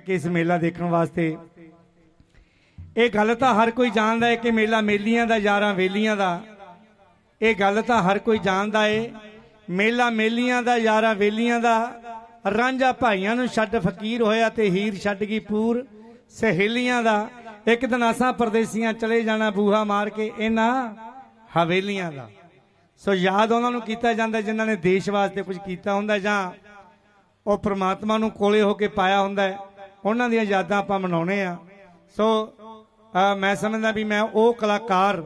ਕਿ ਇਸ ਮੇਲਾ ਦੇਖਣ ਵਾਸਤੇ। ਇਹ ਗੱਲ ਤਾਂ ਹਰ ਕੋਈ ਜਾਣਦਾ ਹੈ ਕਿ ਮੇਲਾ ਮੇਲੀਆਂ ਦਾ, ਯਾਰਾਂ ਵੇਲੀਆਂ ਦਾ। ਇਹ ਗੱਲ ਤਾਂ ਹਰ ਕੋਈ ਜਾਣਦਾ ਏ। ਮੇਲਾ ਮੇਲੀਆਂ ਦਾ, ਯਾਰਾਂ ਵੇਲੀਆਂ ਦਾ। ਰਾਂਝਾ ਭਾਈਆਂ ਨੂੰ ਛੱਡ ਫਕੀਰ ਹੋਇਆ ਤੇ ਹੀਰ ਛੱਡ ਗਈ ਪੂਰ। ਸਹੇਲੀਆਂ ਦਾ। ਇੱਕ ਦਿਨ ਆਸਾਂ ਪਰਦੇਸੀਆਂ ਚਲੇ ਜਾਣਾ ਬੂਹਾ ਮਾਰ ਕੇ ਇਹਨਾਂ ਹਵੇਲੀਆਂ ਦਾ। ਸੋ ਯਾਦ ਉਹਨਾਂ ਨੂੰ ਕੀਤਾ ਜਾਂਦਾ ਜਿਨ੍ਹਾਂ ਨੇ ਦੇਸ਼ ਵਾਸਤੇ ਕੁਝ ਕੀਤਾ ਹੁੰਦਾ ਜਾਂ ਉਹ ਪ੍ਰਮਾਤਮਾ ਨੂੰ ਕੋਲੇ ਹੋ ਕੇ ਪਾਇਆ ਹੁੰਦਾ ਹੈ। ਉਹਨਾਂ ਦੀਆਂ ਯਾਦਾਂ ਆਪਾਂ ਮਨਾਉਣੇ ਆ। ਸੋ ਮੈਂ ਸਮਝਦਾ ਵੀ ਮੈਂ ਉਹ ਕਲਾਕਾਰ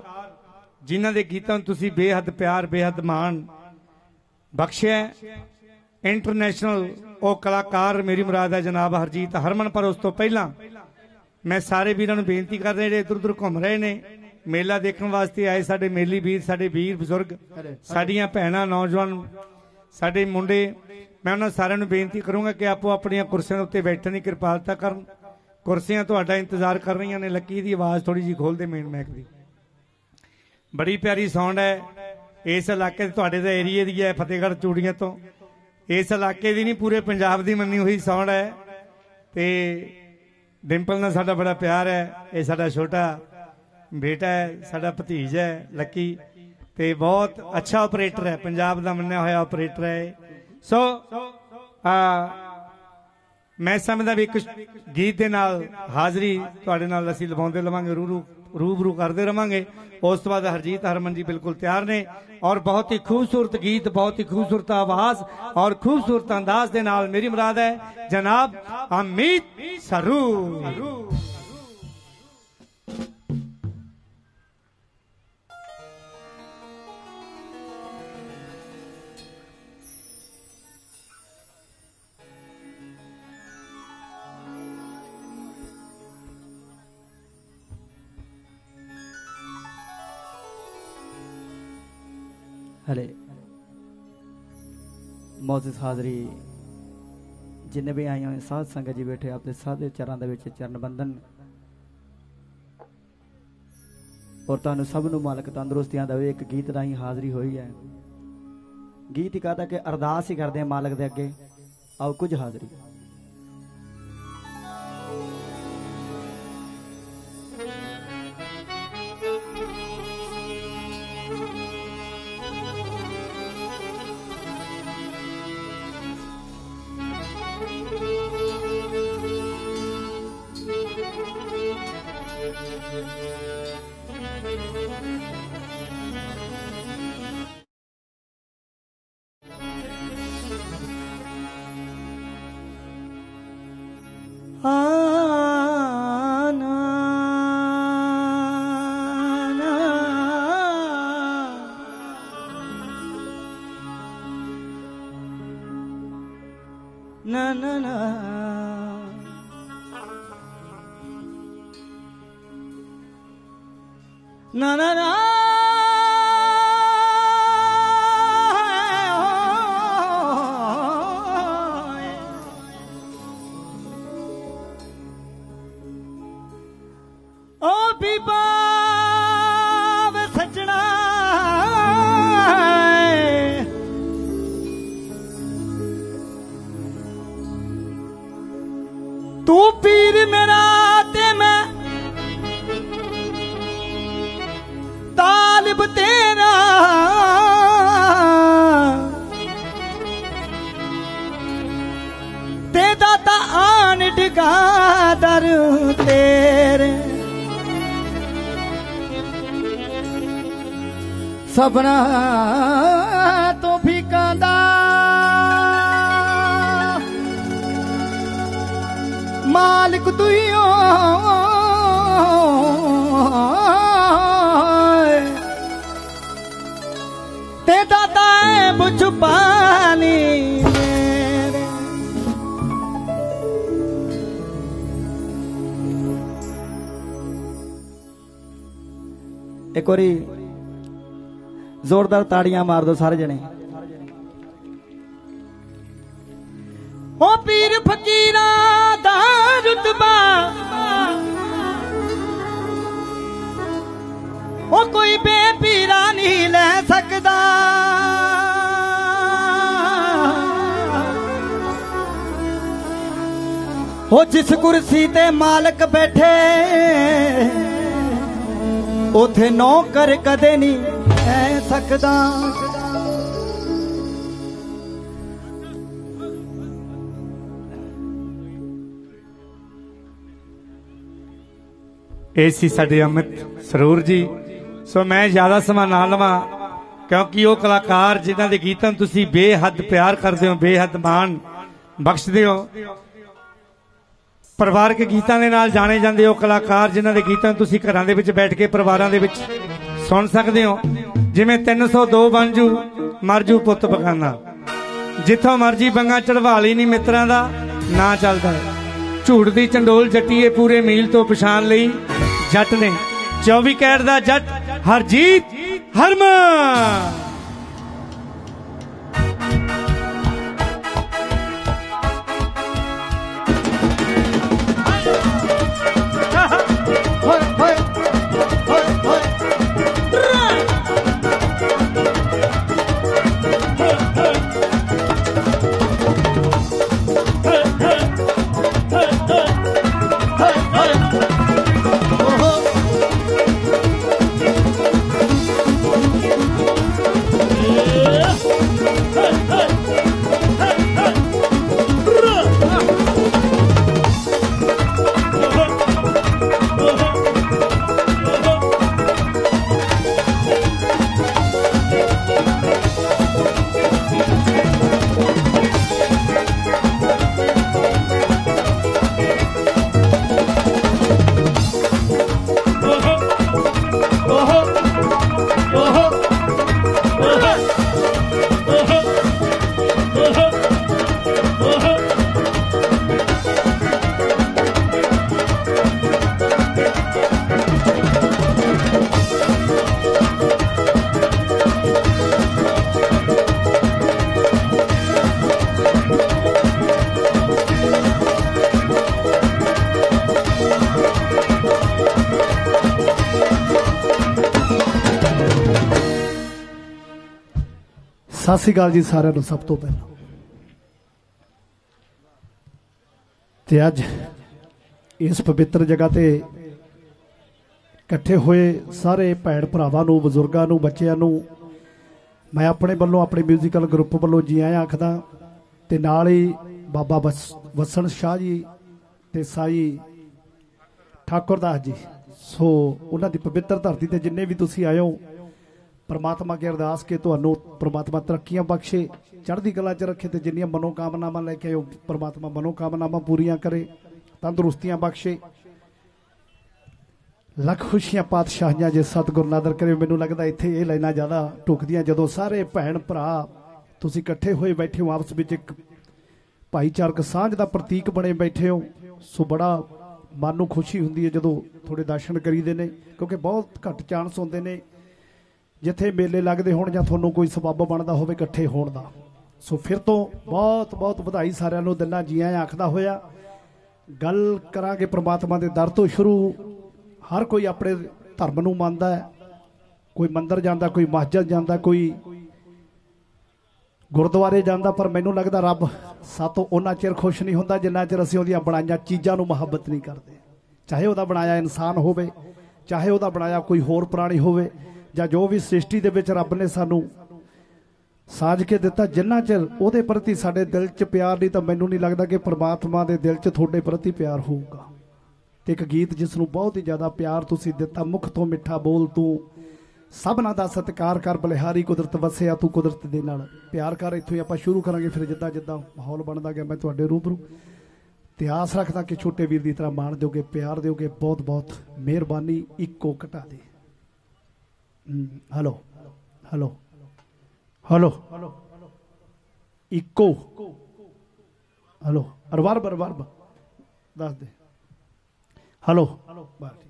ਜਿਨ੍ਹਾਂ ਦੇ ਗੀਤਾਂ ਨੂੰ ਤੁਸੀਂ ਬੇਹੱਦ ਪਿਆਰ ਬੇਹੱਦ ਮਾਣ ਬਖਸ਼ਿਆ ਇੰਟਰਨੈਸ਼ਨਲ ਉਹ ਕਲਾਕਾਰ ਮੇਰੀ ਮੁਰਾਦ ਹੈ ਜਨਾਬ ਹਰਜੀਤ ਹਰਮਨ ਪਰ ਉਸ ਤੋਂ ਪਹਿਲਾਂ ਮੈਂ ਸਾਰੇ ਵੀਰਾਂ ਨੂੰ ਬੇਨਤੀ ਕਰ ਰਿਹਾ ਜਿਹੜੇ ਇਧਰ ਉਧਰ ਘੁੰਮ ਰਹੇ ਨੇ ਮੇਲਾ ਦੇਖਣ ਵਾਸਤੇ ਆਏ ਸਾਡੇ ਮੇਲੀ ਵੀਰ ਸਾਡੇ ਵੀਰ ਬਜ਼ੁਰਗ ਸਾਡੀਆਂ ਭੈਣਾਂ ਨੌਜਵਾਨ ਸਾਡੇ ਮੁੰਡੇ ਮੈਂ ਉਹਨਾਂ ਸਾਰਿਆਂ ਨੂੰ ਬੇਨਤੀ ਕਰੂੰਗਾ ਕਿ ਆਪੋ ਆਪਣੀਆਂ ਕੁਰਸੀਆਂ ਉੱਤੇ ਬੈਠਣ ਦੀ ਕਿਰਪਾਲਤਾ ਕਰਨ। ਕੁਰਸੀਆਂ ਤੁਹਾਡਾ ਇੰਤਜ਼ਾਰ ਕਰ ਰਹੀਆਂ ਨੇ, ਲੱਕੀ ਦੀ ਆਵਾਜ਼ ਥੋੜੀ ਜੀ ਖੋਲ ਦੇ ਮੇਨ ਮੈਕ ਦੀ। ਬੜੀ ਪਿਆਰੀ ਸਾਊਂਡ ਹੈ। ਇਸ ਇਲਾਕੇ ਤੁਹਾਡੇ ਦੇ ਏਰੀਏ ਦੀ ਹੈ, ਫਤਿਹਗੜ੍ਹ ਚੂੜੀਆਂ ਤੋਂ। ਇਸ ਇਲਾਕੇ ਦੀ ਨਹੀਂ, ਪੂਰੇ ਪੰਜਾਬ ਦੀ ਮੰਨੀ ਹੋਈ ਸਾਊਂਡ ਹੈ। ਤੇ ਡਿੰਪਲ ਨਾਲ ਸਾਡਾ ਬੜਾ ਪਿਆਰ ਹੈ। ਇਹ ਸਾਡਾ ਛੋਟਾ ਬੇਟਾ ਹੈ, ਸਾਡਾ ਭਤੀਜ ਹੈ, ਲੱਕੀ। ਤੇ ਬਹੁਤ ਅੱਛਾ ਆਪਰੇਟਰ ਹੈ, ਪੰਜਾਬ ਦਾ ਮੰਨਿਆ ਹੋਇਆ ਆਪਰੇਟਰ ਹੈ ਇਹ। ਸੋ ਆ, ਮੈਂ ਸਮਝਦਾ ਵੀ ਇੱਕ ਗੀਤ ਦੇ ਨਾਲ ਹਾਜ਼ਰੀ ਤੁਹਾਡੇ ਨਾਲ ਅਸੀਂ ਲਵਾਉਂਦੇ ਲਵਾਂਗੇ ਰੂ ਰੂਬਰੂ ਕਰਦੇ ਰਵਾਂਗੇ। ਉਸ ਤੋਂ ਬਾਅਦ ਹਰਜੀਤ ਹਰਮਨ ਜੀ ਬਿਲਕੁਲ ਤਿਆਰ ਨੇ ਔਰ ਬਹੁਤ ਹੀ ਖੂਬਸੂਰਤ ਗੀਤ, ਬਹੁਤ ਹੀ ਖੂਬਸੂਰਤ ਆਵਾਜ਼ ਔਰ ਖੂਬਸੂਰਤ ਅੰਦਾਜ਼ ਦੇ ਨਾਲ ਮੇਰੀ ਮੁਰਾਦ ਹੈ, ਜਨਾਬ ਅਮੀਤ ਸਰੂ ਹਲੇ ਮੌਜੂਦ ਹਾਜ਼ਰੀ ਜਿੰਨੇ ਵੀ ਆਏ ਹੋਏ ਸਾਧ ਸੰਗਤ ਜੀ ਬੈਠੇ ਆਪਣੇ ਸਾਧੇ ਚਰਾਂ ਦੇ ਵਿੱਚ ਚਰਨ ਬੰਦਨ ਔਰ ਤੁਹਾਨੂੰ ਸਭ ਨੂੰ ਮਾਲਕ ਤੰਦਰੁਸਤੀਆਂ ਦੇਵੇ ਇੱਕ ਗੀਤ ਰਾਹੀਂ ਹਾਜ਼ਰੀ ਹੋਈ ਹੈ। ਗੀਤ ਹੀ ਕਹਦਾ ਕਿ ਅਰਦਾਸ ਹੀ ਕਰਦੇ ਆ ਮਾਲਕ ਦੇ ਅੱਗੇ। ਆਓ ਕੁਝ ਹਾਜ਼ਰੀ। ਤੇ ਦਾਤਾ ਆਣ ਟਿਕਾ ਦਰ ਤੇਰੇ। ਸਭਨਾ ਤੋਂ ਫਿਕਾਂ ਦਾ ਮਾਲਕ ਤੂੰ ਹੀ ਤੇ ਦਾਤਾ ਹੈ ਬੁਝ ਪਾਣੀ ਇੱਕ ਵਾਰੀ ਜ਼ੋਰਦਾਰ ਤਾੜੀਆਂ ਮਾਰ ਦਿਓ ਸਾਰੇ ਜਣੇ। ਓ ਪੀਰ ਫਕੀਰਾਂ ਦਾ ਰੁਤਬਾ। ਉਹ ਕੋਈ ਬੇਪੀਰਾ ਨਹੀਂ ਲੈ ਸਕਦਾ। ਉਹ ਜਿਸ ਕੁਰਸੀ ਤੇ ਮਾਲਕ ਬੈਠੇ ਉਥੇ ਨੌਕਰ ਕਦੇ ਨਹੀਂ ਐ ਸਕਦਾ। ਇਹ ਸੀ ਸਾਡੇ ਅਮਿਤ ਸਰੂਰ ਜੀ। ਸੋ ਮੈਂ ਜ਼ਿਆਦਾ ਸਮਾਂ ਨਾ ਲਵਾਂ, ਕਿਉਂਕਿ ਉਹ ਕਲਾਕਾਰ ਜਿਨ੍ਹਾਂ ਦੇ ਗੀਤਾਂ ਨੂੰ ਤੁਸੀਂ ਬੇਹੱਦ ਪਿਆਰ ਕਰਦੇ ਹੋ, ਬੇਹੱਦ ਮਾਣ ਬਖਸ਼ਦੇ ਹੋ। ਪਰਿਵਾਰਕ ਗੀਤਾਂ ਦੇ ਨਾਲ ਜਾਣੇ ਜਾਂਦੇ ਹੋ ਕਲਾਕਾਰ, ਜਿਨ੍ਹਾਂ ਦੇ ਗੀਤਾਂ ਤੁਸੀਂ ਘਰਾਂ ਦੇ ਵਿੱਚ ਬੈਠ ਕੇ ਪਰਿਵਾਰਾਂ ਦੇ ਵਿੱਚ ਸੁਣ ਸਕਦੇ ਹੋ। ਜਿਵੇਂ 302 ਬੰਜੂ ਮਰਜੂ ਪੁੱਤ ਬਗਾਨਾ। ਜਿੱਥੋਂ ਮਰਜ਼ੀ ਬੰਗਾ ਚੜਵਾ ਲਈ ਨਹੀਂ ਮਿੱਤਰਾਂ ਦਾ, ਨਾ ਚੱਲਦਾ ਹੈ। ਝੂੜ ਦੀ ਚੰਡੋਲ ਜੱਟੀਏ ਪੂਰੇ ਮੀਲ ਤੋਂ ਪਛਾਣ ਲਈ, ਜੱਟ ਨੇ 24 ਕੈਰਟ ਦਾ ਜੱਟ ਹਰਜੀਤ ਹਰਮਨ। ਸਤਿ ਸ੍ਰੀ ਅਕਾਲ ਜੀ ਸਾਰਿਆਂ ਨੂੰ ਸਭ ਤੋਂ ਪਹਿਲਾਂ ਤੇ ਅੱਜ ਇਸ ਪਵਿੱਤਰ ਜਗ੍ਹਾ ਤੇ ਇਕੱਠੇ ਹੋਏ ਸਾਰੇ ਭੈਣ ਭਰਾਵਾਂ ਨੂੰ ਬਜ਼ੁਰਗਾਂ ਨੂੰ ਬੱਚਿਆਂ ਨੂੰ ਮੈਂ ਆਪਣੇ ਵੱਲੋਂ ਆਪਣੇ 뮤지컬 ਗਰੁੱਪ ਵੱਲੋਂ ਜੀ ਆਇਆਂ ਆਖਦਾ ਤੇ ਨਾਲ ਹੀ ਬਾਬਾ ਵਸ- ਵਸਣ ਸ਼ਾਹ ਜੀ ਤੇ ਸਾਈ ਠਾਕੁਰ ਦਾਸ ਜੀ ਸੋ ਉਹਨਾਂ ਦੀ ਪਵਿੱਤਰ ਧਰਤੀ ਤੇ ਜਿੰਨੇ ਵੀ ਤੁਸੀਂ ਆਏ ਹੋ ਪਰਮਾਤਮਾ ਅੱਗੇ ਅਰਦਾਸ ਕਿ ਤੁਹਾਨੂੰ ਪਰਮਾਤਮਾ ਤਰੱਕੀਆਂ ਬਖਸ਼ੇ, ਚੜ੍ਹਦੀ ਕਲਾ 'ਚ ਰੱਖੇ ਤੇ ਜਿੰਨੀਆਂ ਮਨੋਕਾਮਨਾਵਾਂ ਲੈ ਕੇ ਆਇਓ, ਪਰਮਾਤਮਾ ਮਨੋਕਾਮਨਾਵਾਂ ਪੂਰੀਆਂ ਕਰੇ, ਤੰਦਰੁਸਤੀਆਂ ਬਖਸ਼ੇ। ਲੱਖ ਖੁਸ਼ੀਆਂ ਪਾਤਸ਼ਾਹੀਆਂ ਜੇ ਸਤਿਗੁਰ ਨਾਦਰ ਕਰੇ, ਮੈਨੂੰ ਲੱਗਦਾ ਇੱਥੇ ਇਹ ਲਾਈਨਾਂ ਜ਼ਿਆਦਾ ਟੁਕਦੀਆਂ ਜਦੋਂ ਸਾਰੇ ਭੈਣ ਭਰਾ ਤੁਸੀਂ ਇਕੱਠੇ ਹੋਏ ਬੈਠੇ ਹੋ, ਆਪਸ ਵਿੱਚ ਇੱਕ ਭਾਈਚਾਰਕ ਸਾਂਝ ਦਾ ਪ੍ਰਤੀਕ ਬਣੇ ਬੈਠੇ ਹੋ, ਸੋ ਬੜਾ ਮਨ ਨੂੰ ਖੁਸ਼ੀ ਹੁੰਦੀ ਹੈ ਜਦੋਂ ਥੋੜੇ ਦਰਸ਼ਨ ਕਰੀਦੇ ਨੇ, ਕਿਉਂਕਿ ਬਹੁਤ ਘੱਟ ਚਾਂਸ ਹੁੰਦੇ ਨੇ ਜਿੱਥੇ ਮੇਲੇ ਲੱਗਦੇ ਹੋਣ ਜਾਂ ਤੁਹਾਨੂੰ ਕੋਈ ਸਬੱਬ ਬਣਦਾ ਹੋਵੇ ਇਕੱਠੇ ਹੋਣ ਦਾ। ਸੋ ਫਿਰ ਤੋਂ ਬਹੁਤ ਬਹੁਤ ਵਧਾਈ ਸਾਰਿਆਂ ਨੂੰ ਦਿਲਾਂ ਜੀਆਂ ਆਖਦਾ ਹੋਇਆ। ਗੱਲ ਕਰਾਂਗੇ ਪ੍ਰਮਾਤਮਾ ਦੇ ਦਰ ਤੋਂ ਸ਼ੁਰੂ। ਹਰ ਕੋਈ ਆਪਣੇ ਧਰਮ ਨੂੰ ਮੰਨਦਾ ਹੈ। ਕੋਈ ਮੰਦਰ ਜਾਂਦਾ, ਕੋਈ ਮਸਜਿਦ ਜਾਂਦਾ, ਕੋਈ ਗੁਰਦੁਆਰੇ ਜਾਂਦਾ, ਪਰ ਮੈਨੂੰ ਲੱਗਦਾ ਰੱਬ ਸਾਤੋਂ ਉਹਨਾਂ ਚਿਰ ਖੁਸ਼ ਨਹੀਂ ਹੁੰਦਾ ਜਿੰਨਾ ਚਿਰ ਅਸੀਂ ਉਹਦੀਆਂ ਬਣਾਈਆਂ ਚੀਜ਼ਾਂ ਨੂੰ ਮੁਹੱਬਤ ਨਹੀਂ ਕਰਦੇ। ਚਾਹੇ ਉਹਦਾ ਬਣਾਇਆ ਇਨਸਾਨ ਹੋਵੇ, ਚਾਹੇ ਉਹਦਾ ਬਣਾਇਆ ਕੋਈ ਹੋਰ ਪ੍ਰਾਣੀ ਹੋਵੇ ਜਾਂ ਜੋ ਵੀ ਸ੍ਰਿਸ਼ਟੀ ਦੇ ਵਿੱਚ ਰੱਬ ਨੇ ਸਾਨੂੰ ਸਾਜ ਕੇ ਦਿੱਤਾ, ਜਿੰਨਾ ਚਿਰ ਉਹਦੇ ਪ੍ਰਤੀ ਸਾਡੇ ਦਿਲ 'ਚ ਪਿਆਰ ਨਹੀਂ ਤਾਂ ਮੈਨੂੰ ਨਹੀਂ ਲੱਗਦਾ ਕਿ ਪ੍ਰਮਾਤਮਾ ਦੇ ਦਿਲ 'ਚ ਤੁਹਾਡੇ ਪ੍ਰਤੀ ਪਿਆਰ ਹੋਊਗਾ। ਤੇ ਇੱਕ ਗੀਤ ਜਿਸ ਨੂੰ ਬਹੁਤ ਹੀ ਜ਼ਿਆਦਾ ਪਿਆਰ ਤੁਸੀਂ ਦਿੱਤਾ, ਮੁਖ ਤੋਂ ਮਿੱਠਾ ਬੋਲ ਤੂੰ, ਸਭਨਾ ਦਾ ਸਤਿਕਾਰ ਕਰ, ਬਲਿਹਾਰੀ ਕੁਦਰਤ ਵਸਿਆ ਤੂੰ ਕੁਦਰਤ ਦੇ ਨਾਲ। ਪਿਆਰ ਕਰ, ਇੱਥੋਂ ਹੀ ਆਪਾਂ ਸ਼ੁਰੂ ਕਰਾਂਗੇ, ਫਿਰ ਜਿੱਦਾਂ ਜਿੱਦਾਂ ਮਾਹੌਲ ਬਣਦਾ ਗਿਆ, ਮੈਂ ਤੁਹਾਡੇ ਰੂਬਰੂ। ਤੇ ਆਸ ਰੱਖਦਾ ਕਿ ਛੋਟੇ ਵੀਰ ਦੀ ਤਰ੍ਹਾਂ ਮਾਣ ਦਿਓਗੇ, ਪਿਆਰ ਦਿਓਗੇ ਬਹੁਤ ਬਹੁਤ ਮਿਹਰਬਾਨੀ, ਇੱਕੋ ਘਟਾ ਦੇ। ਹਲੋ ਹਲੋ ਹਲੋ ਇੱਕੋ ਹਲੋ ਅਰਵਾਰ ਬਰਵਾਰ ਦੱਸ ਦੇ ਹਲੋ ਬਸ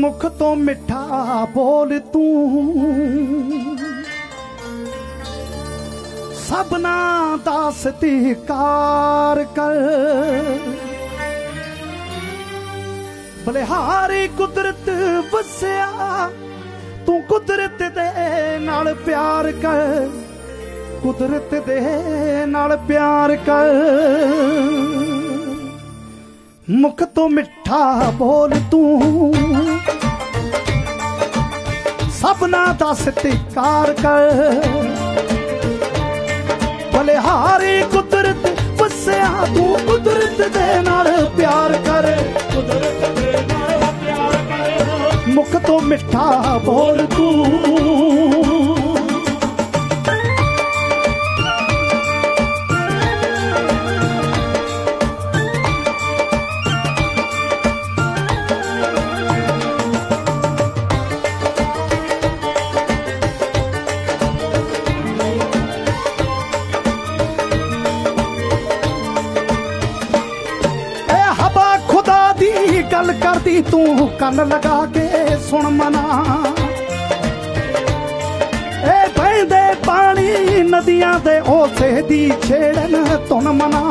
ਮੁਖ ਤੋਂ ਮਿੱਠਾ ਬੋਲ ਤੂੰ। ਸਭਨਾ ਦਾ ਸਤਿਕਾਰ ਕਰ। ਬਲਿਹਾਰੀ ਕੁਦਰਤ ਵਸਿਆ, ਤੂੰ ਕੁਦਰਤ ਦੇ ਨਾਲ ਪਿਆਰ ਕਰ। ਕੁਦਰਤ ਦੇ ਨਾਲ ਪਿਆਰ ਕਰ। ਮੁਖ ਤੋਂ ਮਿੱਠਾ ਬੋਲ ਤੂੰ। ਸਭਨਾ ਦਾ ਸਤਿਕਾਰ ਕਰ। ਬਲਿਹਾਰੀ ਕੁਦਰਤ ਵਸਿਆ ਤੂੰ ਕੁਦਰਤ ਦੇ ਨਾਲ ਪਿਆਰ ਕਰ। ਕੁਦਰਤ ਦੇ ਨਾਲ ਪਿਆਰ ਕਰ ਮੁਖ ਤੋਂ ਮਿੱਠਾ ਬੋਲ ਤੂੰ। ਗੱਲ ਤੂੰ ਕੰਨ ਲਗਾ ਕੇ ਸੁਣ ਮਨਾ। ਏ ਬਹਿੰਦੇ ਪਾਣੀ ਨਦੀਆਂ ਦੇ ਉਸੇ ਦੀ ਛੇੜਨ ਤੁਨ ਮਨਾ।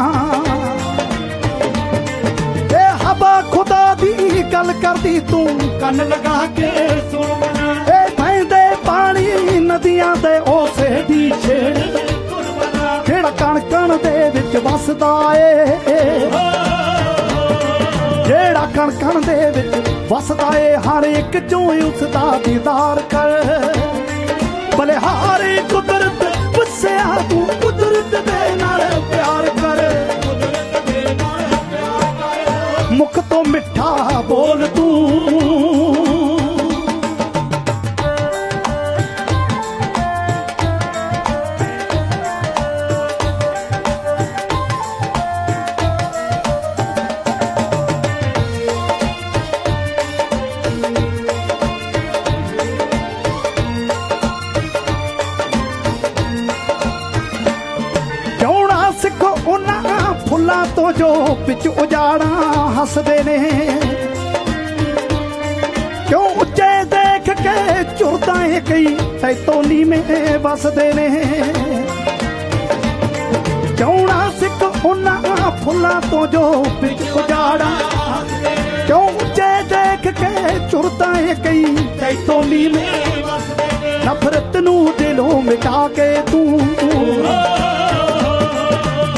ਏ ਹਵਾ ਖੁਦਾ ਦੀ ਗੱਲ ਕਰਦੀ ਤੂੰ ਕੰਨ ਲਗਾ ਕੇ ਸੁਣ ਮਨਾ। ਏ ਬਹਿੰਦੇ ਪਾਣੀ ਨਦੀਆਂ ਦੇ ਉਸੇ ਦੀ ਛੇੜਨ ਤੁਨ ਮਨਾ। ਕਿਹੜਾ ਕਣ ਕਣ ਦੇ ਵਿੱਚ ਵਸਦਾ ਏ? ਜਿਹੜਾ ਕਣ ਕਣ ਦੇ ਵਿੱਚ ਵਸਦਾ ਏ, ਹਰ ਇੱਕ ਚੋਂ ਉਸ ਦਾ ਦੀਦਾਰ ਕਰ। ਬਲਿਹਾਰੀ ਕੁਦਰਤ ਵਸਿਆ ਤੂੰ ਕੁਦਰਤ ਦੇ ਨਾਲ ਪਿਆਰ ਕਰ ਕੁਦਰਤ ਦੇ ਨਾਲ ਪਿਆਰ ਕਰ। ਮੁਖ ਤੋਂ ਮਿੱਠਾ ਬੋਲ ਜੋ ਉਜਾੜਾਂ ਹੱਸਦੇ ਨੇ। ਕਿਉਂ ਉੱਚੇ ਦੇਖ ਕੇ ਚੁਰਦਾ ਏ ਕਈ ਤੈਤੋਂ ਨੀਵੇਂ ਵਸਦੇ ਨੇ। ਜਾਉਣਾ ਸਿੱਖ ਉਹਨਾਂ ਫੁੱਲਾਂ ਤੋਂ ਜੋ ਵਿੱਚ ਉਜਾੜਾਂ ਕਿਉਂ ਉੱਚੇ ਦੇਖ ਕੇ ਚੁਰਦਾ ਏ ਕਈ ਤੈਤੋਂ ਨੀਵੇਂ ਵਸਦੇ ਨੇ। ਨਫ਼ਰਤ ਨੂੰ ਦਿਲੋਂ ਮਿਟਾ ਕੇ ਤੂੰ।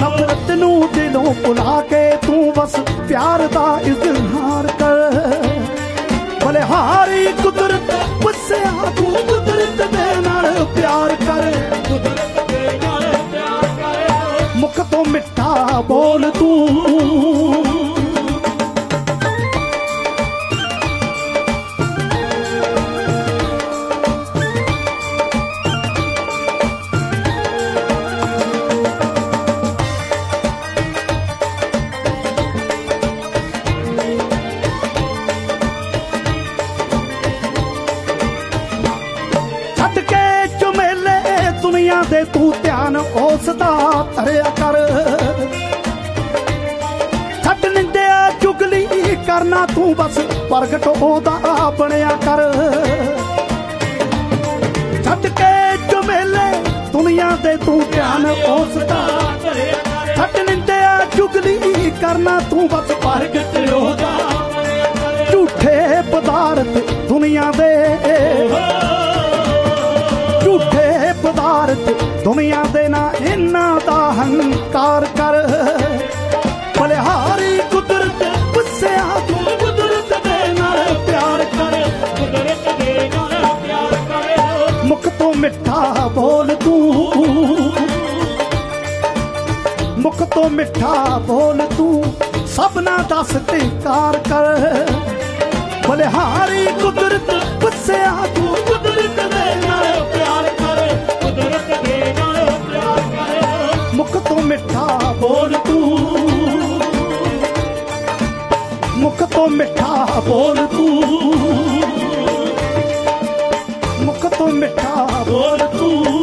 ਨਫ਼ਰਤ ਨੂੰ ਦਿਲੋਂ ਭੁਲਾ ਕੇ ਤੂੰ ਬਸ ਪਿਆਰ ਦਾ ਇਜ਼ਹਾਰ ਕਰ। ਬਲਿਹਾਰੀ ਕੁਦਰਤ ਵਸਿਆ ਤੂੰ ਕੁਦਰਤ ਦੇ ਨਾਲ ਪਿਆਰ ਕਰ ਕੁਦਰਤ ਦੇ ਨਾਲ ਪਿਆਰ ਕਰ। ਮੁਖ ਤੋਂ ਮਿੱਠਾ ਬੋਲ ਤੂੰ। ਉਹਦਾ ਬਣਿਆ ਕਰ। ਛੱਡ ਕੇ ਚੁਮੇਲੇ ਦੁਨੀਆ ਦੇ ਤੂੰ ਧਿਆਨ ਉਸ ਦਾ। ਧਰਿਆ ਕਰ ਛੱਡ ਨਿੰਦਿਆ ਚੁਗਲੀ ਕਰਨਾ ਤੂੰ ਬਸ ਪ੍ਰਗਟ ਉਹਦਾ ਝੂਠੇ ਪਦਾਰਥ ਦੁਨੀਆ ਦੇ। ਝੂਠੇ ਪਦਾਰਥ ਦੁਨੀਆ ਦੇ ਨਾ ਇਹਨਾਂ ਦਾ ਹੰਕਾਰ ਬੋਲ ਤੂੰ। ਮੁਖ ਤੋਂ ਮਿੱਠਾ ਬੋਲ ਤੂੰ। ਸਭਨਾ ਦਾ ਸਤਿਕਾਰ ਕਰ। ਬਲਿਹਾਰੀ ਕੁਦਰਤ ਵਸਿਆ ਤੂੰ। ਕੁਦਰਤ ਦੇ ਨਾਲ ਪਿਆਰ ਕਰ। ਕੁਦਰਤ ਦੇ ਨਾਲ ਪਿਆਰ ਕਰ। ਮੁਖ ਤੋਂ ਮਿੱਠਾ ਬੋਲ ਤੂੰ। ਮੁਖ ਤੋਂ ਮਿੱਠਾ ਬੋਲ ਤੂੰ। ਮਿੱਠਾ ਬੋਲ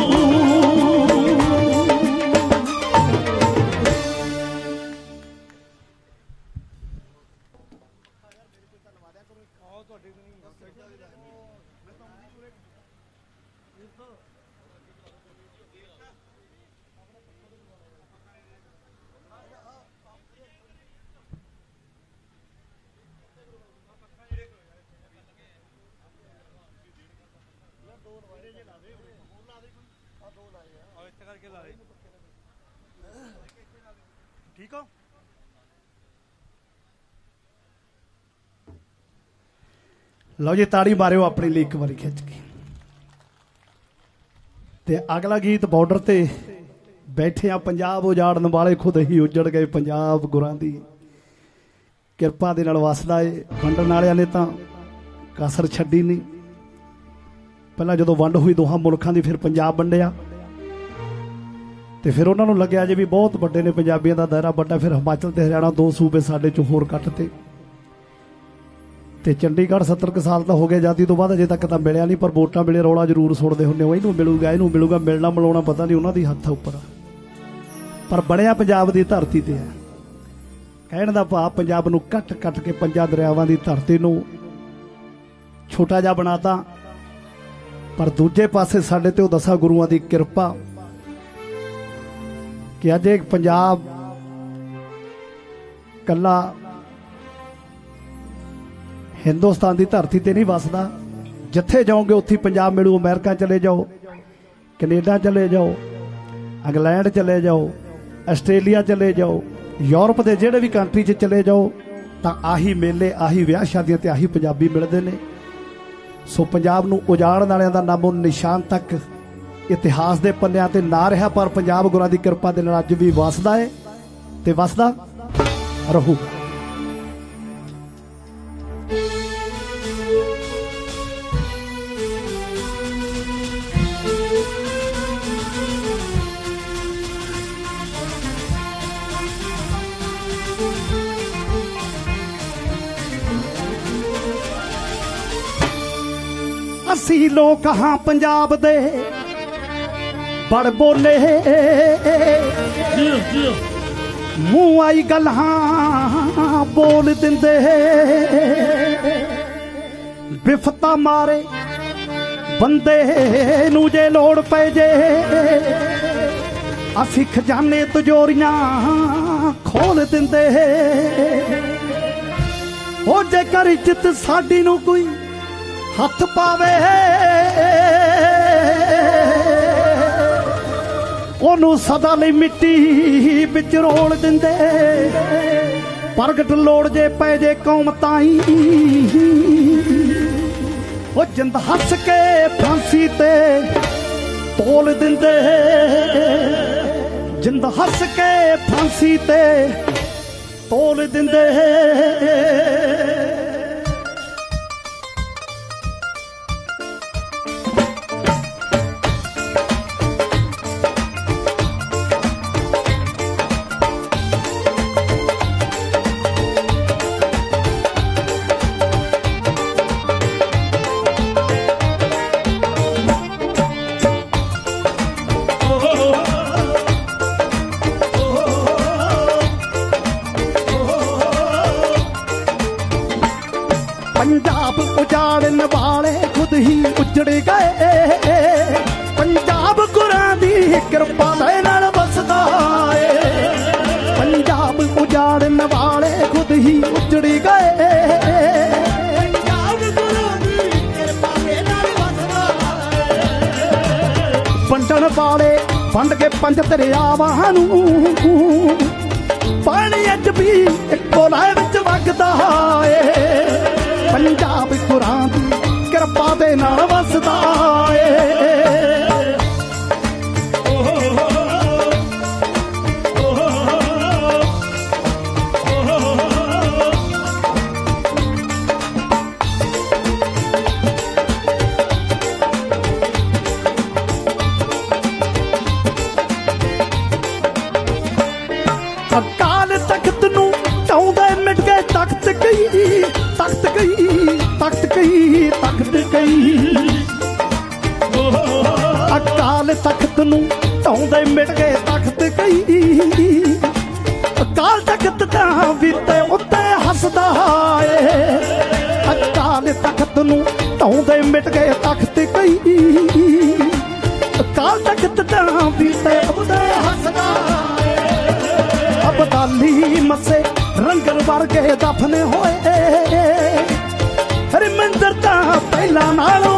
ਲਓ ਜੀ, ਤਾੜੀ ਮਾਰਿਓ ਆਪਣੇ ਲਈ ਇੱਕ ਵਾਰੀ ਖਿੱਚ ਕੇ। ਤੇ ਅਗਲਾ ਗੀਤ ਬਾਰਡਰ ਤੇ ਬੈਠੇ ਆ, ਪੰਜਾਬ ਉਜਾੜਨ ਵਾਲੇ ਖੁਦ ਹੀ ਉਜੜ ਗਏ ਪੰਜਾਬ ਗੁਰਾਂ ਦੀ। ਕਿਰਪਾ ਦੇ ਨਾਲ ਵਸਦਾ ਏ, ਵੰਡਣ ਵਾਲਿਆਂ ਨੇ ਤਾਂ ਕਸਰ ਛੱਡੀ ਨਹੀਂ। ਪਹਿਲਾਂ ਜਦੋਂ ਵੰਡ ਹੋਈ, ਦੋਹਾਂ ਮੁਲਕਾਂ ਦੀ ਫਿਰ ਪੰਜਾਬ ਵੰਡਿਆ। ਤੇ ਫਿਰ ਉਹਨਾਂ ਨੂੰ ਲੱਗਿਆ ਜੇ ਵੀ ਬਹੁਤ ਵੱਡੇ ਨੇ ਪੰਜਾਬੀਆਂ ਦਾ ਦਾਇਰਾ ਵੱਡਾ, ਫਿਰ ਹਿਮਾਚਲ ਤੇ ਹਰਿਆਣਾ ਦੋ ਸੂਬੇ ਸਾਡੇ ਚੋਂ ਹੋਰ ਕੱਟਤੇ ਤੇ ਚੰਡੀਗੜ੍ਹ 70 ਕੁ ਸਾਲ ਤਾਂ ਹੋ ਗਿਆ, ਆਜ਼ਾਦੀ ਤੋਂ ਬਾਅਦ ਅਜੇ ਤੱਕ ਤਾਂ ਮਿਲਿਆ ਨਹੀਂ, ਪਰ ਵੋਟਾਂ ਵੇਲੇ ਰੌਲਾ ਜ਼ਰੂਰ ਸੁਣਦੇ ਹੁੰਦੇ ਹੋ। ਇਹਨੂੰ ਮਿਲੂਗਾ ਇਹਨੂੰ ਮਿਲੂਗਾ, ਮਿਲਣਾ ਮਿਲਾਉਣਾ ਪਤਾ ਨਹੀਂ ਉਹਨਾਂ ਦੀ ਹੱਥ ਉੱਪਰ। ਪਰ ਬਣਿਆ ਪੰਜਾਬ ਦੀ ਧਰਤੀ ਤੇ ਹੈ। ਕਹਿਣ ਦਾ ਭਾਵ, ਪੰਜਾਬ ਨੂੰ ਕੱਟ ਕੱਟ ਕੇ ਪੰਜਾਂ ਦਰਿਆਵਾਂ ਦੀ ਧਰਤੀ ਨੂੰ ਛੋਟਾ ਜਿਹਾ ਬਣਾਤਾ। ਪਰ ਦੂਜੇ ਪਾਸੇ ਸਾਡੇ ਤੇ ਉਹ ਦਸਾਂ ਗੁਰੂਆਂ ਦੀ ਕਿਰਪਾ ਕਿ ਅੱਜ ਇੱਕ ਪੰਜਾਬ ਕੱਲਾ ਹਿੰਦੁਸਤਾਨ ਦੀ ਧਰਤੀ ਤੇ ਨਹੀਂ ਵਸਦਾ। ਜਿੱਥੇ ਜਾਓਗੇ, ਉੱਥੇ ਪੰਜਾਬ ਮਿਲੂ, ਅਮਰੀਕਾ ਚਲੇ ਜਾਓ, ਕੈਨੇਡਾ ਚਲੇ ਜਾਓ, ਇੰਗਲੈਂਡ ਚਲੇ ਜਾਓ, ਆਸਟ੍ਰੇਲੀਆ ਚਲੇ ਜਾਓ, ਯੂਰਪ ਦੇ ਜਿਹੜੇ ਵੀ ਕੰਟਰੀ 'ਚ ਚਲੇ ਜਾਓ, ਤਾਂ ਆਹੀ ਮੇਲੇ, ਆਹੀ ਵਿਆਹ ਸ਼ਾਦੀਆਂ ਤੇ ਆਹੀ ਪੰਜਾਬੀ ਮਿਲਦੇ ਨੇ। ਸੋ ਪੰਜਾਬ ਨੂੰ ਉਜਾੜਨ ਵਾਲਿਆਂ ਦਾ ਨਾਮੋ ਨਿਸ਼ਾਨ ਤੱਕ ਇਤਿਹਾਸ ਦੇ ਪੰਨਿਆਂ ਤੇ ਨਾ ਰਿਹਾ, ਪਰ ਪੰਜਾਬ ਗੁਰਾਂ ਦੀ ਕਿਰਪਾ ਦੇ ਨਾਲ ਅੱਜ ਵੀ ਵਸਦਾ ਏ ਤੇ ਵਸਦਾ ਰਹੂ। ਅਸੀਂ ਲੋਕ ਹਾਂ ਪੰਜਾਬ ਦੇ। ਬੜ ਬੋਲੇ। ਮੂੰਹ ਆਈ ਗੱਲ ਹਾਂ ਬੋਲ ਦਿੰਦੇ। ਬਿਫਤਾ ਮਾਰੇ ਬੰਦੇ ਨੂੰ ਜੇ ਲੋੜ ਪੈ ਜੇ। ਅਸੀਂ ਖਜ਼ਾਨੇ ਤਜੋਰੀਆਂ ਖੋਲ ਦਿੰਦੇ। ਹੋ ਜੇ ਕਰ ਇੱਜ਼ਤ ਸਾਡੀ ਨੂੰ ਕੋਈ ਹੱਥ ਪਾਵੇ। ਉਹਨੂੰ ਸਦਾ ਲਈ ਮਿੱਟੀ ਵਿੱਚ ਰੋਲ ਦਿੰਦੇ। ਪ੍ਰਗਟ ਲੋੜ ਜੇ ਪੈ ਜੇ ਕੌਮ ਤਾਈ। ਉਹ ਜਿੰਦ ਹੱਸ ਕੇ ਫਾਂਸੀ ਤੇ ਤੋਲ ਦਿੰਦੇ। ਜਿੰਦ ਹੱਸ ਕੇ ਫਾਂਸੀ ਤੇ ਤੋਲ ਦਿੰਦੇ। ਵੰਡ ਕੇ ਪੰਜ ਦਰਿਆਵਾਂ ਨੂੰ। ਪਾਣੀ ਅੱਜ ਵੀ ਇੱਕੋ ਲਾਏ ਵਿੱਚ ਵਗਦਾ ਏ। ਪੰਜਾਬ ਕੁਰਾਂ ਦੀ ਕਿਰਪਾ ਦੇ ਨਾਲ ਵਸਦਾ ਏ। ਰੰਗਰ ਵਰਗੇ ਦਫਨੇ ਹੋਏ। ਹਰਮੰਦਰ ਤਾਂ ਪਹਿਲਾਂ ਨਾਲੋਂ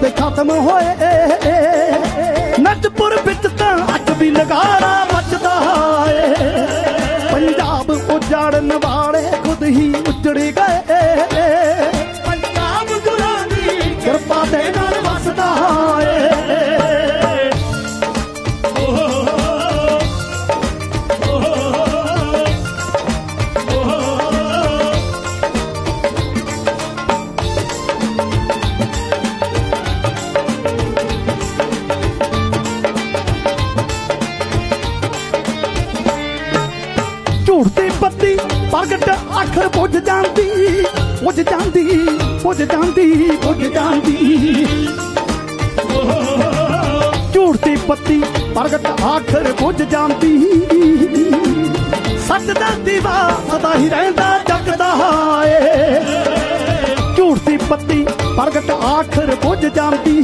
ਕਦੋਂ ਖਤਮ ਹੋਏ ਬੁੱਝ ਜਾਂਦੀ ਬੁੱਝ ਜਾਂਦੀ ਝੂਠ ਦੀ ਬੱਤੀ ਪ੍ਰਗਟ ਆਖਰ ਬੁੱਝ ਜਾਂਦੀ। ਸੱਚ ਦਾ ਦੀਵਾ ਸਦਾ ਹੀ ਰਹਿੰਦਾ ਜਗਦਾ ਏ ਝੂਠ ਦੀ ਬੱਤੀ ਪ੍ਰਗਟ ਆਖਰ ਬੁੱਝ ਜਾਂਦੀ।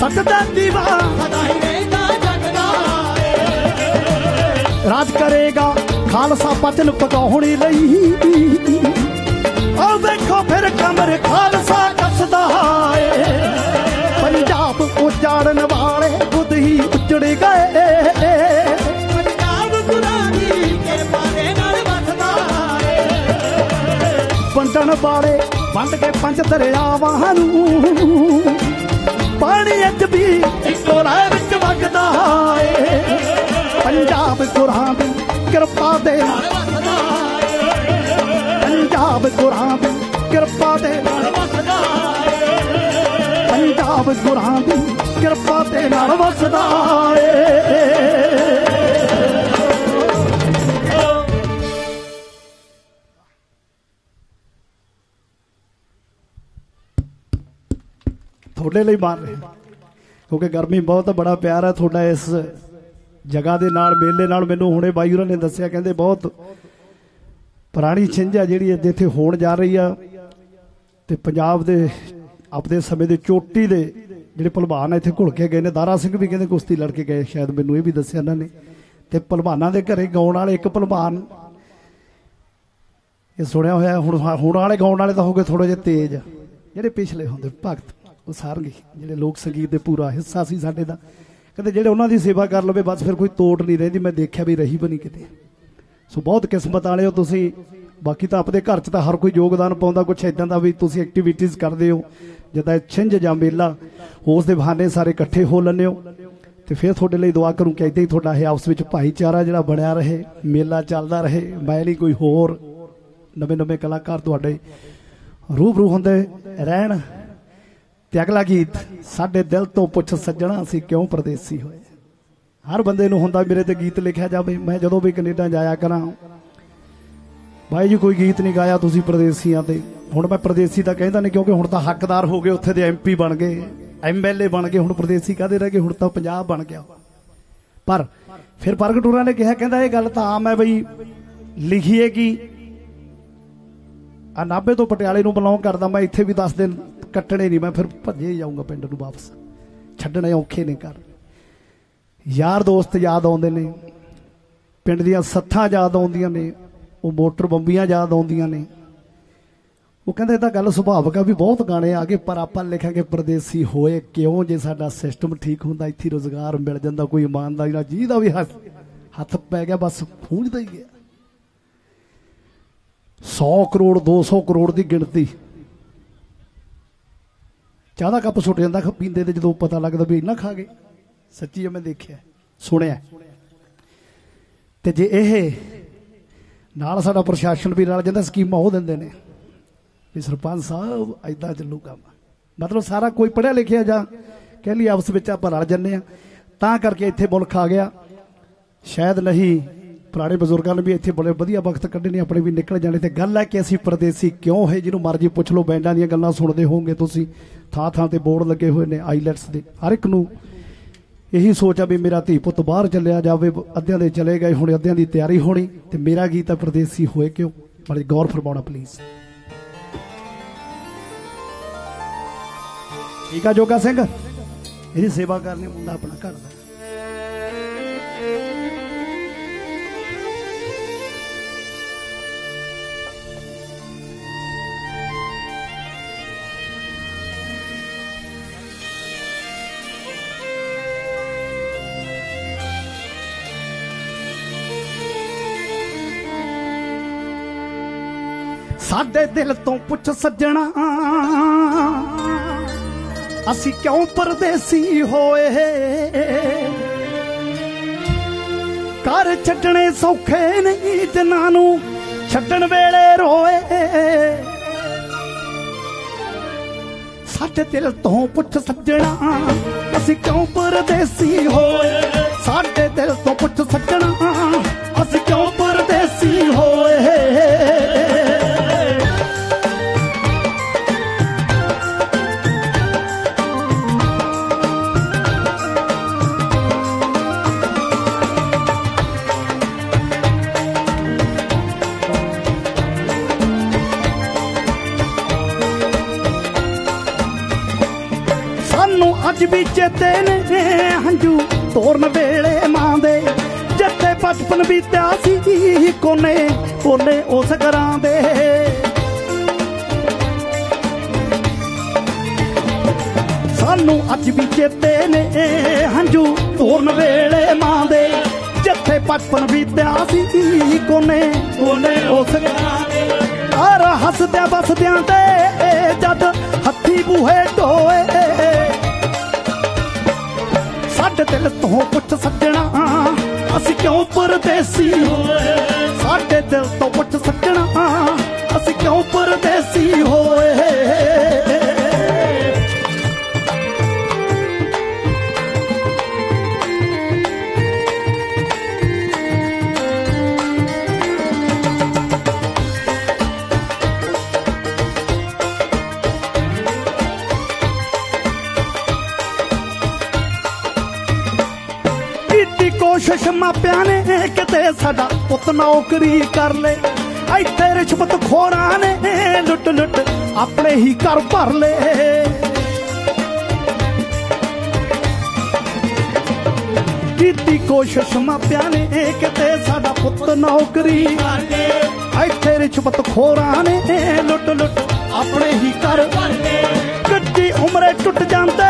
ਸੱਚ ਦਾ ਦੀਵਾ ਸਦਾ ਹੀ ਰਹਿੰਦਾ ਜਗਦਾ ਰਾਜ ਕਰੇਗਾ ਖਾਲਸਾ ਪਤਨ ਪਕਾਉਣ ਲਈ। ਆਹ ਵੇਖੋ ਫਿਰ ਕਮਰ ਖਾਲਸਾ ਕੱਸਦਾ ਏ ਪੰਜਾਬ ਉਜਾੜਨ ਵਾਲੇ ਖੁਦ ਹੀ ਉਜੜ ਗਏ। ਪੰਜਾਬ ਗੁਰਾਂ ਦੀ ਕਿਰਪਾ ਦੇ ਨਾਲ ਵਸਦਾ ਏ ਵੰਡਣ ਵਾਲੇ ਵੰਡ ਕੇ ਪੰਜ ਦਰਿਆਵਾਂ ਨੂੰ। ਪਾਣੀ ਅੱਜ ਵੀ ਇੱਕੋ ਰਾਹ ਵਿੱਚ ਵਗਦਾ ਏ ਪੰਜਾਬ ਗੁਰਾਂ ਦੀ ਕਿਰਪਾ ਦੇ ਨਾਲ ਪੰਜਾਬ ਗੁਰਾਂ ਦੀ ਕਿਰਪਾ ਦੇ ਨਾਲ। ਵਸਦਾ ਏ ਪੰਜਾਬ ਗੁਰਾਂ ਦੀ ਕਿਰਪਾ ਦੇ ਨਾਲ ਵਸਦਾ ਏ। ਤੁਹਾਡੇ ਲਈ ਮਾਰ ਰਹੇ ਕਿਉਂਕਿ ਗਰਮੀ ਬਹੁਤ ਬੜਾ ਪਿਆਰ ਹੈ ਤੁਹਾਡਾ ਇਸ ਜਗ੍ਹਾ ਦੇ ਨਾਲ, ਮੇਲੇ ਨਾਲ। ਮੈਨੂੰ ਹੁਣੇ ਬਾਈ ਉਹਨਾਂ ਨੇ ਦੱਸਿਆ, ਕਹਿੰਦੇ ਬਹੁਤ ਪੁਰਾਣੀ ਛਿੰਝ ਆ ਜਿਹੜੀ ਅੱਜ ਇੱਥੇ ਹੋਣ ਜਾ ਰਹੀ ਆ, ਤੇ ਪੰਜਾਬ ਦੇ ਆਪਦੇ ਸਮੇਂ ਦੇ ਚੋਟੀ ਦੇ ਜਿਹੜੇ ਭਲਵਾਨ ਇੱਥੇ ਘੁਲ ਕੇ ਗਏ ਨੇ। ਦਾਰਾ ਸਿੰਘ ਵੀ ਕਹਿੰਦੇ ਕੁਸ਼ਤੀ ਲੜ ਕੇ ਗਏ, ਸ਼ਾਇਦ ਮੈਨੂੰ ਇਹ ਵੀ ਦੱਸਿਆ ਇਹਨਾਂ ਨੇ। ਤੇ ਭਲਵਾਨਾਂ ਦੇ ਘਰੇ ਗਾਉਣ ਵਾਲੇ ਇੱਕ ਭਲਵਾਨ ਇਹ ਸੁਣਿਆ ਹੋਇਆ, ਹੁਣ ਹੁਣ ਵਾਲੇ ਗਾਉਣ ਵਾਲੇ ਤਾਂ ਹੋ ਗਏ ਥੋੜੇ ਜਿਹਾ ਤੇਜ਼। ਜਿਹੜੇ ਪਿਛਲੇ ਹੁੰਦੇ, ਭਗਤ, ਉਹ ਸਾਰੰਗੀ, ਜਿਹੜੇ ਲੋਕ ਸੰਗੀਤ ਦੇ ਪੂਰਾ ਹਿੱਸਾ ਸੀ ਸਾਡੇ ਦਾ। ਕਹਿੰਦੇ ਜਿਹੜੇ ਉਹਨਾਂ ਦੀ ਸੇਵਾ ਕਰ ਲਵੇ, ਬਸ ਫਿਰ ਕੋਈ ਤੋੜ ਨਹੀਂ ਰਹਿੰਦੀ। ਮੈਂ ਦੇਖਿਆ ਵੀ ਰਹੀ ਬਣੀ ਕਿਤੇ। ਸੋ ਬਹੁਤ ਕਿਸਮਤ ਵਾਲੇ ਹੋ ਤੁਸੀਂ। ਬਾਕੀ ਤਾਂ ਆਪਣੇ ਘਰ 'ਚ ਤਾਂ ਹਰ ਕੋਈ ਯੋਗਦਾਨ ਪਾਉਂਦਾ, ਕੁਛ ਇਦਾਂ ਦਾ ਵੀ ਤੁਸੀਂ ਐਕਟੀਵਿਟੀਜ਼ ਕਰਦੇ ਹੋ, ਜਿੱਦਾਂ ਛਿੰਝ ਜਾਂ ਮੇਲਾ, ਉਸ ਦੇ ਬਹਾਨੇ ਸਾਰੇ ਇਕੱਠੇ ਹੋ ਲੈਂਦੇ ਹੋ। ਤੇ ਫਿਰ ਤੁਹਾਡੇ ਲਈ ਦੁਆ ਕਰੂੰ ਕਿ ਇਦਾਂ ਹੀ ਤੁਹਾਡਾ ਇਹ ਆਪਸ ਵਿੱਚ ਭਾਈਚਾਰਾ ਜਿਹੜਾ ਬਣਿਆ ਰਹੇ, ਮੇਲਾ ਚੱਲਦਾ ਰਹੇ, ਮੈਂ ਨਹੀਂ ਕੋਈ ਹੋਰ ਨਵੇਂ ਨਵੇਂ ਕਲਾਕਾਰ ਤੁਹਾਡੇ ਰੂਬਰੂ ਹੁੰਦੇ ਰਹਿਣ। ਤੇ ਅਗਲਾ ਗੀਤ, ਸਾਡੇ ਦਿਲ ਤੋਂ ਪੁੱਛ ਸੱਜਣਾ ਅਸੀਂ ਕਿਉਂ ਪਰਦੇਸੀ ਹੋਏ? ਹਰ ਬੰਦੇ ਨੂੰ ਹੁੰਦਾ ਮੇਰੇ ਤੇ ਗੀਤ ਲਿਖਿਆ ਜਾਵੇ, ਮੈਂ ਜਦੋਂ ਵੀ ਕੈਨੇਡਾ ਜਾਇਆ ਕਰਾਂ। ਭਾਈ ਜੀ, ਕੋਈ ਗੀਤ ਨਹੀਂ ਗਾਇਆ ਤੁਸੀਂ ਪਰਦੇਸੀਆਂ ਤੇ। ਹੁਣ ਮੈਂ ਪਰਦੇਸੀ ਤਾਂ ਕਹਿੰਦਾ ਨਹੀਂ, ਕਿਉਂਕਿ ਹੁਣ ਤਾਂ ਹੱਕਦਾਰ ਹੋ ਗਏ, ਉੱਥੇ ਦੇ ਐਮਪੀ ਬਣ ਗਏ ਐਮਐਲਏ ਬਣ ਗਏ, ਹੁਣ ਪਰਦੇਸੀ ਕਾਦੇ ਰਹਿ ਗਏ, ਹੁਣ ਤਾਂ ਪੰਜਾਬ ਬਣ ਗਿਆ। ਪਰ ਫਿਰ ਪ੍ਰਗਟੂਰਾ ਨੇ ਕਿਹਾ, ਕਹਿੰਦਾ ਇਹ ਗੱਲ ਤਾਂ ਆਮ ਹੈ ਬਈ ਲਿਖੀਏ ਕਿ ਆ ਨਾਭੇ ਤੋਂ ਪਟਿਆਲੇ ਨੂੰ ਬਿਲੋਂਗ ਕਰਦਾ, ਮੈਂ ਇੱਥੇ ਵੀ 10 ਦਿਨ ਕੱਟਣੇ ਨਹੀਂ, ਮੈਂ ਫਿਰ ਭੱਜੇ ਜਾਊਂਗਾ ਪਿੰਡ ਨੂੰ ਵਾਪਸ। ਛੱਡਣੇ ਔਖੇ ਨੇ ਕਰ ਯਾਰ ਦੋਸਤ ਯਾਦ ਆਉਂਦੇ ਨੇ, ਪਿੰਡ ਦੀਆਂ ਸੱਥਾਂ ਯਾਦ ਆਉਂਦੀਆਂ ਨੇ, ਉਹ ਮੋਟਰ ਬੰਬੀਆਂ ਯਾਦ ਆਉਂਦੀਆਂ ਨੇ। ਉਹ ਕਹਿੰਦੇ ਇਹ ਤਾਂ ਗੱਲ ਸੁਭਾਵਿਕ ਆ ਵੀ ਬਹੁਤ ਗਾਣੇ ਆ ਗਏ, ਪਰ ਆਪਾਂ ਲਿਖਾਂਗੇ ਪਰਦੇਸੀ ਹੋਏ ਕਿਉਂ ਜੇ ਸਾਡਾ ਸਿਸਟਮ ਠੀਕ ਹੁੰਦਾ, ਇੱਥੇ ਰੋਜ਼ਗਾਰ ਮਿਲ ਜਾਂਦਾ, ਕੋਈ ਇਮਾਨਦਾਰੀ ਨਾਲ ਜਿਹਦਾ ਵੀ ਹੱਥ ਪੈ ਗਿਆ, ਬਸ ਪੂੰਝਦਾ ਹੀ ਗਿਆ। 100 ਕਰੋੜ 200 ਕਰੋੜ ਦੀ ਗਿਣਤੀ। ਚਾਹ ਦਾ ਕੱਪ ਸੁੱਟ ਜਾਂਦਾ ਪੀਂਦੇ ਤੇ ਜਦੋਂ ਪਤਾ ਲੱਗਦਾ ਵੀ ਇੰਨਾ ਖਾ ਗਏ। ਸੱਚੀ ਆ ਮੈਂ ਦੇਖਿਆ, ਸੁਣਿਆ। ਤੇ ਜੇ ਇਹ ਨਾਲ ਸਾਡਾ ਪ੍ਰਸ਼ਾਸਨ ਵੀ ਰਲ ਜਾਂਦਾ ਸਕੀਮਾਂ ਉਹ ਦਿੰਦੇ ਨੇ, ਵੀ ਸਰਪੰਚ ਸਾਹਿਬ ਐਦਾਂ ਚੱਲੂ ਕੰਮ। ਮਤਲਬ ਸਾਰਾ ਕੋਈ ਪੜਿਆ ਲਿਖਿਆ ਜਾਂ ਕਹਿ ਲਈ ਆਪਸ ਵਿੱਚ ਆਪਾਂ ਰਲ ਜੰਨੇ ਆ ਤਾਂ ਕਰਕੇ ਇੱਥੇ ਮੁਲਕ ਆ ਗਿਆ। ਸ਼ਾਇਦ ਨਹੀਂ, ਪੁਰਾਣੇ ਬਜ਼ੁਰਗਾਂ ਨੇ ਵੀ ਇੱਥੇ ਬੜੇ ਵਧੀਆ ਵਕਤ ਕੱਢੇ ਨੇ ਆਪਣੇ ਵੀ ਨਿਕਲ ਜਾਣੇ। ਤੇ ਗੱਲ ਹੈ ਕਿ ਅਸੀਂ ਪਰਦੇਸੀ ਕਿਉਂ ਹੈ, ਜਿਹਨੂੰ ਮਰਜ਼ੀ ਪੁੱਛ ਲਓ, ਬੈਂਡਾਂ ਦੀਆਂ ਗੱਲਾਂ ਸੁਣਦੇ ਹੋਵੋਗੇ ਤੁਸੀਂ। ਥਾਂ ਥਾਂ ਤੇ ਬੋਰਡ ਲੱਗੇ ਹੋਏ ਨੇ, ਆਈਲੈਟਸ ਦੇ, ਹਰ ਇੱਕ ਨੂੰ ਇਹੀ ਸੋਚ ਆ ਵੀ ਮੇਰਾ ਧੀ ਪੁੱਤ ਬਾਹਰ ਚੱਲਿਆ ਜਾਵੇ, ਅੱਧਿਆਂ ਦੇ ਚਲੇ ਗਏ, ਹੁਣ ਅੱਧਿਆਂ ਦੀ ਤਿਆਰੀ ਹੋਣੀ, ਤੇ ਮੇਰਾ ਗੀਤ ਆ ਪਰਦੇਸੀ ਹੋਏ ਕਿਉਂ? ਬੜੀ ਗੌਰ ਫਰਮਾਉਣਾ ਪਲੀਜ਼ ਠੀਕ ਆ ਜੋਗਾ ਸਿੰਘ? ਇਹਦੀ ਸੇਵਾ ਕਰਨੀ ਮੁੰਡਾ ਆਪਣਾ ਘਰ ਦਾ। ਸਾਡੇ ਦਿਲ ਤੋਂ ਪੁੱਛ ਸੱਜਣਾ, ਅਸੀਂ ਕਿਉਂ ਪਰਦੇਸੀ ਹੋਏ? ਘਰ ਛੱਡਣੇ ਸੌਖੇ ਨਹੀਂ ਜਿਨ੍ਹਾਂ ਨੂੰ, ਛੱਡਣ ਵੇਲੇ ਰੋਏ। ਸਾਡੇ ਦਿਲ ਤੋਂ ਪੁੱਛ ਸੱਜਣਾ, ਅਸੀਂ ਕਿਉਂ ਪਰਦੇਸੀ ਹੋਏ? ਸਾਡੇ ਦਿਲ ਤੋਂ ਪੁੱਛ ਸੱਜਣਾ, ਅਸੀਂ ਕਿਉਂ ਪਰਦੇਸੀ ਹੋਏ? ਅੱਜ ਵੀ ਚੇਤੇ ਨੇ ਹੰਝੂ, ਤੋਰਨ ਵੇਲੇ ਮਾਂ ਦੇ। ਜਿੱਥੇ ਬਚਪਨ ਬੀਤਿਆ ਸੀ, ਕੋਨੇ ਕੋਨੇ ਉਸ ਘਰਾਂ ਦੇ। ਸਾਨੂੰ ਅੱਜ ਵੀ ਚੇਤੇ ਨੇ ਹੰਝੂ, ਤੋਰਨ ਵੇਲੇ ਮਾਂ ਦੇ। ਜਿੱਥੇ ਬਚਪਨ ਬੀਤਿਆ ਸੀ, ਕੋਨੇ ਕੋਨੇ ਉਸ ਘਰਾਂ ਦੇ। ਹਰ ਹੱਸਦਿਆਂ ਬਸਦਿਆਂ ਤੇ, ਜਦ ਹੱਥੀ ਬੂਹੇ ਢੋਏ ਸਾਡੇ ਦਿਲ ਤੋਂ ਪੁੱਛ ਸੱਜਣਾ। ਅਸੀਂ ਕਿਉਂ ਪਰਦੇਸੀ? ਹੋਏ ਸਾਡੇ ਦਿਲ ਤੋਂ ਪੁੱਛ ਸੱਜਣਾ। ਅਸੀਂ ਕਿਉਂ ਪਰਦੇਸੀ ਹੋਏ? ਕੀਤੀ ਮਾਪਿਆਂ ਨੇ ਕਿਤੇ ਸਾਡਾ ਪੁੱਤ ਨੌਕਰੀ ਕਰ ਲੇ। ਇੱਥੇ ਰਿਸ਼ਵਤ ਖੋਰਾਂ ਨੇ, ਲੁੱਟ ਲੁੱਟ ਆਪਣੇ ਹੀ ਘਰ ਭਰ ਲੇ। ਕੀਤੀ ਕੋਸ਼ਿਸ਼ ਮਾਪਿਆਂ ਨੇ ਕਿਤੇ ਸਾਡਾ ਪੁੱਤ ਨੌਕਰੀ ਕਰ ਲੇ। ਇੱਥੇ ਰਿਸ਼ਵਤ ਖੋਰਾਂ ਨੇ, ਲੁੱਟ ਲੁੱਟ ਆਪਣੇ ਹੀ ਘਰ ਭਰ ਲੇ। ਕੱਟੀ ਉਮਰੇ ਟੁੱਟ ਜਾਂਦਾ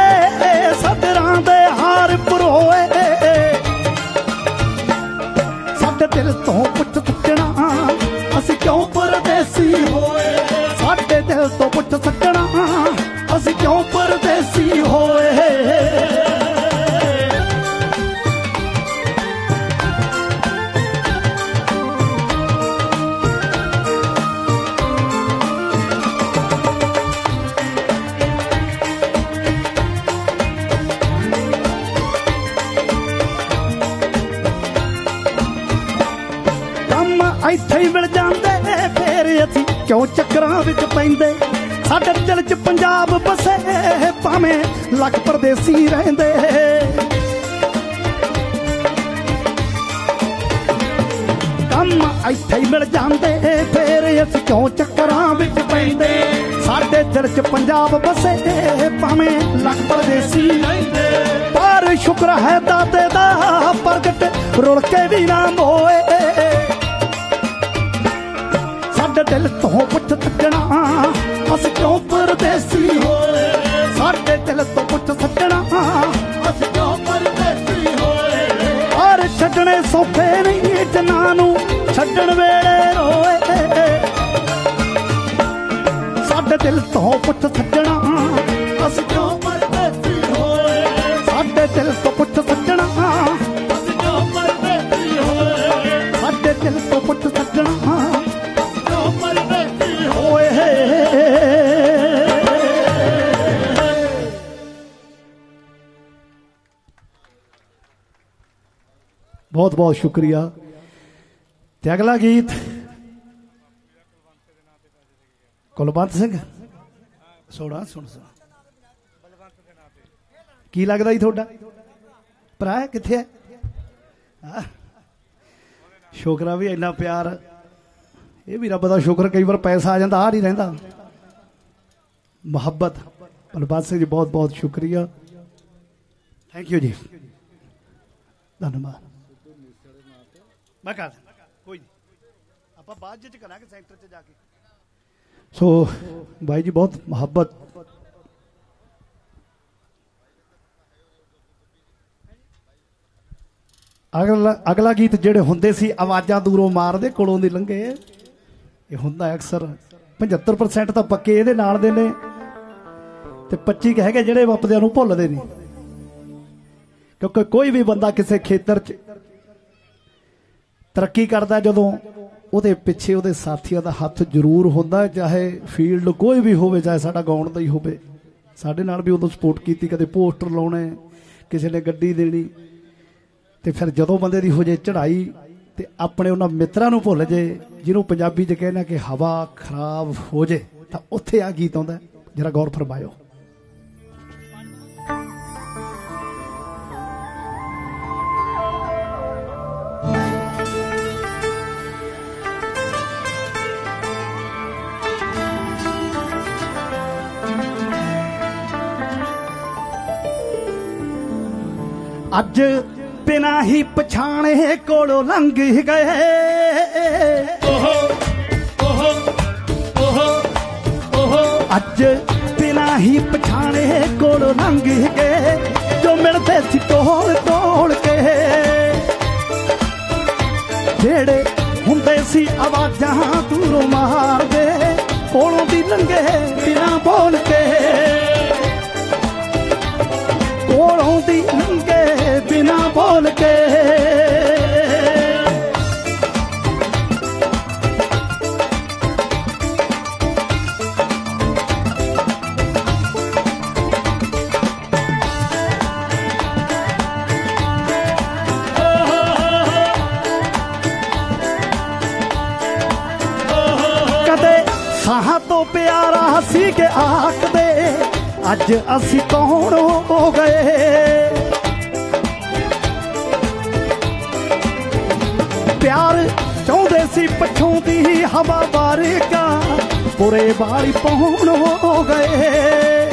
'ਚ ਪੰਜਾਬ ਵਸੇ ਭਾਵੇਂ ਲੱਖ ਪਰਦੇਸੀ ਰਹਿੰਦੇ। ਪਰ ਸ਼ੁਕਰ ਹੈ ਦਾਤੇ ਦਾ, ਪ੍ਰਗਟ ਰੁੜ ਕੇ ਵੀ ਨਾ ਮੋਏ। ਸਾਡੇ ਦਿਲ ਤੋਂ ਪੁੱਛ ਤੱਕਣਾ ਅਸੀਂ ਕਿਉਂ ਪਰਦੇਸੀ ਹੋਏ? ਸਾਡੇ ਦਿਲ ਤੋਂ ਪੁੱਛ ਸੱਜਣਾ, ਅਸੀਂ ਕਿਉਂ ਪਰਦੇਸੀ ਹੋਏ? ਪਰ ਛੱਡਣੇ ਸੌਖੇ ਨਹੀਂ ਜਨਾਂ ਨੂੰ ਛੱਡਣ ਵੇਲੇ ਰੋਏ। दिल तो पुछ सजना साढ़े दिल तो पुछ सजना साढ़े दिल तो पुछ सजना बहुत बहुत शुक्रिया अगला गीत कुलवंत सिंह 16 ਸੁਣ ਸੁਣਾ। ਕੀ ਲੱਗਦਾ ਜੀ ਤੁਹਾਡਾ? ਭਰਾ ਕਿੱਥੇ ਹੈ? ਸ਼ੁਕਰਾ ਵੀ ਇੰਨਾ ਪਿਆਰ। ਇਹ ਵੀ ਰੱਬ ਦਾ ਸ਼ੁਕਰ, ਕਈ ਵਾਰ ਪੈਸਾ ਆ ਜਾਂਦਾ, ਆ ਨਹੀਂ ਰਹਿੰਦਾ। ਮੁਹੱਬਤ। ਬਲਬਾਦ ਸਿੰਘ ਜੀ, ਬਹੁਤ ਬਹੁਤ ਸ਼ੁਕਰੀਆ। ਥੈਂਕ ਯੂ ਜੀ। ਧੰਨਵਾਦ। ਮੈਂ ਕਰ ਕੋਈ ਆਪਾਂ ਬਾਅਦ ਵਿੱਚ ਕਰਾਂਗੇ, ਸੈਂਟਰ 'ਚ ਜਾ ਕੇ। ਸੋ ਬਾਈ ਜੀ, ਬਹੁਤ ਮੁਹੱਬਤ। ਅਗਲਾ ਅਗਲਾ ਗੀਤ ਜਿਹੜੇ ਹੁੰਦੇ ਸੀ, ਆਵਾਜ਼ਾਂ ਦੂਰੋਂ ਮਾਰਦੇ, ਕੋਲੋਂ ਦੀ ਲੰਘੇ। ਇਹ ਹੁੰਦਾ ਅਕਸਰ। 75% ਤਾਂ ਪੱਕੇ ਇਹਦੇ ਨਾਲ ਦੇ ਨੇ। ਤੇ 25 ਕ ਹੈਗੇ ਜਿਹੜੇ ਵਪਦਿਆਂ ਨੂੰ ਭੁੱਲਦੇ ਨਹੀਂ। ਕਿਉਂਕਿ ਕੋਈ ਵੀ ਬੰਦਾ ਕਿਸੇ ਖੇਤਰ 'ਚ ਤਰੱਕੀ ਕਰਦਾ ਜਦੋਂ ਉਹਦੇ ਪਿੱਛੇ ਉਹਦੇ ਸਾਥੀਆਂ ਦਾ ਹੱਥ ਜ਼ਰੂਰ ਹੁੰਦਾ, ਚਾਹੇ ਫੀਲਡ ਕੋਈ ਵੀ ਹੋਵੇ, ਚਾਹੇ ਸਾਡਾ ਗਾਉਣ ਦਾ ਹੀ ਹੋਵੇ। ਸਾਡੇ ਨਾਲ ਵੀ ਉਦੋਂ ਸਪੋਰਟ ਕੀਤੀ, ਕਦੇ ਪੋਸਟਰ ਲਾਉਣੇ, ਕਿਸੇ ਨੇ ਗੱਡੀ ਦੇਣੀ। ਤੇ ਫਿਰ ਜਦੋਂ ਬੰਦੇ ਦੀ ਹੋ ਜੇ ਚੜ੍ਹਾਈ, ਤੇ ਆਪਣੇ ਉਹਨਾਂ ਮਿੱਤਰਾਂ ਨੂੰ ਭੁੱਲ ਜੇ, ਜਿਹਨੂੰ ਪੰਜਾਬੀ 'ਚ ਕਹਿੰਦਾ ਕਿ ਹਵਾ ਖਰਾਬ ਹੋ ਜੇ ਤਾਂ ਉੱਥੇ ਆ ਗੀਤ ਆਉਂਦਾ ਜਰਾ ਗੌਰ ਫਰਮਾਇਓ। ਅੱਜ ਬਿਨਾ ਹੀ ਪਛਾਣੇ ਕੋਲੋਂ ਲੰਘ ਗਏ। ਓਹੋ ਓਹੋ ਓਹੋ ਓਹੋ। ਅੱਜ ਬਿਨਾ ਹੀ ਪਛਾਣੇ ਕੋਲੋਂ ਲੰਘ ਗਏ ਜੋ ਮਿਲਦੇ ਸੀ ਤੋੜ ਤੋੜ ਕੇ। ਜਿਹੜੇ ਹੁੰਦੇ ਸੀ ਆਵਾਜ਼ਾਂ ਦੂਰੋਂ ਮਾਰਦੇ ਕੋਲੋਂ ਦੀ ਲੰਘੇ ਬਿਨਾ ਬੋਲ। ਬਿਨਾ ਕੇ। ਕਦੇ ਸਾਹਾਂ ਤੋਂ ਪਿਆਰਾ ਸੀ ਕੇ ਆਖਦੇ ਅੱਜ ਅਸੀਂ ਕੌਣ ਹੋ ਗਏ? ਸੀ ਪਛੋਂ ਦੀ ਹਵਾ ਬਾਰੇਗਾ ਪੁਰੇ ਬਾਰੀ ਪਹੁੰਚ ਹੋ ਗਏ।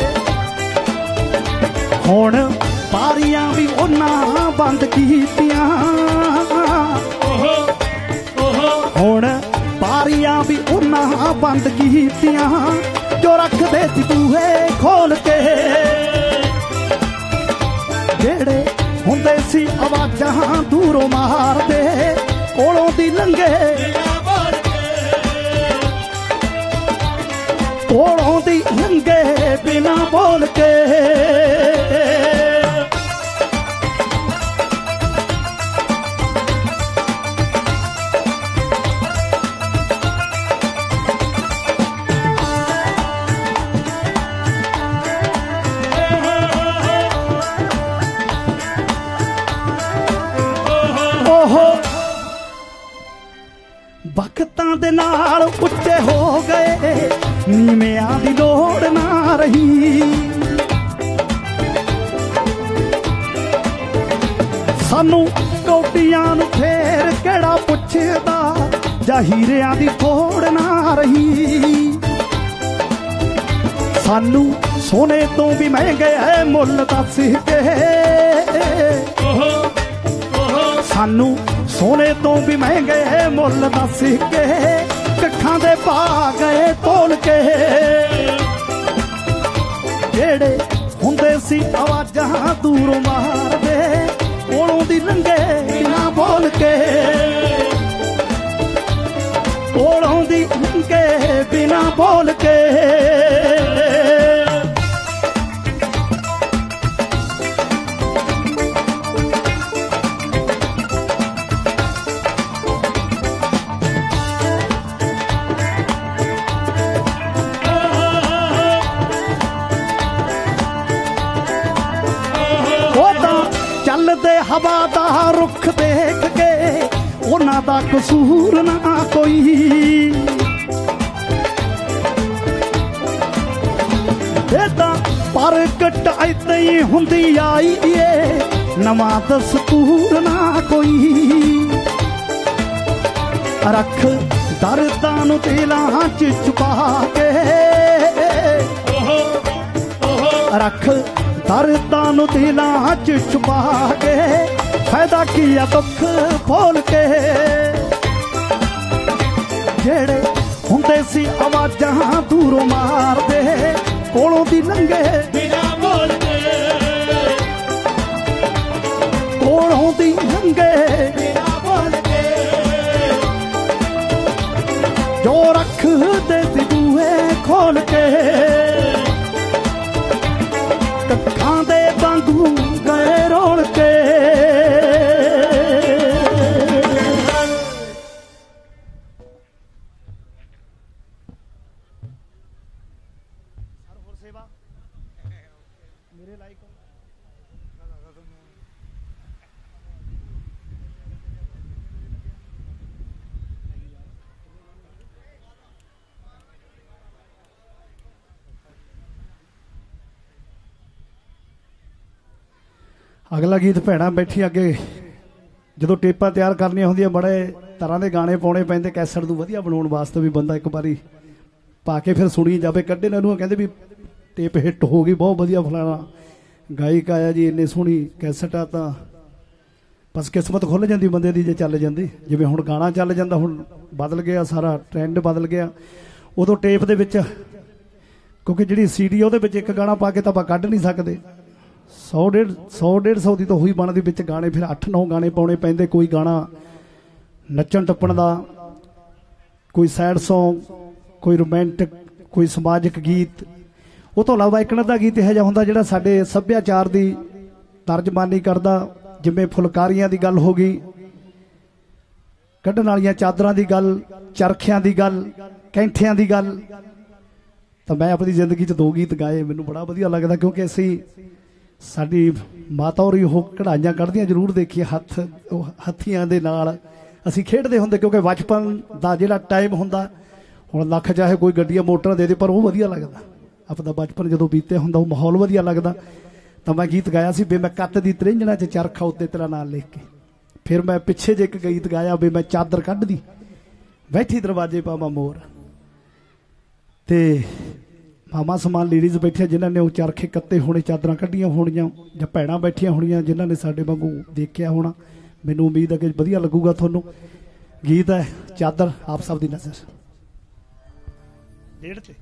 ਹੁਣ ਬਾਰੀਆਂ ਵੀ ਉਹਨਾਂ ਬੰਦ ਕੀਤੀਆਂ। ਹੁਣ ਬਾਰੀਆਂ ਵੀ ਉਹਨਾਂ ਬੰਦ ਕੀਤੀਆਂ। ਜੋ ਰੱਖਦੇ ਸੀ ਬੂਹੇ ਖੋਲ ਕੇ। ਜਿਹੜੇ ਹੁੰਦੇ ਸੀ ਆਵਾਜ਼ਾਂ ਦੂਰੋਂ ਮਾਰਦੇ ਕੋਲੋਂ ਦੀ ਲੰਘੇ ਬਿਨਾ ਕੋਲੋਂ ਦੀ ਲੰਘੇ ਬਿਨਾ ਬੋਲ ਕੇ। ਜਾਂ ਹੀਰਿਆਂ ਦੀ ਕੋੜ ਨਾ ਰਹੀ। ਸਾਨੂੰ ਸੋਨੇ ਤੋਂ ਵੀ ਮਹਿੰਗੇ ਐ ਮੁੱਲ ਦੱਸ ਕੇ ਸਾਨੂੰ ਸੋਨੇ ਤੋਂ ਵੀ ਮਹਿੰਗੇ ਐ ਮੁੱਲ ਦੱਸ ਕੇ ਕੱਖਾਂ ਦੇ ਪਾ ਗਏ ਤੋਲ ਕੇ ਜਿਹੜੇ ਹੁੰਦੇ ਸੀ ਆਵਾਜ਼ਾਂ ਦੂਰੋਂ ਮਾਰਦੇ ਕੋਲੋਂ ਦੀ ਲੰਗੇ ਨਾ ਬੋਲ ਕੇ ਬਿਨਾ ਬੋਲ ਕੇ। ਉਹ ਤਾਂ ਚੱਲਦੇ ਹਵਾ ਦਾ ਰੁੱਖ ਦੇਖ ਕੇ, ਉਹਨਾਂ ਦਾ ਕਸੂਰ ਨਾ ਕੋਈ। ਤਾਂ ਪ੍ਰਗਟ ਹੀ ਹੁੰਦੀ ਆਈ ਏ। ਨਵਾਂ ਦਸਤੂਰ ਨਾ ਕੋਈ। ਰੱਖ ਦਰਦਾਂ ਨੂੰ ਦਿਲਾਂ 'ਚ ਛੁਪਾ ਕੇ। ਰੱਖ ਦਰਦਾਂ ਨੂੰ ਦਿਲਾਂ 'ਚ ਛੁਪਾ ਕੇ। ਫਾਇਦਾ ਕੀ ਆ ਦੁੱਖ ਫੋਲ ਕੇ। ਜਿਹੜੇ ਹੁੰਦੇ ਸੀ ਆਵਾਜ਼ਾਂ ਦੂਰੋਂ ਮਾਰਦੇ। ਕੋਲੋਂ ਦੀ ਲੰਗੇ ਬਿਨਾ ਬੋਲ ਕੇ ਕੋਲੋਂ ਦੀ ਲੰਗੇ ਬਿਨਾ ਬੋਲ ਕੇ ਜੋ ਰੱਖਦੇ ਸੀ ਬੂਹੇ ਖੋਲ ਕੇ। ਅਗਲਾ ਗੀਤ ਭੈਣਾ ਬੈਠੀ ਅੱਗੇ। ਜਦੋਂ ਟੇਪਾਂ ਤਿਆਰ ਕਰਨੀਆਂ ਹੁੰਦੀਆਂ, ਬੜੇ ਤਰ੍ਹਾਂ ਦੇ ਗਾਣੇ ਪਾਉਣੇ ਪੈਂਦੇ, ਕੈਸਟ ਨੂੰ ਵਧੀਆ ਬਣਾਉਣ ਵਾਸਤੇ ਵੀ ਬੰਦਾ ਇੱਕ ਵਾਰੀ ਪਾ ਕੇ ਫਿਰ ਸੁਣੀ ਜਾਵੇ। ਕੱਢੇ ਨਾ ਉਹਨੂੰ ਕਹਿੰਦੇ ਵੀ ਟੇਪ ਹਿੱਟ ਹੋ ਗਈ, ਬਹੁਤ ਵਧੀਆ ਫਲਾਣਾ। ਗਾਇਕ ਆਇਆ ਜੀ, ਇੰਨੇ ਸੋਹਣੀ ਕੈਸਟ ਆ ਤਾਂ ਬਸ ਕਿਸਮਤ ਖੁੱਲ ਜਾਂਦੀ ਬੰਦੇ ਦੀ ਜੇ ਚੱਲ ਜਾਂਦੀ। ਜਿਵੇਂ ਹੁਣ ਗਾਣਾ ਚੱਲ ਜਾਂਦਾ, ਹੁਣ ਬਦਲ ਗਿਆ, ਸਾਰਾ ਟ੍ਰੈਂਡ ਬਦਲ ਗਿਆ। ਉਦੋਂ ਟੇਪ ਦੇ ਵਿੱਚ ਕਿਉਂਕਿ ਜਿਹੜੀ ਸੀਡੀ ਉਹਦੇ ਵਿੱਚ ਇੱਕ ਗਾਣਾ ਪਾ ਕੇ ਤਾਂ ਆਪਾਂ ਕੱਢ ਨਹੀਂ ਸਕਦੇ। 100 ਡੇਢ 100 150 ਦੀ ਤਾਂ ਹੋਈ ਬਣਦੀ, ਵਿੱਚ ਗਾਣੇ ਫਿਰ 8-9 ਗਾਣੇ ਪਾਉਣੇ ਪੈਂਦੇ, ਕੋਈ ਗਾਣਾ ਨੱਚਣ ਟੱਪਣ ਦਾ, ਕੋਈ ਸੈਡ Song, ਕੋਈ ਰੋਮਾਂਟਿਕ ਕੋਈ ਸਮਾਜਿਕ ਗੀਤ। ਉਹ ਤੋਂ ਇਲਾਵਾ ਇੱਕ ਦਾ ਗੀਤ ਇਹੋ ਜਿਹਾ ਹੁੰਦਾ ਜਿਹੜਾ ਸਾਡੇ ਸੱਭਿਆਚਾਰ ਦੀ ਤਰਜਮਾਨੀ ਕਰਦਾ, ਜਿਵੇਂ ਫੁਲਕਾਰੀਆਂ ਦੀ ਗੱਲ ਹੋ ਗਈ, ਕੱਢਣ ਵਾਲੀਆਂ ਚਾਦਰਾਂ ਦੀ ਗੱਲ, ਚਰਖਿਆਂ ਦੀ ਗੱਲ, ਕੈਂਠਿਆਂ ਦੀ ਗੱਲ। ਤਾਂ ਮੈਂ ਆਪਣੀ ਜ਼ਿੰਦਗੀ 'ਚ ਦੋ ਗੀਤ ਗਾਏ, ਮੈਨੂੰ ਬੜਾ ਵਧੀਆ ਲੱਗਦਾ ਕਿਉਂਕਿ ਅਸੀਂ ਸਾਡੀ ਮਾਤਾ ਹੋਰੀ ਉਹ ਕਢਾਈਆਂ ਕੱਢਦੀਆਂ ਜ਼ਰੂਰ ਦੇਖੀਏ, ਹੱਥ, ਉਹ ਹੱਥੀਆਂ ਦੇ ਨਾਲ। ਅਸੀਂ ਖੇਡਦੇ ਹੁੰਦੇ ਕਿਉਂਕਿ ਬਚਪਨ ਦਾ ਜਿਹੜਾ ਟਾਈਮ ਹੁੰਦਾ, ਹੁਣ ਲੱਖ ਚਾਹੇ ਕੋਈ ਗੱਡੀਆਂ ਮੋਟਰਾਂ ਦੇ ਦੇ, ਪਰ ਉਹ ਵਧੀਆ ਲੱਗਦਾ। ਆਪਦਾ ਬਚਪਨ ਜਦੋਂ ਬੀਤੇ ਹੁੰਦਾ, ਉਹ ਮਾਹੌਲ ਵਧੀਆ ਲੱਗਦਾ। ਤਾਂ ਮੈਂ ਗੀਤ ਗਾਇਆ ਸੀ ਬੇ ਮੈਂ ਕੱਤ ਦੀ ਤ੍ਰਿੰਜਣਾ 'ਚ ਚਰਖਾ ਉੱਤੇ ਤੇਰਾ ਨਾਂ ਲਿਖ ਕੇ। ਫਿਰ ਮੈਂ ਪਿੱਛੇ ਜੇ ਇੱਕ ਗੀਤ ਗਾਇਆ ਬੇ ਮੈਂ ਚਾਦਰ ਕੱਢਦੀ, ਬੈਠੀ ਦਰਵਾਜ਼ੇ ਪਾਵਾਂ ਮੋਰ। ਤੇ ਮਾਮਾ ਸਮਾਨ ਲੇਡੀਜ਼ ਬੈਠੀਆਂ, ਜਿਨ੍ਹਾਂ ਨੇ ਉਹ ਚਰਖੇ ਕੱਤੇ ਹੋਣੇ, ਚਾਦਰਾਂ ਕੱਢੀਆਂ ਹੋਣੀਆਂ, ਜਾਂ ਭੈਣਾਂ ਬੈਠੀਆਂ ਹੋਣੀਆਂ, ਜਿਨ੍ਹਾਂ ਨੇ ਸਾਡੇ ਵਾਂਗੂ ਦੇਖਿਆ ਹੋਣਾ। ਮੈਨੂੰ ਉਮੀਦ ਹੈ ਕਿ ਵਧੀਆ ਲੱਗੂਗਾ ਤੁਹਾਨੂੰ। ਗੀਤ ਹੈ, ਚਾਦਰ, ਆਪ ਸਭ ਦੀ ਨਜ਼ਰ। ਡੇਢ ਤੇ।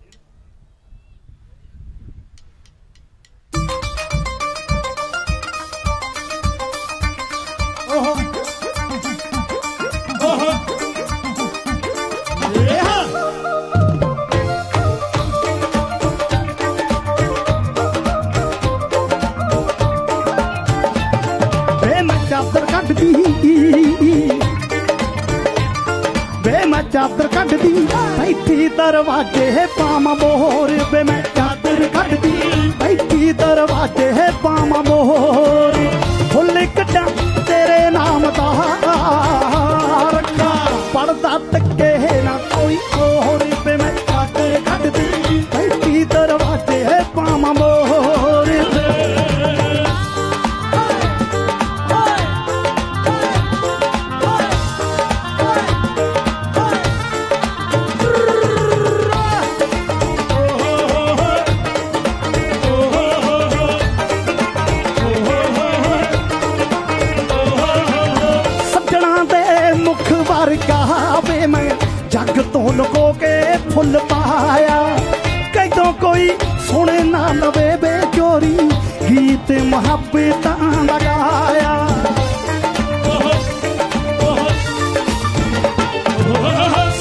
ਚਾਦਰ ਕੱਢਦੀ। ਮੈਂ ਚਾਦਰ ਕੱਢਦੀ। ਬੈਠੀ ਦਰਵਾਜ਼ੇ ਪਾਵਾਂ ਮੋਹਰ ਵੇ ਮੈਂ ਚਾਦਰ ਕੱਢਦੀ। ਬੈਠੀ ਦਰਵਾਜ਼ੇ ਪਾਵਾਂ ਮੋਹਰ ਫੁੱਲ ਕੱਢਾਂ ਤੇਰੇ ਨਾਮ ਦਾ ਰੱਖਾਂ। ਪੜਦਾ ਤੱਕੇ ਕੇ ਫੁੱਲ ਪਾਇਆ। ਕਦੋਂ ਕੋਈ ਸੁਣੇ ਨਾ ਲਵੇ ਬੇਚੋਰੀ ਗੀਤ ਮੁਹੱਬਤਾਂ ਦਾ ਗਾਇਆ।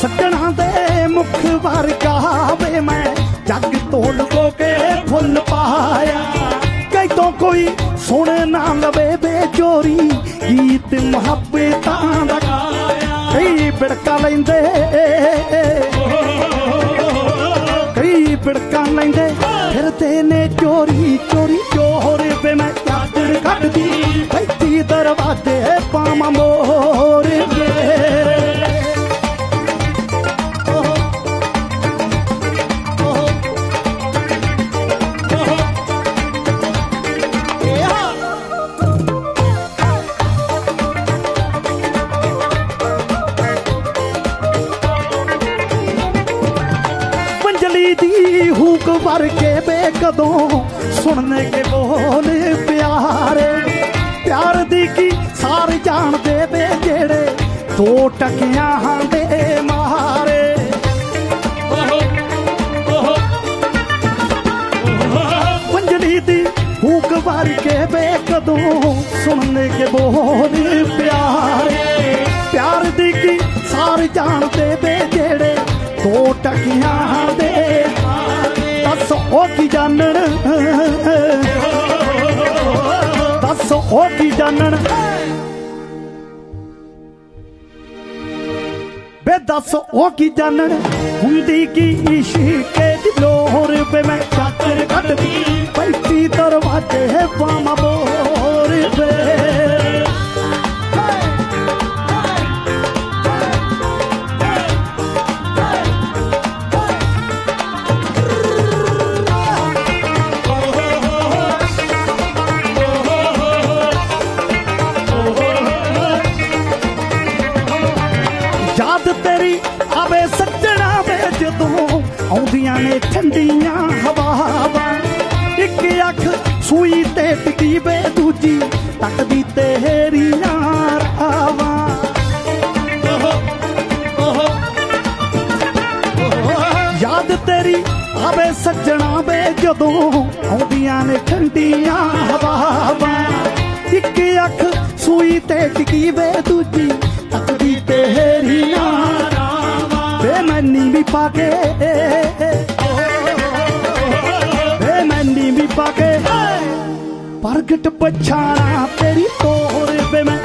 ਸੱਜਣਾ ਦੇ ਮੁਖ ਵਰਗਾ ਵੇ ਮੈਂ ਜੱਗ ਤੋੜ ਲੁਕੋ ਕੇ ਫੁੱਲ ਪਾਇਆ। ਕਈ ਤੋਂ ਕੋਈ ਸੁਣ ਨਾ ਲਵੇ ਬੇਚੋਰੀ ਗੀਤ ਮੁਹੱਬਤਾਂ ਦਾ ਗਾਇਆ। ਕਈ ਬਿੜਕਾ ਲੈਂਦੇ। ਕਈ ਲੈਂਦੇ। ਫਿਰਦੇ ਨੇ ਚੋਰੀ ਚੋਰੀ, ਚੋਰ ਵੇ ਮੈਂ ਚਾਦਰ ਕੱਢਦੀ। ਬੈਠੀ ਦਰਵਾਜ਼ੇ, ਪਾਵਾਂ ਮੋਰ ਵੇ ਭਰ ਕੇ ਬੇ ਕਦੋਂ ਸੁਣਨੇ ਕੇ ਬੋਲ ਪਿਆਰੇ। ਪਿਆਰ ਦੀ ਕੀ ਸਾਰ ਜਾਣਦੇ ਵੇ ਜਿਹੜੇ ਦੋ ਟਕਿਆਂ ਦੇ ਮਾਰੇ। ਪੰਜਲੀ ਦੀ ਹੂਕ ਭਰ ਕੇ ਬੇ ਕਦੋਂ ਸੁਣਨੇ ਕੇ ਬੋਲ ਪਿਆਰੇ। ਪਿਆਰ ਦੀ ਕੀ ਸਾਰ ਜਾਣਦੇ ਵੇ ਜਿਹੜੇ ਦੋ ਟਕੀਆਂ ਦੇ ਉਹ ਕੀ ਜਾਣਨ ਦੱਸ ਉਹ ਕੀ ਜਾਣਨ ਬੇ ਦੱਸ ਉਹ ਕੀ ਜਾਣਨ ਹੁੰਦੀ ਕੀ ਇਸ਼ਕੇ ਦੀ ਲੋਰ ਬੇ ਮੈਂ ਚਾਦਰ ਕੱਢਦੀ। ਬੈਠੀ ਦਰਵਾਜ਼ੇ ਪਾਵਾਂ ਬੋਰ ਵੇ। ਨੇ ਠੰਡੀਆਂ ਹਵਾਵਾਂ। ਇੱਕ ਅੱਖ ਸੂਈ ਤੇ ਟਿਕੀ ਵੇ ਦੂਜੀ ਤੱਕਦੀ ਤੇਰੀਆਂ ਰਾਵਾਂ ਯਾਦ ਤੇਰੀ ਆਵੇ ਸੱਜਣਾ ਵੇ ਜਦੋਂ ਆਉਂਦੀਆਂ ਨੇ ਠੰਡੀਆਂ ਹਵਾਵਾਂ। ਇੱਕ ਅੱਖ ਸੂਈ ਤੇ ਟਿਕੀ ਵੇ ਦੂਜੀ ਤੱਕਦੀ ਤੇਰੀਆਂ ਵੇ ਮੈਨੀ ਵੀ ਪਾ ਕੇ ਪ੍ਰਗਟ ਪਛਾਣਾ ਤੇਰੀ ਤੋਰ ਵੇ ਮੈਂ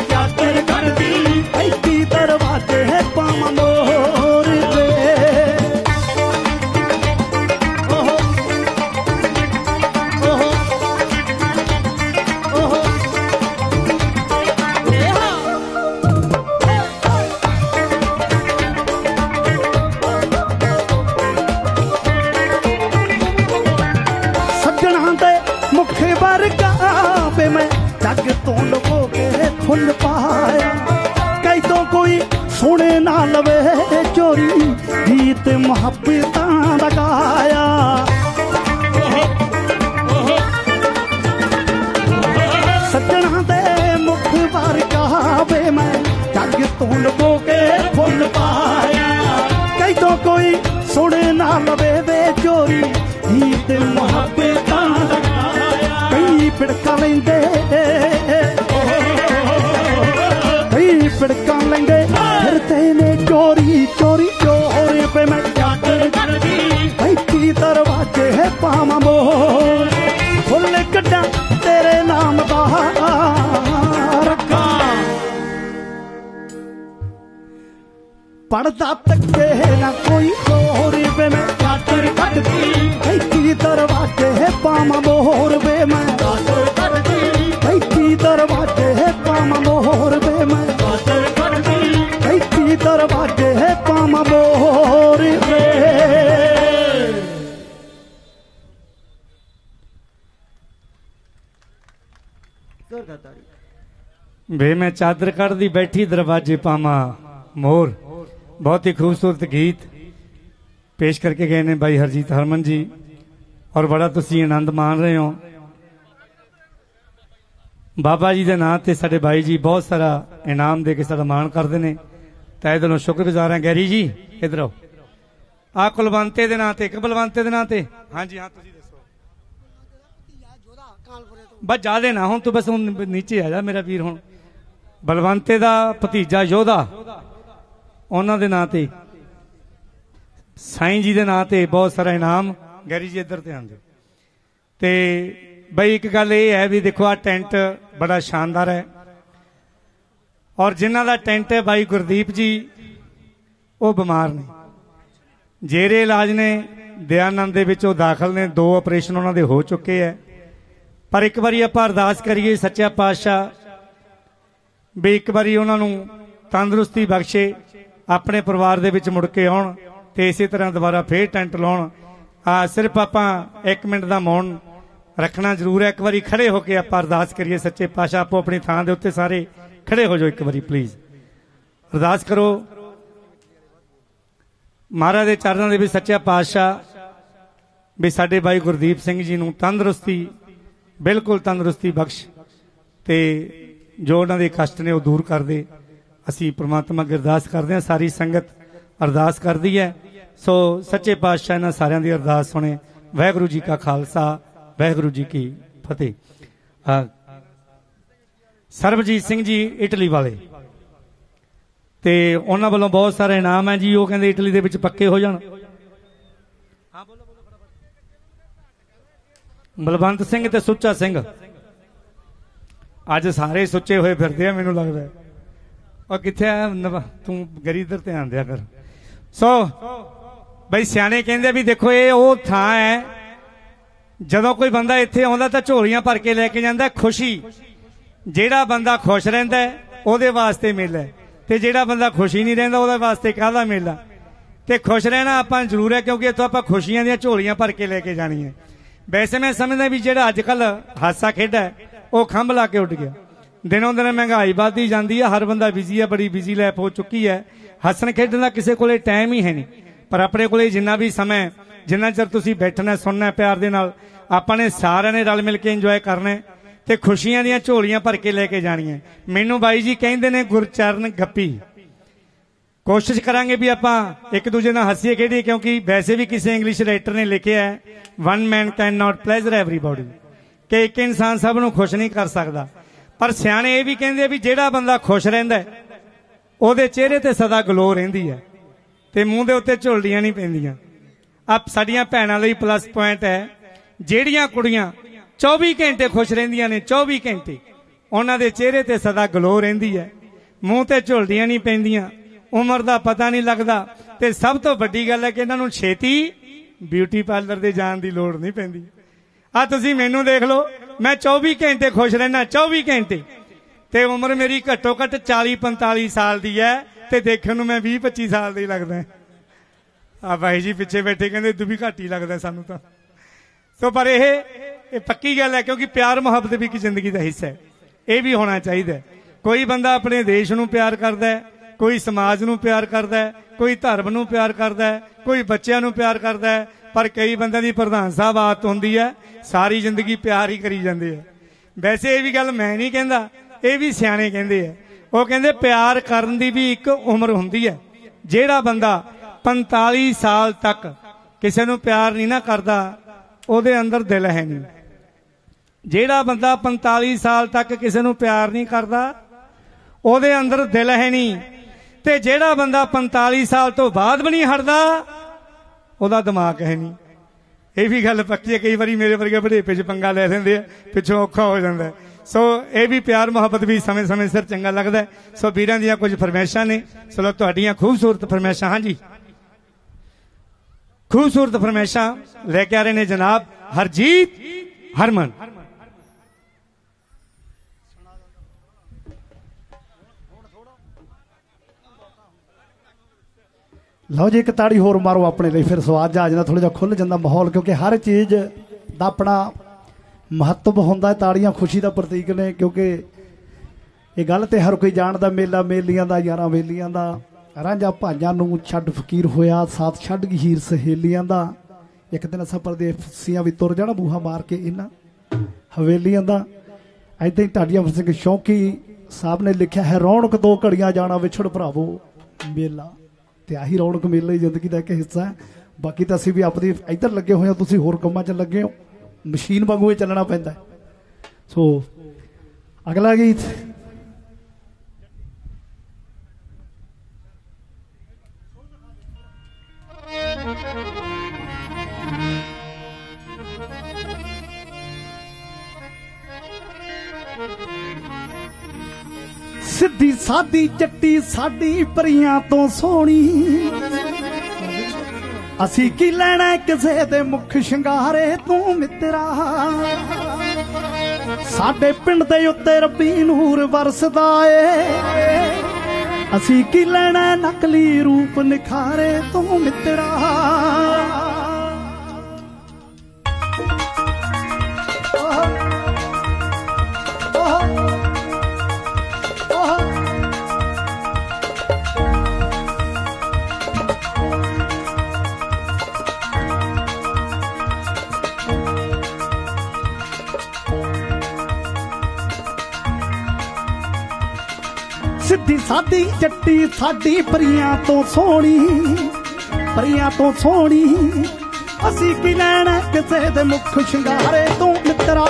ਪੜਦਾ ਤੱਕੇ ਨਾ ਕੋਈ ਹੋਰ ਵੇ ਮੈਂ ਚਾਦਰ ਕੱਢਦੀ। ਬੈਠੀ ਦਰਵਾਜ਼ੇ ਪਾਵਾਂ ਮੋਰ ਵੇ ਮੈਂ ਚਾਦਰ ਕੱਢਦੀ। ਬੈਠੀ ਦਰਵਾਜ਼ੇ ਪਾਵਾਂ ਮੋਰ ਵੇ ਮੈਂ ਚਾਦਰ ਕੱਢਦੀ। ਬੈਠੀ ਦਰਵਾਜ਼ੇ ਪਾਵਾਂ ਮੋਰ ਵੇ। ਵੇ ਮੈਂ ਚਾਦਰ ਕੱਢਦੀ ਬੈਠੀ ਦਰਵਾਜ਼ੇ ਪਾਵਾਂ ਮੋਰ ਬਹੁਤ ਹੀ ਖੂਬਸੂਰਤ ਗੀਤ ਪੇਸ਼ ਕਰਕੇ ਗਏ ਨੇ ਬਾਈ ਹਰਜੀਤ ਹਰਮਨ ਜੀ ਔਰ ਬੜਾ ਤੁਸੀਂ ਆਨੰਦ ਮਾਣ ਰਹੇ ਹੋ ਬਾਬਾ ਜੀ ਦੇ ਨਾਂ ਤੇ ਸਾਡੇ ਬਾਈ ਜੀ ਬਹੁਤ ਸਾਰਾ ਇਨਾਮ ਦੇ ਕੇ ਸਾਡਾ ਮਾਣ ਕਰਦੇ ਨੇ ਤਾਂ ਇਹਦੇ ਨੂੰ ਸ਼ੁਕਰਗੁਜ਼ਾਰ ਹਾਂ ਗੈਰੀ ਜੀ ਇਧਰ ਆਓ ਆ ਕੁਲਵੰਤੇ ਦੇ ਨਾਂ ਤੇ ਇੱਕ ਬਲਵੰਤੇ ਦੇ ਨਾਂ ਤੇ ਹਾਂਜੀ ਹਾਂ ਤੁਸੀਂ ਦੱਸੋ ਬਸ ਜਾਦੇ ਨਾ ਹੁਣ ਤੂੰ ਬਸ ਹੁਣ ਨੀਚੇ ਆ ਜਾ ਮੇਰਾ ਵੀਰ ਹੁਣ ਬਲਵੰਤੇ ਦਾ ਭਤੀਜਾ ਯੋਧਾ ਉਹਨਾਂ ਦੇ ਨਾਂ ਤੇ। ਸਾਈਂ ਜੀ ਦੇ ਨਾਂ ਤੇ ਬਹੁਤ ਸਾਰਾ ਇਨਾਮ ਗੈਰੀ ਜੀ ਇੱਧਰ ਧਿਆਨ ਦਿਓ ਤੇ ਬਈ ਇੱਕ ਗੱਲ ਇਹ ਹੈ ਵੀ ਦੇਖੋ ਆ ਟੈਂਟ ਬੜਾ ਸ਼ਾਨਦਾਰ ਹੈ। ਔਰ ਜਿਨ੍ਹਾਂ ਦਾ ਟੈਂਟ ਹੈ ਬਾਈ ਗੁਰਦੀਪ ਜੀ, ਉਹ ਬਿਮਾਰ ਨੇ। ਜੇਰੇ ਇਲਾਜ ਨੇ, ਦਿਆਨੰਦ ਦੇ ਵਿੱਚ ਉਹ ਦਾਖਲ ਨੇ। ਦੋ ਆਪਰੇਸ਼ਨ ਉਹਨਾਂ ਦੇ ਹੋ ਚੁੱਕੇ ਹੈ। ਪਰ ਇੱਕ ਵਾਰੀ ਆਪਾਂ ਅਰਦਾਸ ਕਰੀਏ ਸੱਚਾ ਪਾਤਸ਼ਾਹ, ਵੀ ਇੱਕ ਵਾਰੀ ਉਹਨਾਂ ਨੂੰ ਤੰਦਰੁਸਤੀ ਬਖਸ਼ੇ। ਆਪਣੇ ਪਰਿਵਾਰ ਦੇ ਵਿੱਚ ਮੁੜ ਕੇ ਆਉਣ ਤੇ ਇਸੇ ਤਰ੍ਹਾਂ ਦੁਬਾਰਾ ਫੇਰ ਟੈਂਟ ਲਾਉਣ। ਆ ਸਿਰਫ ਆਪਾਂ 1 ਮਿੰਟ ਦਾ ਮੌਨ ਰੱਖਣਾ ਜ਼ਰੂਰ ਹੈ। ਇੱਕ ਵਾਰੀ ਖੜੇ ਹੋ ਕੇ ਆਪਾਂ ਅਰਦਾਸ ਕਰੀਏ। ਸੱਚੇ ਪਾਤਸ਼ਾਹ ਆਪੋ ਆਪਣੀ ਥਾਂ ਦੇ ਉੱਤੇ ਸਾਰੇ ਖੜੇ ਹੋ ਜਾਓ ਇੱਕ ਵਾਰੀ ਪਲੀਜ਼ ਅਰਦਾਸ ਕਰੋ। ਮਹਾਰਾਜ ਦੇ ਚਰਨਾਂ ਦੇ ਵਿੱਚ ਸੱਚਾ ਪਾਤਸ਼ਾਹ ਵੀ ਸਾਡੇ ਭਾਈ ਗੁਰਦੀਪ ਸਿੰਘ ਜੀ ਨੂੰ ਤੰਦਰੁਸਤੀ, ਬਿਲਕੁਲ ਤੰਦਰੁਸਤੀ ਬਖਸ਼ ਤੇ ਜੋ ਉਹਨਾਂ ਦੇ ਕਸ਼ਟ ਨੇ ਉਹ ਦੂਰ ਕਰ ਦੇ। ਅਸੀਂ ਪ੍ਰਮਾਤਮਾ ਅਰਦਾਸ ਕਰਦੇ ਹਾਂ, ਸਾਰੀ ਸੰਗਤ ਅਰਦਾਸ ਕਰਦੀ ਹੈ। ਸੋ ਸੱਚੇ ਪਾਤਸ਼ਾਹ ਇਹਨਾਂ ਸਾਰਿਆਂ ਦੀ ਅਰਦਾਸ ਸੁਣੇ। ਵਾਹਿਗੁਰੂ ਜੀ ਕਾ ਖਾਲਸਾ, ਵਾਹਿਗੁਰੂ ਜੀ ਕੀ ਫਤਿਹ। ਸਰਬਜੀਤ ਸਿੰਘ ਜੀ ਇਟਲੀ ਵਾਲੇ। ਤੇ ਉਹਨਾਂ ਵੱਲੋਂ ਬਹੁਤ ਸਾਰੇ ਇਨਾਮ ਹੈ ਜੀ, ਉਹ ਕਹਿੰਦੇ ਇਟਲੀ ਦੇ ਵਿੱਚ ਪੱਕੇ ਹੋ ਜਾਣ। ਬਲਵੰਤ ਸਿੰਘ ਤੇ ਸੁੱਚਾ ਸਿੰਘ। ਅੱਜ ਸਾਰੇ ਸੁੱਚੇ ਹੋਏ ਫਿਰਦੇ ਆ, ਮੈਨੂੰ ਲੱਗਦਾ ਉਹ ਕਿੱਥੇ ਆ? ਨਵ- ਤੂੰ ਗਰੀ ਇੱਧਰ ਧਿਆਨ ਦਿਆ ਕਰ। ਸੋ, ਬਈ ਸਿਆਣੇ ਕਹਿੰਦੇ ਵੀ ਦੇਖੋ, ਇਹ ਉਹ ਥਾਂ ਹੈ। ਜਦੋਂ ਕੋਈ ਬੰਦਾ ਇੱਥੇ ਆਉਂਦਾ ਤਾਂ ਝੋਲੀਆਂ ਭਰ ਕੇ ਲੈ ਕੇ ਜਾਂਦਾ, ਖੁਸ਼ੀ। ਜਿਹੜਾ ਬੰਦਾ ਖੁਸ਼ ਰਹਿੰਦਾ, ਉਹਦੇ ਵਾਸਤੇ ਮੇਲਾ ਤੇ ਜਿਹੜਾ ਬੰਦਾ ਖੁਸ਼ੀ ਨਹੀਂ ਰਹਿੰਦਾ, ਉਹਦੇ ਵਾਸਤੇ ਕਾਹਦਾ ਮੇਲਾ? ਤੇ ਖੁਸ਼ ਰਹਿਣਾ ਆਪਾਂ ਜ਼ਰੂਰ ਹੈ, ਕਿਉਂਕਿ ਇੱਥੋਂ ਆਪਾਂ ਖੁਸ਼ੀਆਂ ਦੀਆਂ ਝੋਲੀਆਂ ਭਰ ਕੇ ਲੈ ਕੇ ਜਾਣੀਆਂ। ਵੈਸੇ ਮੈਂ ਸਮਝਦਾ ਵੀ ਜਿਹੜਾ ਅੱਜ ਕੱਲ ਹਾਸਾ ਖੇਡਾ ਹੈ ਉਹ ਖੰਭ ਲਾ ਕੇ ਉੱਡ ਗਿਆ। ਦਿਨੋਂ ਦਿਨ ਮਹਿੰਗਾਈ ਵੱਧਦੀ ਜਾਂਦੀ ਹੈ ਹਰ ਬੰਦਾ ਬਿਜ਼ੀ ਹੈ ਬੜੀ ਬਿਜ਼ੀ ਲਾਈਫ ਹੋ ਚੁੱਕੀ ਹੈ। ਹੱਸਣ ਖੇਡਣ ਦਾ ਕਿਸੇ ਕੋਲੇ ਟਾਈਮ ਹੀ ਹੈ ਨਹੀਂ। ਪਰ ਆਪਣੇ ਕੋਲੇ ਜਿੰਨਾ ਵੀ ਸਮਾਂ ਜਿੰਨਾ ਚਿਰ ਤੁਸੀਂ ਬੈਠਣਾ, ਸੁਣਨਾ, ਪਿਆਰ ਦੇ ਨਾਲ, ਆਪਾਂ ਨੇ ਸਾਰਿਆਂ ਨੇ ਰਲ ਮਿਲ ਕੇ ਇੰਜੋਏ ਕਰਨਾ ਤੇ ਖੁਸ਼ੀਆਂ ਦੀਆਂ ਝੋਲੀਆਂ ਭਰ ਕੇ ਲੈ ਕੇ ਜਾਣੀਆਂ ਮੈਨੂੰ ਬਾਈ ਜੀ ਕਹਿੰਦੇ ਨੇ, ਗੁਰਚਰਨ ਗੱਪੀ। ਕੋਸ਼ਿਸ਼ ਕਰਾਂਗੇ ਵੀ ਆਪਾਂ ਇੱਕ ਦੂਜੇ ਨਾਲ ਹੱਸੀਏ ਖੇਡੀਏ, ਕਿਉਂਕਿ ਵੈਸੇ ਵੀ ਕਿਸੇ ਇੰਗਲਿਸ਼ ਰਾਈਟਰ ਨੇ ਲਿਖਿਆ ਹੈ one man can not pleasure everybody ਕਿ ਇੱਕ ਇਨਸਾਨ ਸਭ ਨੂੰ ਖੁਸ਼ ਨਹੀਂ ਕਰ ਸਕਦਾ। ਪਰ ਸਿਆਣੇ ਇਹ ਵੀ ਕਹਿੰਦੇ ਵੀ ਜਿਹੜਾ ਬੰਦਾ ਖੁਸ਼ ਰਹਿੰਦਾ ਉਹਦੇ ਚਿਹਰੇ ਤੇ ਸਦਾ ਗਲੋ ਰਹਿੰਦੀ ਹੈ ਤੇ ਮੂੰਹ ਦੇ ਉੱਤੇ ਝੁਲਡੀਆਂ ਨਹੀਂ ਪੈਂਦੀਆਂ। ਆ ਸਾਡੀਆਂ ਭੈਣਾਂ ਲਈ ਪਲੱਸ ਪੁਆਇੰਟ ਹੈ, ਜਿਹੜੀਆਂ ਕੁੜੀਆਂ 24 ਘੰਟੇ ਖੁਸ਼ ਰਹਿੰਦੀਆਂ ਨੇ 24 ਘੰਟੇ, ਉਹਨਾਂ ਦੇ ਚਿਹਰੇ ਤੇ ਸਦਾ ਗਲੋ ਰਹਿੰਦੀ ਹੈ, ਮੂੰਹ ਤੇ ਝੁਲਡੀਆਂ ਨਹੀਂ ਪੈਂਦੀਆਂ, ਉਮਰ ਦਾ ਪਤਾ ਨਹੀਂ ਲੱਗਦਾ ਤੇ ਸਭ ਤੋਂ ਵੱਡੀ ਗੱਲ ਹੈ ਕਿ ਇਹਨਾਂ ਨੂੰ ਛੇਤੀ ਬਿਊਟੀ ਪਾਰਲਰ ਦੇ ਜਾਣ ਦੀ ਲੋੜ ਨਹੀਂ ਪੈਂਦੀ। ਆ ਤੁਸੀਂ ਮੈਨੂੰ ਦੇਖ ਲਓ। ਮੈਂ 24 ਘੰਟੇ ਖੁਸ਼ ਰਹਿਣਾ 24 ਘੰਟੇ। ਤੇ ਉਮਰ ਮੇਰੀ ਘੱਟੋ ਘੱਟ 40 45 ਸਾਲ ਦੀ ਹੈ ਤੇ ਦੇਖਣ ਨੂੰ ਮੈਂ 20 25 ਸਾਲ ਦਾ ਹੀ ਲੱਗਦਾ। ਆ ਭਾਈ ਜੀ ਪਿੱਛੇ ਬੈਠੇ ਕਹਿੰਦੇ, ਤੂੰ ਵੀ ਘੱਟ ਹੀ ਲੱਗਦਾ ਸਾਨੂੰ ਤਾਂ। ਸੋ ਪਰ ਇਹ ਇਹ ਪੱਕੀ ਗੱਲ ਹੈ ਕਿਉਂਕਿ ਪਿਆਰ ਮੁਹੱਬਤ ਵੀ ਇੱਕ ਜ਼ਿੰਦਗੀ ਦਾ ਹਿੱਸਾ ਹੈ। ਇਹ ਵੀ ਹੋਣਾ ਚਾਹੀਦਾ ਕੋਈ ਬੰਦਾ ਆਪਣੇ ਦੇਸ਼ ਨੂੰ ਪਿਆਰ ਕਰਦਾ ਹੈ, ਕੋਈ ਸਮਾਜ ਨੂੰ ਪਿਆਰ ਕਰਦਾ ਹੈ, ਕੋਈ ਧਰਮ ਨੂੰ ਪਿਆਰ ਕਰਦਾ ਹੈ, ਕੋਈ ਬੱਚਿਆਂ ਨੂੰ ਪਿਆਰ ਕਰਦਾ ਹੈ ਪਰ ਕਈ ਬੰਦਿਆਂ ਦੀ ਪ੍ਰਧਾਨ ਸਾਹਿਬ ਆਦਤ ਹੁੰਦੀ ਹੈ, ਸਾਰੀ ਜ਼ਿੰਦਗੀ ਪਿਆਰ ਹੀ ਕਰੀ ਜਾਂਦੇ ਆ। ਵੈਸੇ ਇਹ ਵੀ ਗੱਲ ਮੈਂ ਨਹੀਂ ਕਹਿੰਦਾ, ਇਹ ਵੀ ਸਿਆਣੇ ਕਹਿੰਦੇ ਆ। ਉਹ ਕਹਿੰਦੇ ਪਿਆਰ ਕਰਨ ਦੀ ਵੀ ਇੱਕ ਉਮਰ ਹੁੰਦੀ ਹੈ। ਜਿਹੜਾ ਬੰਦਾ 45 ਸਾਲ ਤੱਕ ਕਿਸੇ ਨੂੰ ਪਿਆਰ ਨਹੀਂ ਨਾ ਕਰਦਾ, ਉਹਦੇ ਅੰਦਰ ਦਿਲ ਹੈ ਨਹੀਂ। ਜਿਹੜਾ ਬੰਦਾ 45 ਸਾਲ ਤੱਕ ਕਿਸੇ ਨੂੰ ਪਿਆਰ ਨਹੀਂ ਕਰਦਾ, ਉਹਦੇ ਅੰਦਰ ਦਿਲ ਹੈ ਨਹੀਂ। ਤੇ ਜਿਹੜਾ ਬੰਦਾ 45 ਸਾਲ ਤੋਂ ਬਾਅਦ ਵੀ ਨਹੀਂ ਹਟਦਾ ਉਹਦਾ ਦਿਮਾਗ ਹੈ ਨਹੀਂ। ਇਹ ਵੀ ਗੱਲ ਪੱਕੀ ਹੈ, ਕਈ ਵਾਰੀ ਮੇਰੇ ਵਰਗੇ ਬੜੇਪੇ 'ਚ ਪੰਗਾ ਲੈ ਲੈਂਦੇ ਆ, ਪਿੱਛੋਂ ਔਖਾ ਹੋ ਜਾਂਦਾ ਸੋ ਇਹ ਵੀ ਪਿਆਰ, ਮੁਹੱਬਤ ਵੀ ਸਮੇਂ-ਸਮੇਂ ਸਿਰ ਚੰਗਾ ਲੱਗਦਾ ਸੋ ਵੀਰਾਂ ਦੀਆਂ ਕੁਝ ਫਰਮਾਇਸ਼ਾਂ ਨੇ। ਚਲੋ, ਤੁਹਾਡੀਆਂ ਖੂਬਸੂਰਤ ਫਰਮਾਇਸ਼ਾਂ, ਹਾਂਜੀ। ਖੂਬਸੂਰਤ ਫਰਮਾਇਸ਼ਾਂ ਲੈ ਕੇ ਆ ਰਹੇ ਨੇ ਜਨਾਬ ਹਰਜੀਤ ਹਰਮਨ। ਲਓ ਜੀ, ਇੱਕ ਤਾੜੀ ਹੋਰ ਮਾਰੋ ਆਪਣੇ ਲਈ, ਫਿਰ ਸਵਾਦ ਜਾ ਆ ਜਾਂਦਾ ਥੋੜਾ ਜਿਹਾ ਖੁੱਲ ਜਾਂਦਾ ਮਾਹੌਲ, ਕਿਉਂਕਿ ਹਰ ਚੀਜ਼ ਦਾ ਆਪਣਾ ਮਹੱਤਵ ਹੁੰਦਾ ਹੈ, ਤਾੜੀਆਂ ਖੁਸ਼ੀ ਦਾ ਪ੍ਰਤੀਕ ਨੇ, ਕਿਉਂਕਿ ਇਹ ਗੱਲ ਤੇ ਹਰ ਕੋਈ ਜਾਣਦਾ, ਮੇਲਾ ਮੇਲੀਆਂ ਦਾ, ਯਾਰਾਂ ਵੇਲੀਆਂ ਦਾ, ਰਾਂਝਾ ਭਾਂਜਾਂ ਨੂੰ ਛੱਡ ਫਕੀਰ ਹੋਇਆ, ਸਾਥ ਛੱਡ ਗਈ ਹੀਰ ਸਹੇਲੀਆਂ ਦਾ, ਇੱਕ ਦਿਨ ਅਸਾਂ ਪਰਦੇਸੀਆਂ ਵੀ ਤੁਰ ਜਾਣਾ, ਬੂਹਾ ਮਾਰ ਕੇ ਇਹਨਾਂ ਹਵੇਲੀਆਂ ਦਾ। ਐਦਾਂ ਹੀ ਢਾਡੀਆਂ ਸਿੰਘ ਸ਼ੌਂਕੀ ਸਾਹਿਬ ਨੇ ਲਿਖਿਆ ਹੈ, ਰੌਣਕ ਦੋ ਘੜੀਆਂ ਜਾਣਾ, ਵਿਛੜ ਭਰਾਵੋ ਮੇਲਾ। ਤੇ ਆਹੀ ਰੌਣਕ ਮੇਲਾ ਹੀ ਜ਼ਿੰਦਗੀ ਦਾ ਇੱਕ ਹਿੱਸਾ ਹੈ। ਬਾਕੀ ਤਾਂ ਅਸੀਂ ਵੀ ਆਪਣੀ ਇੱਧਰ ਲੱਗੇ ਹੋਏ ਹਾਂ, ਤੁਸੀਂ ਹੋਰ ਕੰਮਾਂ 'ਚ ਲੱਗੇ ਹੋ। ਮਸ਼ੀਨ ਵਾਂਗੂ ਹੀ ਚੱਲਣਾ ਪੈਂਦਾ ਸੋ ਅਗਲਾ ਗੀਤ ਸਿੱਧੀ ਸਾਦੀ ਚੱਟੀ ਸਾਡੀ ਪਰੀਆਂ ਤੋਂ ਸੋਹਣੀ। ਅਸੀਂ ਕੀ ਲੈਣਾ ਕਿਸੇ ਦੇ ਮੁਖ ਸ਼ਿੰਗਾਰੇ? ਤੂੰ ਮਿੱਤਰਾ। ਸਾਡੇ ਪਿੰਡ ਦੇ ਉੱਤੇ ਰੱਬੀ ਨੂਰ ਵਰਸਦਾ ਏ। ਅਸੀਂ ਕੀ ਲੈਣਾ ਨਕਲੀ ਰੂਪ ਨਿਖਾਰੇ? ਤੂੰ ਮਿੱਤਰਾ। ਸਿੱਧੀ ਸਾਦੀ ਚੱਟੀ ਸਾਡੀ ਪਰੀਆਂ ਤੋਂ ਸੋਹਣੀ, ਪਰੀਆਂ ਤੋਂ ਸੋਹਣੀ। ਅਸੀਂ ਕੀ ਲੈਣਾ ਕਿਸੇ ਦੇ ਮੁਖ ਸ਼ਿੰਗਾਰੇ ਤੋਂ ਮਿੱਤਰਾ?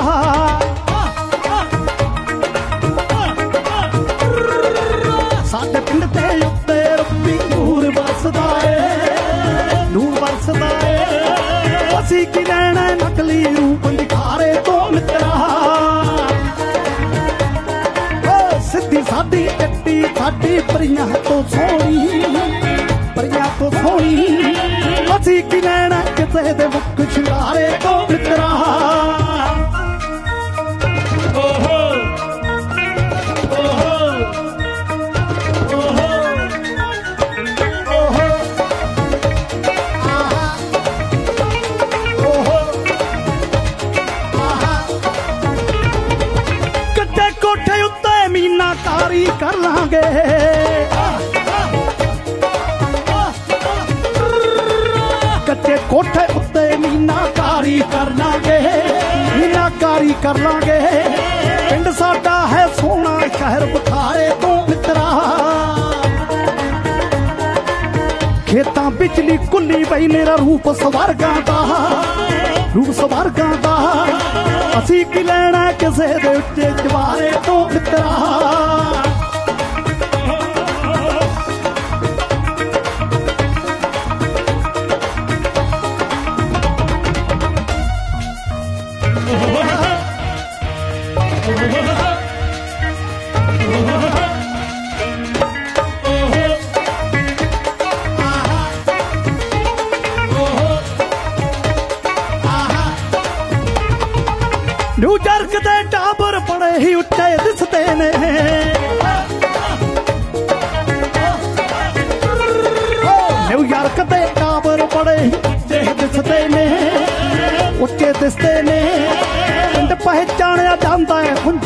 ਸਾਡੇ ਪਿੰਡ ਤੇ ਉੱਤੇ ਰੱਬੀ ਨੂਰ ਵਰਸਦਾ ਏ, ਨੂਰ ਵਰਸਦਾ ਏ। ਅਸੀਂ ਕੀ ਲੈਣਾ ਨਕਲੀ ਰੂਪ ਦਿਖਾਰੇ ਤੋਂ ਮਿੱਤਰਾ? ਸਿੱਧੀ ਸਾਦੀ ਚੱਟੀ ਸਾਡੀ ਪਰੀਆਂ ਤੋਂ ਸੋਹਣੀ, ਪਰੀਆਂ ਤੋਂ ਸੋਹਣੀ। ਅਸੀਂ ਕੀ ਲੈਣਾ ਕਿਸੇ ਦੇ ਮੁੱਖ ਸ਼ਿੰਗਾਰੇ ਤੋਂ ਮਿੱਤਰਾ ਕਰ ਲਾਂਗੇ ਕੋਠੇ ਉੱਤੇ ਮੀਨਾਕਾਰੀ ਕਰ ਲਾਂਗੇ ਮੀਨਾਕਾਰੀ ਕਰ ਲਾਂਗੇ ਪਿੰਡ ਸਾਡਾ ਹੈ ਸੋਹਣਾ, ਸ਼ਹਿਰ ਬਖਾਰੇ ਤੋਂ ਮਿੱਤਰਾ ਖੇਤਾਂ ਵਿਚਲੀ ਕੁੱਲੀ ਬਈ ਮੇਰਾ ਰੂਪ ਸਵਰਗਾਂ ਦਾ। ਰੂਪ ਸਵਰਗਾਂ ਦਾ। ਅਸੀਂ ਕੀ ਲੈਣਾ ਕਿਸੇ ਦੇ ਉੱਤੇ ਜਵਾਰੇ ਤੋਂ ਮਿੱਤਰਾ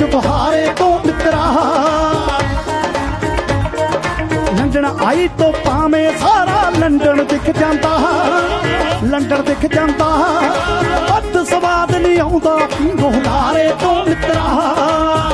ਜਾਂਦਾ ਹੈ ਤੋਂ ਮਿੱਤਰਾ ਲੰਡਨ ਆਈ ਤੋਂ ਪਾਵੇਂ ਸਾਰਾ ਲੰਡਣ ਦਿਖ ਜਾਂਦਾ। ਲੰਡਨ ਦਿਖ ਜਾਂਦਾ। ਵੱਧ ਸਵਾਦ ਨਹੀਂ ਆਉਂਦਾ ਪੀਂਗੋ ਤੋਂ ਮਿੱਤਰਾ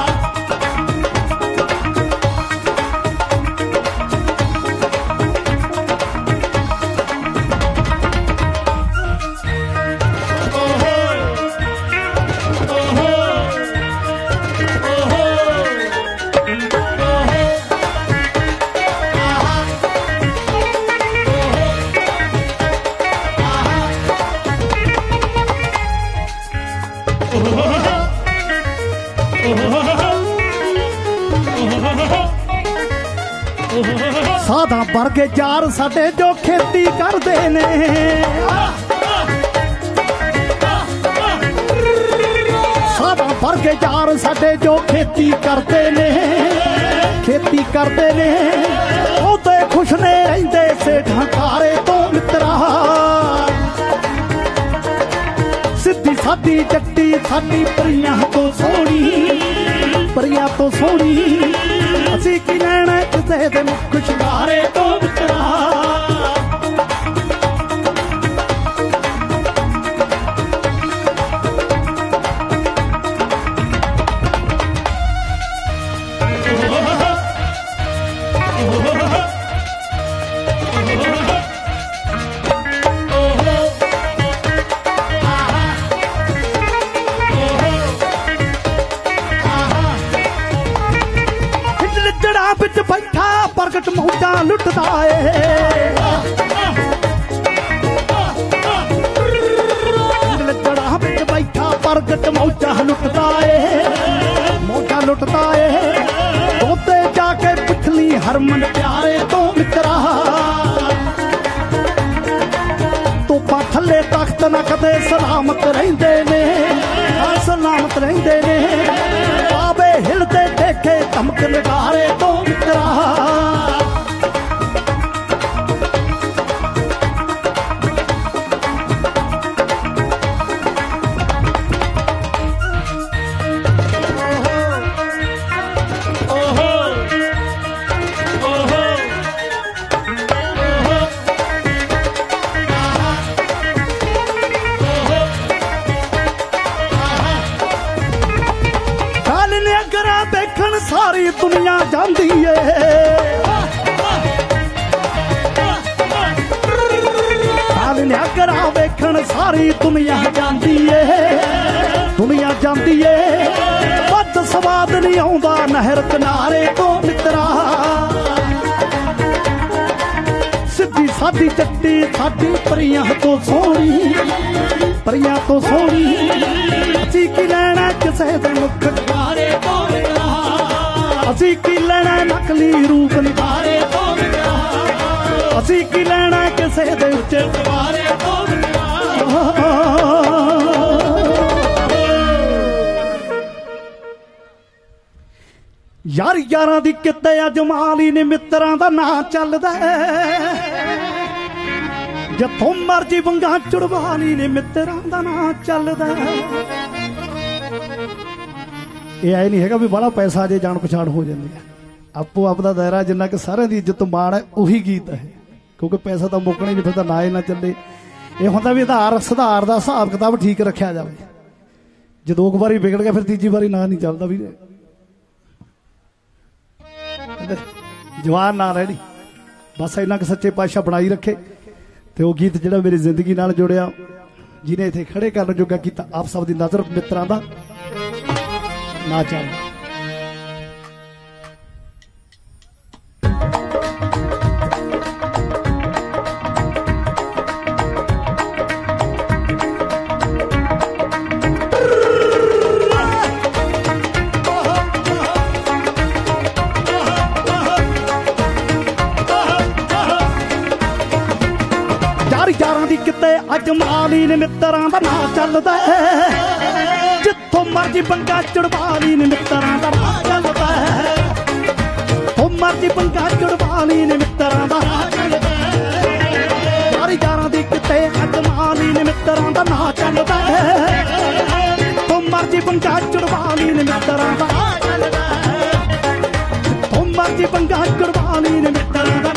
ਸਾਦਾ ਯਾਰ ਸਾਡੇ ਜੋ ਖੇਤੀ ਕਰਦੇ ਨੇ। ਸਾਦਾ ਵਰਗੇ ਯਾਰ ਸਾਡੇ ਜੋ ਖੇਤੀ ਕਰਦੇ ਨੇ। ਖੇਤੀ ਕਰਦੇ ਨੇ। ਉਹ ਤੇ ਖੁਸ਼ ਨੇ ਰਹਿੰਦੇ ਸੇਠਾਂ ਖਾਰੇ ਤੋਂ ਮਿੱਤਰਾ। ਸਿੱਧੀ ਸਾਦੀ ਚੱਟੀ ਸਾਡੀ ਪਰੀਆਂ ਤੋਂ ਸੋਹਣੀ। ਪਰੀਆਂ ਤੋਂ ਸੋਹਣੀ। ਅਸੀਂ ਕੀ ਲੈਣਾ ਕਿਸੇ ਦੇ ਮੁੱਖ ਸ਼ਿੰਗਾਰੇ ਤੋਂ ਮਿੱਤਰਾ ਦੇਖੇ ਧਮਕ ਨਗਾਰੇ ਯਾਰ ਯਾਰਾਂ ਦੀ ਕਿਤੇ ਅਜਮਾਲੀ ਨੇ ਮਿੱਤਰਾਂ ਦਾ ਨਾਂ ਚੱਲਦਾ ਜਿੱਥੋਂ ਮਰਜ਼ੀ ਵੰਗਾ ਚੜਵਾਲੀ ਨੇ ਮਿੱਤਰਾਂ ਦਾ ਨਾਂ ਚੱਲਦਾ ਇਹ ਐ ਨਹੀਂ ਹੈਗਾ ਵੀ ਬੜਾ ਪੈਸਾ ਜੇ ਜਾਣ ਪਛਾਣ ਹੋ ਜਾਂਦੀ ਹੈ ਆਪੋ ਆਪ ਦਾ ਦਾਇਰਾ ਜਿੰਨਾ ਕਿ ਸਾਰਿਆਂ ਦੀ ਇੱਜ਼ਤ ਮਾਣ ਹੈ, ਉਹੀ ਗੀਤ ਹੈ। ਕਿਉਂਕਿ ਪੈਸਾ ਤਾਂ ਮੁੱਕਣਾ ਹੀ ਨਹੀਂ ਫਿਰ ਤਾਂ ਨਾ ਹੀ ਨਾ ਚੱਲੇ। ਇਹ ਹੁੰਦਾ ਵੀ ਆਧਾਰ, ਸੁਧਾਰ ਦਾ ਹਿਸਾਬ ਕਿਤਾਬ ਠੀਕ ਰੱਖਿਆ ਜਾਵੇ। ਜੇ ਦੋ ਵਾਰੀ ਵਿਗੜ ਗਿਆ, ਫਿਰ ਤੀਜੀ ਵਾਰੀ ਨਾ ਨਹੀਂ ਚੱਲਦਾ ਵੀ ਕਹਿੰਦੇ ਜਵਾਨ ਨਾ ਰਹਿਣੀ। ਬਸ ਇੰਨਾ ਕਿ ਸੱਚੇ ਪਾਤਸ਼ਾਹ ਬਣਾਈ ਰੱਖੇ ਤੇ ਉਹ ਗੀਤ ਜਿਹੜਾ ਮੇਰੀ ਜ਼ਿੰਦਗੀ ਨਾਲ ਜੁੜਿਆ, ਜਿਹਨੇ ਇੱਥੇ ਖੜੇ ਕਰਨ ਜੋਗਾ ਕੀਤਾ, ਆਪ ਸਭ ਦੀ ਨਜ਼ਰ ਮਿੱਤਰਾਂ ਦਾ ਨਾ ਚੱਲ। ਨੇ ਮਿੱਤਰਾਂ ਦਾ ਨਾਂ ਚੱਲਦਾ ਹੈ ਜਿੱਥੋਂ ਮਰਜ਼ੀ ਬੰਗਾ ਚੜਵਾਲੀ ਨੇ ਮਿੱਤਰਾਂ ਦਾ ਨਾਂ ਚੱਲਦਾ ਹੈ ਉਹ ਮਰਜ਼ੀ ਬੰਗਾ ਚੜਵਾਲੀ ਨੇ ਮਿੱਤਰਾਂ ਦਾ ਨਾਂ ਚੱਲਦਾ ਹੈ ਯਾਰ ਯਾਰਾਂ ਦੀ ਕਿਤੇ ਅੱਜ ਮਾਲੀ ਮਿੱਤਰਾਂ ਦਾ ਨਾਂ ਚੱਲਦਾ ਹੈ ਉਹ ਮਰਜ਼ੀ ਬੰਗਾ ਚੜਵਾਲੀ ਨੇ ਮਿੱਤਰਾਂ ਦਾ ਨਾਂ ਚੱਲਦਾ ਹੈ ਉਹ ਮਰਜ਼ੀ ਬੰਗਾ ਚੜਵਾਲੀ ਨੇ ਮਿੱਤਰਾਂ ਦਾ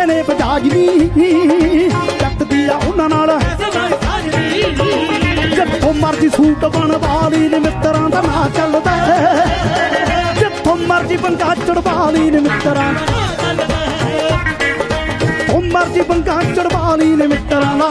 ਵਾਲੇ ਨੇ ਬਜਾਜ ਦੀ ਆ ਉਹਨਾਂ ਨਾਲ। ਜਿੱਥੋਂ ਮਰਜ਼ੀ ਸੂਟ ਬਣ ਵਾਲੀ ਨੇ ਮਿੱਤਰਾਂ ਦਾ ਨਾਂ ਚੱਲਦਾ ਜਿੱਥੋਂ ਮਰਜ਼ੀ ਬੰਗਾ ਚੜਵਾਲੀ ਨੇ ਮਿੱਤਰਾਂ ਦਾ ਨਾਂ ਚੱਲਦਾ ਹੈ। ਜਿੱਥੋਂ ਮਰਜ਼ੀ ਬੰਗਾ ਚੜਵਾਲੀ ਨੇ ਮਿੱਤਰਾਂ ਦਾ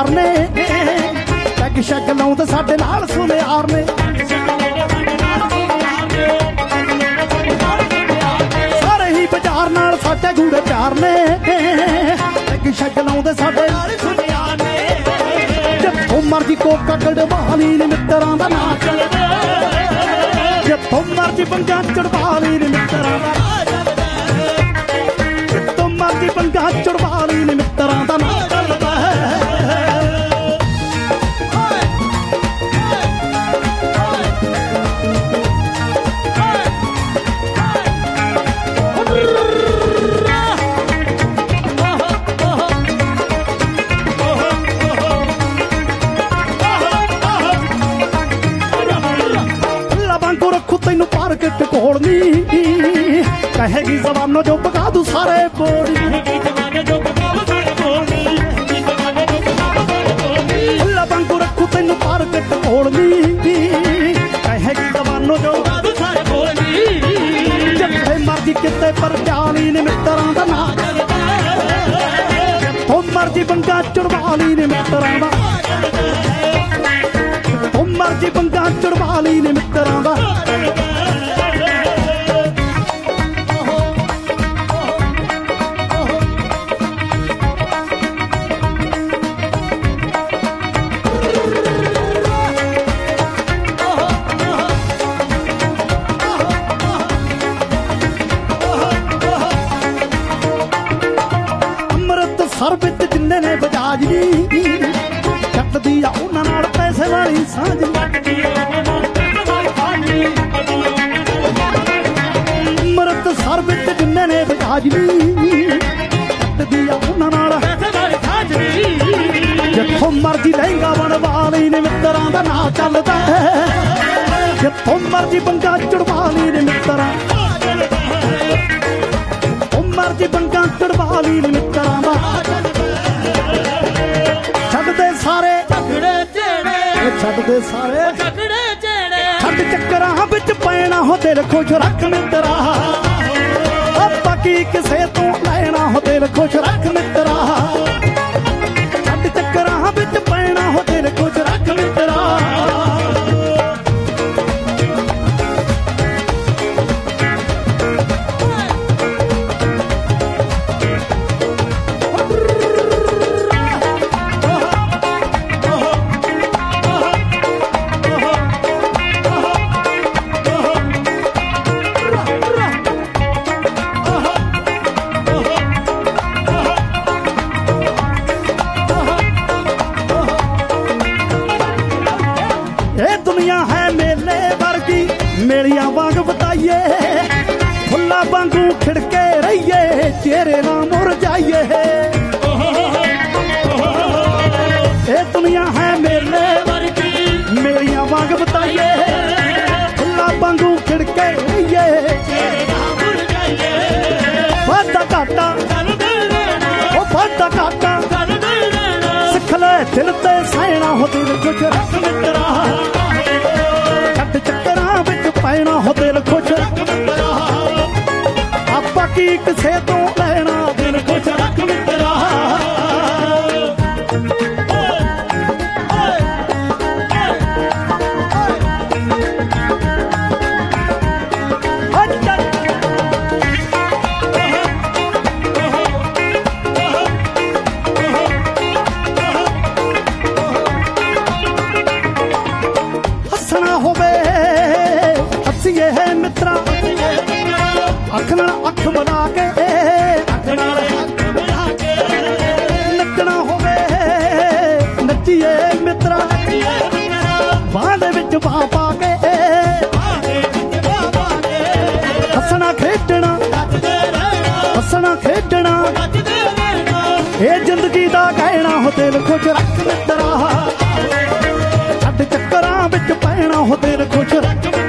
ਗੂੜੇ ਪਿਆਰ ਨੇ ਪੈਗ ਸ਼ੈਗ ਲਾਉਂਦੇ ਸਾਡੇ ਨਾਲ ਸੁਨਿਆਰ ਨੇ ਸਾਰੇ ਹੀ ਬਾਜ਼ਾਰ ਨਾਲ ਸਾਡੇ ਗੂੜੇ ਪਿਆਰ ਨੇ ਪੈਗ ਸ਼ੈਗ ਲਾਉਂਦੇ ਸਾਡੇ ਨਾਲ ਸੁਨਿਆਰ ਨੇ ਜਿੱਥੋਂ ਮਰਜ਼ੀ ਕੋਕਾ ਕੜਵਾਲੀ ਨੇ ਮਿੱਤਰਾਂ ਦਾ ਨਾਂ ਚੱਲਦਾ। ਜਿੱਥੋਂ ਮਰਜ਼ੀ ਬੰਗਾ ਚੜਵਾਲੀ ਨੇ ਮਿੱਤਰਾਂ ਦਾ ਨਾਂ ਚੱਲਦਾ। ਜਿੱਥੋਂ ਮਰਜ਼ੀ ਬੰਗਾ ਚੜਵਾਲੀ ਨੇ ਮਿੱਤਰਾਂ ਦਾ ਨਾਂ ਕਹੇਗੀ ਜੋ ਪਕਾ ਦੂ ਸਾਰੇ ਬੋਲੀ ਫੁੱਲਾ ਵਾਂਗੂ ਰੱਖੂ ਤੈਨੂੰ ਪਰ ਟਿੱਟ ਕੋਲਨੀ ਕਹੇਗੀ ਜ਼ਬਾਨੋਂ ਜੋ ਜਿੱਥੇ ਮਰਜ਼ੀ ਕਿਤੇ ਪਰ ਚਾਲੀ ਨੇ ਮਿੱਤਰਾਂ ਦਾ ਨਾਂ ਉਹ ਮਰਜ਼ੀ ਬੰਗਾ ਚੜਵਾਲੀ ਨੇ ਮਿੱਤਰਾਂ ਦਾ ਉਹ ਮਰਜ਼ੀ ਬੰਗਾ ਚੜਵਾਲੀ ਨੇ ਜਿੰਨੇ ਨੇ ਬਜਾਜ ਜੀ ਕੱਟਦੀ ਆ ਉਹਨਾਂ ਨਾਲ। ਜਿੱਥੋਂ ਮਰਜ਼ੀ ਲਹਿੰਗਾ ਬਣਵਾ ਲਈ ਨੇ ਮਿੱਤਰਾਂ ਦਾ ਨਾਂ ਚੱਲਦਾ ਜਿੱਥੋਂ ਮਰਜ਼ੀ ਬੰਗਾ ਚੜਵਾ ਲਈ ਨੇ ਮਿੱਤਰਾਂ। ਉਹ ਮਰਜ਼ੀ ਬੰਗਾ ਚੜਵਾ ਲਈ ਨੇ ਮਿੱਤਰਾਂ ਦਾ। ਛੱਡਦੇ ਸਾਰੇ। ਉਹ ਛੱਡਦੇ ਸਾਰੇ। ਛੱਡ ਚੱਕਰਾਂ ਵਿੱਚ ਪੈਣਾ ਹੋ ਦਿਲ ਖੁਸ਼ ਰੱਖ ਮਿੱਤਰਾ ਆਪਾਂ ਕਿਸੇ ਤੋਂ ਲੈਣਾ ਹੋ ਦਿਲ ਖੁਸ਼ ਰੱਖਣਾ ਹੋ ਦਿਲ ਕੁਝ ਰੱਖ ਮਿੱਤਰਾ। ਛੱਡ ਚੱਕਰਾਂ ਵਿੱਚ ਪੈਣਾ ਹੋ ਦਿਲ ਖੁਸ਼। ਆਪਾਂ ਕੀ ਕਿਸੇ ਤੋਂ ਲੈਣਾ? ਜ਼ਿੰਦਗੀ ਹੋ ਦਿਲ ਖੁਸ਼ ਰੱਖ ਮਿੱਤਰਾ। ਛੱਡ ਚੱਕਰਾਂ ਵਿੱਚ ਪੈਣਾ ਹੋ ਦਿਲ ਖੁਸ਼ ਰੱਖ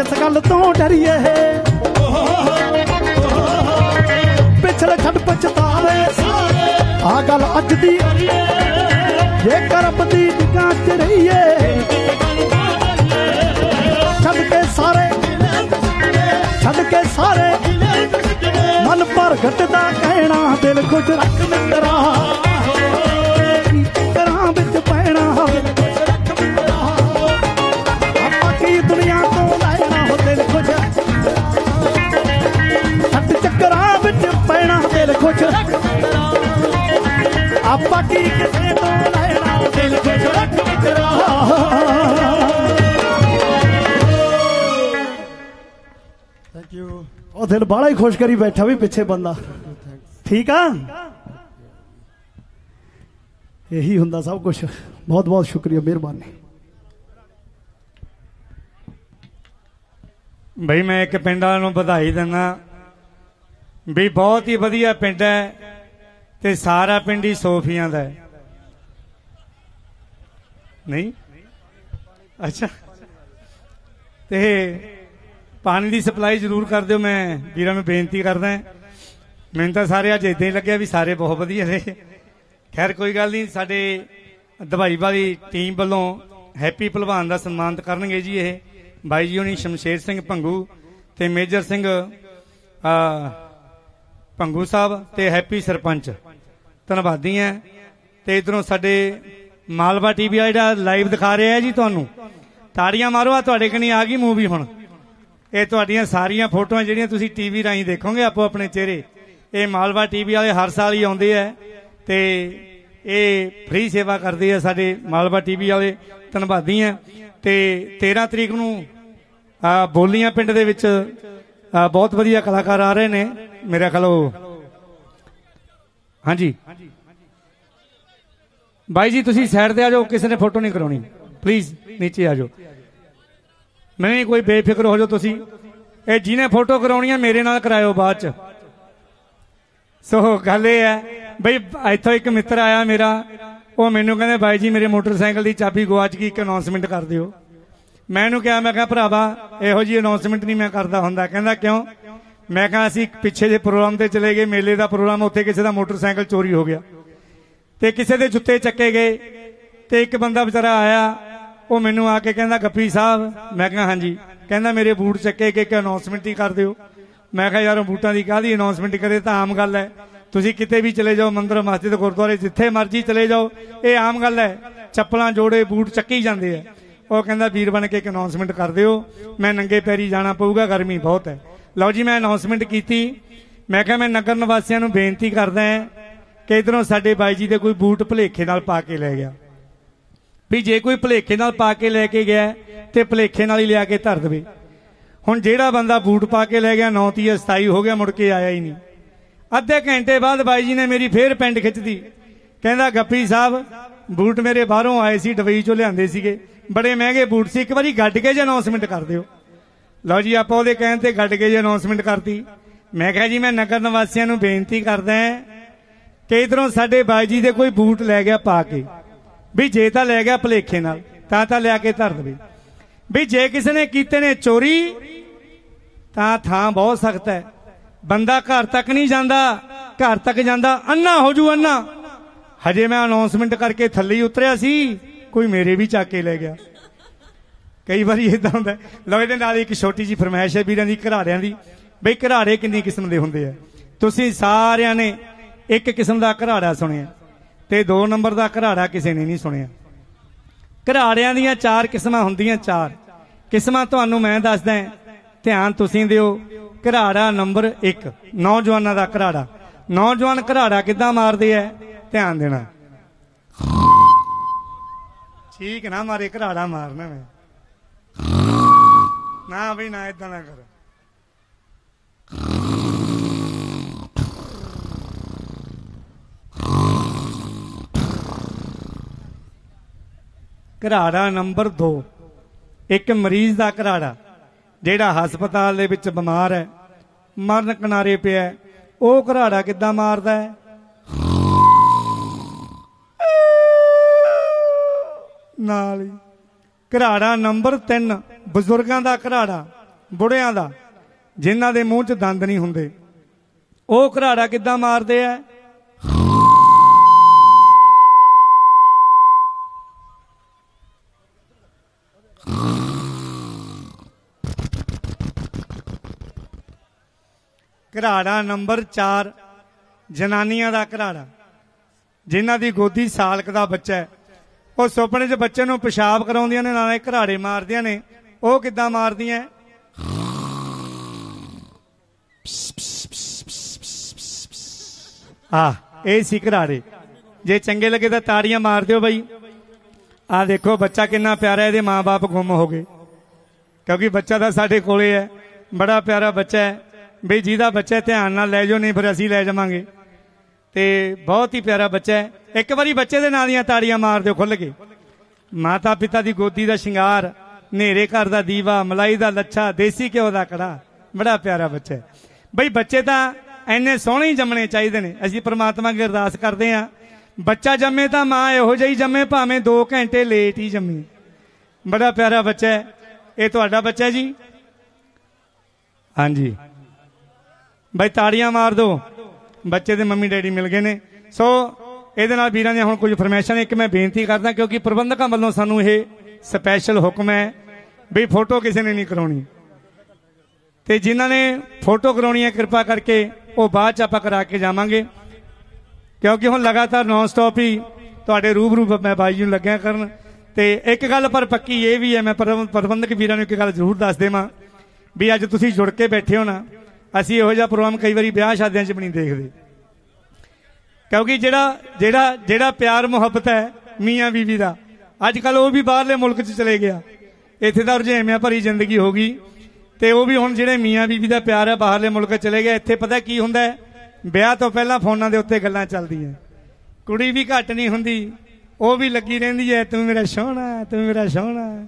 ਕਿਸ ਗੱਲ ਤੋਂ ਡਰੀਏ। ਪਿਛਲੇ ਛੱਡ ਪਛਤਾਵੇ। ਆ ਗੱਲ ਅੱਜ ਦੀ ਜੇਕਰ ਰੱਬ ਦੀ ਨਿਗਾਹ ਚ ਰਹੀਏ। ਛੱਡ ਕੇ ਸਾਰੇ ਛੱਡ ਕੇ ਸਾਰੇ। ਮਨ ਪਰ ਘਟਦਾ ਕਹਿਣਾ, ਦਿਲ ਖੁਸ਼ ਰੱਖ ਮਿੱਤਰਾ। ਕੁਛ ਆਪਾਂ ਕੀ ਕਿਸੇ ਤੋਂ ਲੈਣਾ? ਦਿਲ ਖੁਸ਼ ਰੱਖ ਮਿੱਤਰਾ। ਥੈਂਕ ਯੂ ਉਹ ਦਿਲ ਬੜਾ ਹੀ ਖੁਸ਼ ਕਰੀ ਬੈਠਾ ਵੀ ਪਿੱਛੇ ਬੰਦਾ। ਠੀਕ ਆ? ਇਹੀ ਹੁੰਦਾ ਸਭ ਕੁਝ ਬਹੁਤ ਬਹੁਤ ਸ਼ੁਕਰੀਆ ਮਿਹਰਬਾਨੀ। ਬਈ ਮੈਂ ਇੱਕ ਪਿੰਡ ਵਾਲਿਆਂ ਨੂੰ ਵਧਾਈ ਦਿੰਦਾ। ਵੀ ਬਹੁਤ ਹੀ ਵਧੀਆ ਪਿੰਡ ਹੈ ਤੇ ਸਾਰਾ ਪਿੰਡ ਹੀ ਸੋਫੀਆਂ ਦਾ ਹੈ। ਨਹੀਂ? ਅੱਛਾ। ਤੇ ਪਾਣੀ ਦੀ ਸਪਲਾਈ ਜ਼ਰੂਰ ਕਰ ਦਿਓ, ਮੈਂ ਵੀਰਾਂ ਨੂੰ ਬੇਨਤੀ ਕਰਦਾ ਮੈਨੂੰ ਤਾਂ ਸਾਰੇ ਅੱਜ ਇਦਾਂ ਹੀ ਲੱਗਿਆ ਵੀ ਸਾਰੇ ਬਹੁਤ ਵਧੀਆ ਨੇ। ਖੈਰ, ਕੋਈ ਗੱਲ ਨਹੀਂ, ਸਾਡੇ ਦਵਾਈ ਵਾਲੀ ਟੀਮ ਵੱਲੋਂ ਹੈਪੀ ਭਲਵਾਨ ਦਾ ਸਨਮਾਨਿਤ ਕਰਨਗੇ ਜੀ ਇਹ। ਬਾਈ ਜੀ ਹੋਣੀ ਸ਼ਮਸ਼ੇਰ ਸਿੰਘ ਭੰਗੂ ਤੇ ਮੇਜਰ ਸਿੰਘ ਆ ਭੰਗੂ ਸਾਹਿਬ ਤੇ ਹੈਪੀ ਸਰਪੰਚ। ਧੰਨਵਾਦੀ ਹੈ। ਤੇ ਇਧਰੋਂ ਸਾਡੇ ਮਾਲਵਾ ਟੀਵੀ ਆ ਜਿਹੜਾ ਲਾਈਵ ਦਿਖਾ ਰਿਹਾ ਹੈ ਜੀ ਤੁਹਾਨੂੰ। ਤਾੜੀਆਂ ਮਾਰੋ ਆ ਤੁਹਾਡੇ ਕਨੀ ਆ ਗਈ ਮੂਵੀ ਹੁਣ। ਇਹ ਤੁਹਾਡੀਆਂ ਸਾਰੀਆਂ ਫੋਟੋਆਂ ਜਿਹੜੀਆਂ ਤੁਸੀਂ ਟੀਵੀ ਰਾਹੀਂ ਦੇਖੋਗੇ ਆਪੋ ਆਪਣੇ ਚਿਹਰੇ। ਇਹ ਮਾਲਵਾ ਟੀਵੀ ਵਾਲੇ ਹਰ ਸਾਲ ਹੀ ਆਉਂਦੇ ਆ। ਤੇ ਇਹ ਫ੍ਰੀ ਸੇਵਾ ਕਰਦੇ ਆ ਸਾਡੇ ਮਾਲਵਾ ਟੀਵੀ ਵਾਲੇ। ਧੰਨਵਾਦੀ ਆ ਤੇ 13 ਤਰੀਕ ਨੂੰ ਬੋਲੀਆਂ ਪਿੰਡ ਦੇ ਵਿੱਚ ਬਹੁਤ ਵਧੀਆ ਕਲਾਕਾਰ ਆ ਰਹੇ ਨੇ, ਮੇਰਾ ਖਿਆਲ ਉਹ। ਹਾਂਜੀ। ਬਾਈ ਜੀ, ਤੁਸੀਂ ਸਾਈਡ ਤੇ ਆ ਜਾਓ, ਕਿਸੇ ਨੇ ਫੋਟੋ ਨਹੀਂ ਕਰਾਉਣੀ। ਪਲੀਜ਼ ਨੀਚੇ ਆ ਜਾਓ। ਨਹੀਂ ਕੋਈ ਬੇਫਿਕਰ ਹੋ ਜਾਓ ਤੁਸੀਂ। ਇਹ ਜਿਹਨੇ ਫੋਟੋ ਕਰਾਉਣੀ ਹੈ ਮੇਰੇ ਨਾਲ ਕਰਾਇਓ ਬਾਅਦ ਚ। ਸੋ, ਗੱਲ ਇਹ ਹੈ, ਬਈ, ਇੱਥੋਂ ਇੱਕ ਮਿੱਤਰ ਆਇਆ ਮੇਰਾ। ਉਹ ਮੈਨੂੰ ਕਹਿੰਦੇ, ਬਾਈ ਜੀ, ਮੇਰੇ ਮੋਟਰਸਾਈਕਲ ਦੀ ਚਾਬੀ ਗਵਾਚ ਗਈ, ਇੱਕ ਅਨਾਉਂਸਮੈਂਟ ਕਰ ਦਿਓ। ਮੈਂ ਇਹਨੂੰ ਕਿਹਾ, ਮੈਂ ਕਿਹਾ, ਭਰਾਵਾ, ਇਹੋ ਜੀ ਅਨਾਉਂਸਮੈਂਟ ਨਹੀਂ ਮੈਂ ਕਰਦਾ ਹੁੰਦਾ। ਕਹਿੰਦਾ, ਕਿਉਂ? ਮੈਂ ਕਿਹਾ, ਅਸੀਂ ਪਿੱਛੇ ਜੇ ਪ੍ਰੋਗਰਾਮ ਤੇ ਚਲੇ ਗਏ, ਮੇਲੇ ਦਾ ਪ੍ਰੋਗਰਾਮ ਉੱਥੇ ਕਿਸੇ ਦਾ ਮੋਟਰਸਾਈਕਲ ਚੋਰੀ ਹੋ ਗਿਆ। ਤੇ ਕਿਸੇ ਦੇ ਜੁੱਤੇ ਚੱਕੇ ਗਏ। ਤੇ ਇੱਕ ਬੰਦਾ ਵਿਚਾਰਾ ਆਇਆ, ਉਹ ਮੈਨੂੰ ਆ ਕੇ ਕਹਿੰਦਾ, ਗੱਪੀ ਸਾਹਿਬ। ਮੈਂ ਕਿਹਾ, ਹਾਂਜੀ। ਕਹਿੰਦਾ, ਮੇਰੇ ਬੂਟ ਚੱਕੇ ਕਿ ਇੱਕ ਅਨਾਉਂਸਮੈਂਟ ਹੀ ਕਰ ਦਿਓ। ਮੈਂ ਕਿਹਾ, ਯਾਰ ਬੂਟਾਂ ਦੀ ਕਾਹਦੀ ਅਨਾਉਂਸਮੈਂਟ ਕਰੇ? ਤਾਂ ਆਮ ਗੱਲ ਹੈ। ਤੁਸੀਂ ਕਿਤੇ ਵੀ ਚਲੇ ਜਾਓ, ਮੰਦਰ, ਮਸਜਿਦ, ਗੁਰਦੁਆਰੇ, ਜਿੱਥੇ ਮਰਜ਼ੀ ਚਲੇ ਜਾਓ, ਇਹ ਆਮ ਗੱਲ ਹੈ। ਚੱਪਲਾਂ, ਜੋੜੇ, ਬੂਟ ਚੱਕੀ ਜਾਂਦੇ ਆ। ਉਹ ਕਹਿੰਦਾ, ਵੀਰ ਬਣ ਕੇ ਇੱਕ ਅਨਾਉਂਸਮੈਂਟ ਕਰ ਦਿਓ। ਮੈਂ ਨੰਗੇ ਪੈਰੀ ਜਾਣਾ ਪਊਗਾ, ਗਰਮੀ ਬਹੁਤ ਹੈ। ਲਓ ਜੀ, ਮੈਂ ਅਨਾਉਂਸਮੈਂਟ ਕੀਤੀ। ਮੈਂ ਕਿਹਾ, ਮੈਂ ਨਗਰ ਨਿਵਾਸੀਆਂ ਨੂੰ ਬੇਨਤੀ ਕਰਦਾ ਹਾਂ ਕਿ ਇਧਰੋਂ ਸਾਡੇ ਬਾਈ ਜੀ ਦੇ ਕੋਈ ਬੂਟ ਭਲੇਖੇ ਨਾਲ ਪਾ ਕੇ ਲੈ ਗਿਆ। ਵੀ ਜੇ ਕੋਈ ਭਲੇਖੇ ਨਾਲ ਪਾ ਕੇ ਲੈ ਕੇ ਗਿਆ, ਤੇ ਭਲੇਖੇ ਨਾਲ ਹੀ ਲਿਆ ਕੇ ਧਰ ਦੇਵੇ। ਹੁਣ ਜਿਹੜਾ ਬੰਦਾ ਬੂਟ ਪਾ ਕੇ ਲੈ ਗਿਆ 9 30 27 ਹੋ ਗਿਆ, ਮੁੜ ਕੇ ਆਇਆ ਹੀ ਨਹੀਂ। ਅੱਧੇ ਘੰਟੇ ਬਾਅਦ ਬਾਈ ਜੀ ਨੇ ਮੇਰੀ ਫੇਰ ਪਿੰਡ ਖਿੱਚਦੀ। ਕਹਿੰਦਾ, ਗੱਪੀ ਸਾਹਿਬ ਬੂਟ ਮੇਰੇ ਬਾਹਰੋਂ ਆਏ ਸੀ, ਡਬਈ ਚੋਂ ਲਿਆਂਦੇ ਸੀਗੇ। ਬੜੇ ਮਹਿੰਗੇ ਬੂਟ ਸੀ। ਇੱਕ ਵਾਰੀ ਗੱਡ ਕੇ ਜੇ ਅਨਾਉਂਸਮੈਂਟ ਕਰ ਦਿਓ। ਲਓ ਜੀ, ਆਪਾਂ ਉਹਦੇ ਕਹਿਣ ਤੇ ਗੱਡ ਕੇ ਜੇ ਅਨਾਉਂਸਮੈਂਟ ਕਰਤੀ। ਮੈਂ ਕਿਹਾ ਜੀ, ਮੈਂ ਨਗਰ ਨਿਵਾਸੀਆਂ ਨੂੰ ਬੇਨਤੀ ਕਰਦਾ ਹਾਂ ਕਿ ਇਧਰੋਂ ਸਾਡੇ ਬਾਈ ਜੀ ਦੇ ਕੋਈ ਬੂਟ ਲੈ ਗਿਆ ਪਾ ਕੇ। ਵੀ ਜੇ ਤਾਂ ਲੈ ਗਿਆ ਭਲੇਖੇ ਨਾਲ, ਤਾਂ ਤਾਂ ਲਿਆ ਕੇ ਧਰ ਦੇਵੇ। ਵੀ ਜੇ ਕਿਸੇ ਨੇ ਕੀਤੇ ਨੇ ਚੋਰੀ, ਤਾਂ ਥਾਂ ਬਹੁਤ ਸਖਤ ਹੈ। ਬੰਦਾ ਘਰ ਤੱਕ ਨਹੀਂ ਜਾਂਦਾ, ਘਰ ਤੱਕ ਜਾਂਦਾ, ਅੰਨਾ ਹੋ ਜੂ ਅੰਨਾ। ਹਜੇ ਮੈਂ ਅਨਾਉਂਸਮੈਂਟ ਕਰਕੇ ਥੱਲੇ ਹੀ ਉਤਰਿਆ ਸੀ, ਕੋਈ ਮੇਰੇ ਵੀ ਚੱਕ ਕੇ ਲੈ ਗਿਆ। ਕਈ ਵਾਰੀ ਇਦਾਂ ਹੁੰਦਾ, ਲਓ ਇਹਦੇ ਨਾਲ ਇੱਕ ਛੋਟੀ ਜੀ ਫਰਮਾਇਸ਼ ਹੈ ਵੀਰਾਂ ਦੀ, ਘਰਾੜਿਆਂ ਦੀ। ਬਈ ਘਰਾੜੇ ਕਿੰਨੀ ਕਿਸਮ ਦੇ ਹੁੰਦੇ ਆ। ਤੁਸੀਂ ਸਾਰਿਆਂ ਨੇ ਇੱਕ ਕਿਸਮ ਦਾ ਘਰਾੜਾ ਸੁਣਿਆ, ਤੇ ਦੋ ਨੰਬਰ ਦਾ ਘਰਾੜਾ ਕਿਸੇ ਨੇ ਨਹੀਂ ਸੁਣਿਆ। ਘਰਾੜਿਆਂ ਦੀਆਂ ਚਾਰ ਕਿਸਮਾਂ ਹੁੰਦੀਆਂ, ਚਾਰ। ਕਿਸਮਾਂ ਤੁਹਾਨੂੰ ਮੈਂ ਦੱਸਦਾ ਧਿਆਨ ਤੁਸੀਂ ਦਿਓ, ਘਰਾੜਾ ਨੰਬਰ 1 ਨੌਜਵਾਨਾਂ ਦਾ ਘਰਾੜਾ। ਨੌਜਵਾਨ ਘਰਾੜਾ ਕਿੱਦਾਂ ਮਾਰਦੇ ਐ ਧਿਆਨ ਦੇਣਾ। ਠੀਕ ਨਾ ਮਾਰੇ, ਘਰਾੜਾ ਮਾਰਨਾ ਮੈਂ। ਨਾ ਬਈ, ਨਾ ਇਦਾਂ ਨਾ ਕਰੋ। ਘਰਾੜਾ ਨੰਬਰ 2 ਇੱਕ ਮਰੀਜ਼ ਦਾ ਘਰਾੜਾ, ਜਿਹੜਾ ਹਸਪਤਾਲ ਦੇ ਵਿੱਚ ਬਿਮਾਰ ਹੈ, ਮਰਨ ਕਿਨਾਰੇ ਪਿਆ ਉਹ ਘਰਾੜਾ ਕਿੱਦਾਂ ਮਾਰਦਾ ਹੈ? ਨਾਲ ਹੀ। ਘਰਾੜਾ ਨੰਬਰ 3 ਬਜ਼ੁਰਗਾਂ ਦਾ ਘਰਾੜਾ, ਬੁੜਿਆਂ ਦਾ, ਜਿਨ੍ਹਾਂ ਦੇ ਮੂੰਹ 'ਚ ਦੰਦ ਨਹੀਂ ਹੁੰਦੇ। ਉਹ ਘਰਾੜਾ ਕਿੱਦਾਂ ਮਾਰਦੇ ਆ ਘਰਾੜਾ ਨੰਬਰ 4 ਜਨਾਨੀਆਂ ਦਾ ਘਰਾੜਾ, ਜਿਨ੍ਹਾਂ ਦੀ ਗੋਦੀ ਸਾਲਕ ਦਾ ਬੱਚਾ ਹੈ ਉਹ ਸੁਪਨੇ 'ਚ ਬੱਚੇ ਨੂੰ ਪਿਸ਼ਾਬ ਕਰਾਉਂਦੀਆਂ ਨੇ, ਨਾਲੇ ਘਰਾੜੇ ਮਾਰਦੀਆਂ ਨੇ। ਉਹ ਕਿੱਦਾਂ ਮਾਰਦੀਆਂ? ਆ, ਇਹ ਸੀ ਘਰਾੜੇ। ਜੇ ਚੰਗੇ ਲੱਗੇ ਤਾਂ ਤਾੜੀਆਂ ਮਾਰ ਦਿਓ ਬਾਈ। ਆ ਦੇਖੋ, ਬੱਚਾ ਕਿੰਨਾ ਪਿਆਰਾ, ਇਹਦੇ ਮਾਪੇ ਗੁੰਮ ਹੋ ਗਏ। ਕਿਉਂਕਿ ਬੱਚਾ ਤਾਂ ਸਾਡੇ ਕੋਲੇ ਹੈ। ਬੜਾ ਪਿਆਰਾ ਬੱਚਾ ਹੈ। ਬਈ ਜਿਹਦਾ ਬੱਚਾ ਧਿਆਨ ਨਾਲ ਲੈ ਜਾਓ, ਨਹੀਂ ਫਿਰ ਅਸੀਂ ਲੈ ਜਾਵਾਂਗੇ। ਤੇ ਬਹੁਤ ਹੀ ਪਿਆਰਾ ਬੱਚਾ ਹੈ। ਇੱਕ ਵਾਰੀ ਬੱਚੇ ਦੇ ਨਾਂ ਦੀਆਂ ਤਾੜੀਆਂ ਮਾਰ ਦਿਓ ਖੁੱਲ ਕੇ। ਮਾਤਾ ਪਿਤਾ ਦੀ ਗੋਦੀ ਦਾ ਸ਼ਿੰਗਾਰ ਨੇਰੇ ਘਰ ਦਾ ਦੀਵਾ, ਮਲਾਈ ਦਾ ਲੱਛਾ, ਦੇਸੀ ਘਿਓ ਦਾ ਕੜਾ ਬੜਾ ਪਿਆਰਾ ਬੱਚਾ ਹੈ। ਬਈ ਬੱਚੇ ਤਾਂ ਐਨੇ ਸੋਹਣੇ ਹੀ ਜੰਮਣੇ ਚਾਹੀਦੇ ਨੇ। ਅਸੀਂ ਪ੍ਰਮਾਤਮਾ ਅੱਗੇ ਅਰਦਾਸ ਕਰਦੇ ਹਾਂ, ਬੱਚਾ ਜੰਮੇ ਤਾਂ ਮਾਂ ਇਹੋ ਜਿਹੀ ਜੰਮੇ, ਭਾਵੇਂ 2 ਘੰਟੇ ਲੇਟ ਹੀ ਜੰਮੇ। ਬੜਾ ਪਿਆਰਾ ਬੱਚਾ ਹੈ। ਇਹ ਤੁਹਾਡਾ ਬੱਚਾ ਜੀ? ਹਾਂਜੀ। ਬਈ ਤਾੜੀਆਂ ਮਾਰ ਦਿਓ। ਬੱਚੇ ਦੇ ਮੰਮੀ ਡੈਡੀ ਮਿਲ ਗਏ ਨੇ। ਸੋ ਇਹਦੇ ਨਾਲ ਵੀਰਾਂ ਦੀਆਂ ਹੁਣ ਕੁਝ ਫਰਮੈਸ਼ਾਂ ਨੇ। ਇੱਕ ਮੈਂ ਬੇਨਤੀ ਕਰਦਾ ਕਿਉਂਕਿ ਪ੍ਰਬੰਧਕਾਂ ਵੱਲੋਂ ਸਾਨੂੰ ਇਹ ਸਪੈਸ਼ਲ ਹੁਕਮ ਹੈ ਵੀ ਫੋਟੋ ਕਿਸੇ ਨੇ ਨਹੀਂ ਕਰਾਉਣੀ। ਤੇ ਜਿਨ੍ਹਾਂ ਨੇ ਫੋਟੋ ਕਰਾਉਣੀ ਹੈ, ਕਿਰਪਾ ਕਰਕੇ ਉਹ ਬਾਅਦ ਚ ਆਪਾਂ ਕਰਾ ਕੇ ਜਾਵਾਂਗੇ। ਕਿਉਂਕਿ ਹੁਣ ਲਗਾਤਾਰ ਨਾਨ ਸਟਾਪ ਹੀ ਤੁਹਾਡੇ ਰੂਬਰੂ ਮੈਂ ਬਾਈ ਜੀ ਨੂੰ ਲੱਗਿਆ ਕਰਨ। ਤੇ ਇੱਕ ਗੱਲ ਪਰ ਪੱਕੀ ਇਹ ਵੀ ਹੈ, ਮੈਂ ਪ੍ਰਬੰ- ਪ੍ਰਬੰਧਕ ਵੀਰਾਂ ਨੂੰ ਇੱਕ ਗੱਲ ਜ਼ਰੂਰ ਦੱਸ ਦੇਵਾਂ ਵੀ ਅੱਜ ਤੁਸੀਂ ਜੁੜ ਕੇ ਬੈਠੇ ਹੋ ਨਾ। ਅਸੀਂ ਇਹੋ ਜਿਹਾ ਪ੍ਰੋਗਰਾਮ ਕਈ ਵਾਰੀ ਵਿਆਹ ਸ਼ਾਦੀਆਂ 'ਚ ਵੀ ਨਹੀਂ ਦੇਖਦੇ। ਕਿਉਂਕਿ ਜਿਹੜਾ ਜਿਹੜਾ ਜਿਹੜਾ ਪਿਆਰ ਮੁਹੱਬਤ ਹੈ ਮੀਆਂ ਬੀਵੀ ਦਾ ਅੱਜ ਕੱਲ ਉਹ ਵੀ ਬਾਹਰਲੇ ਮੁਲਕ 'ਚ ਚਲੇ ਗਿਆ। ਇੱਥੇ ਤਾਂ ਰੁਝੇਵਿਆਂ ਭਰੀ ਜ਼ਿੰਦਗੀ ਹੋ ਗਈ। ਤੇ ਉਹ ਵੀ ਹੁਣ ਜਿਹੜੇ ਮੀਆਂ ਬੀਵੀ ਦਾ ਪਿਆਰ ਹੈ ਬਾਹਰਲੇ ਮੁਲਕ 'ਚ ਚਲੇ ਗਿਆ, ਇੱਥੇ ਪਤਾ ਕੀ ਹੁੰਦਾ ਹੈ? ਵਿਆਹ ਤੋਂ ਪਹਿਲਾਂ ਫੋਨਾਂ ਦੇ ਉੱਤੇ ਗੱਲਾਂ ਚੱਲਦੀਆਂ। ਕੁੜੀ ਵੀ ਘੱਟ ਨਹੀਂ ਹੁੰਦੀ, ਉਹ ਵੀ ਲੱਗੀ ਰਹਿੰਦੀ ਹੈ, ਤੂੰ ਮੇਰਾ ਸੋਹਣਾ, ਤੂੰ ਮੇਰਾ ਸੋਹਣਾ।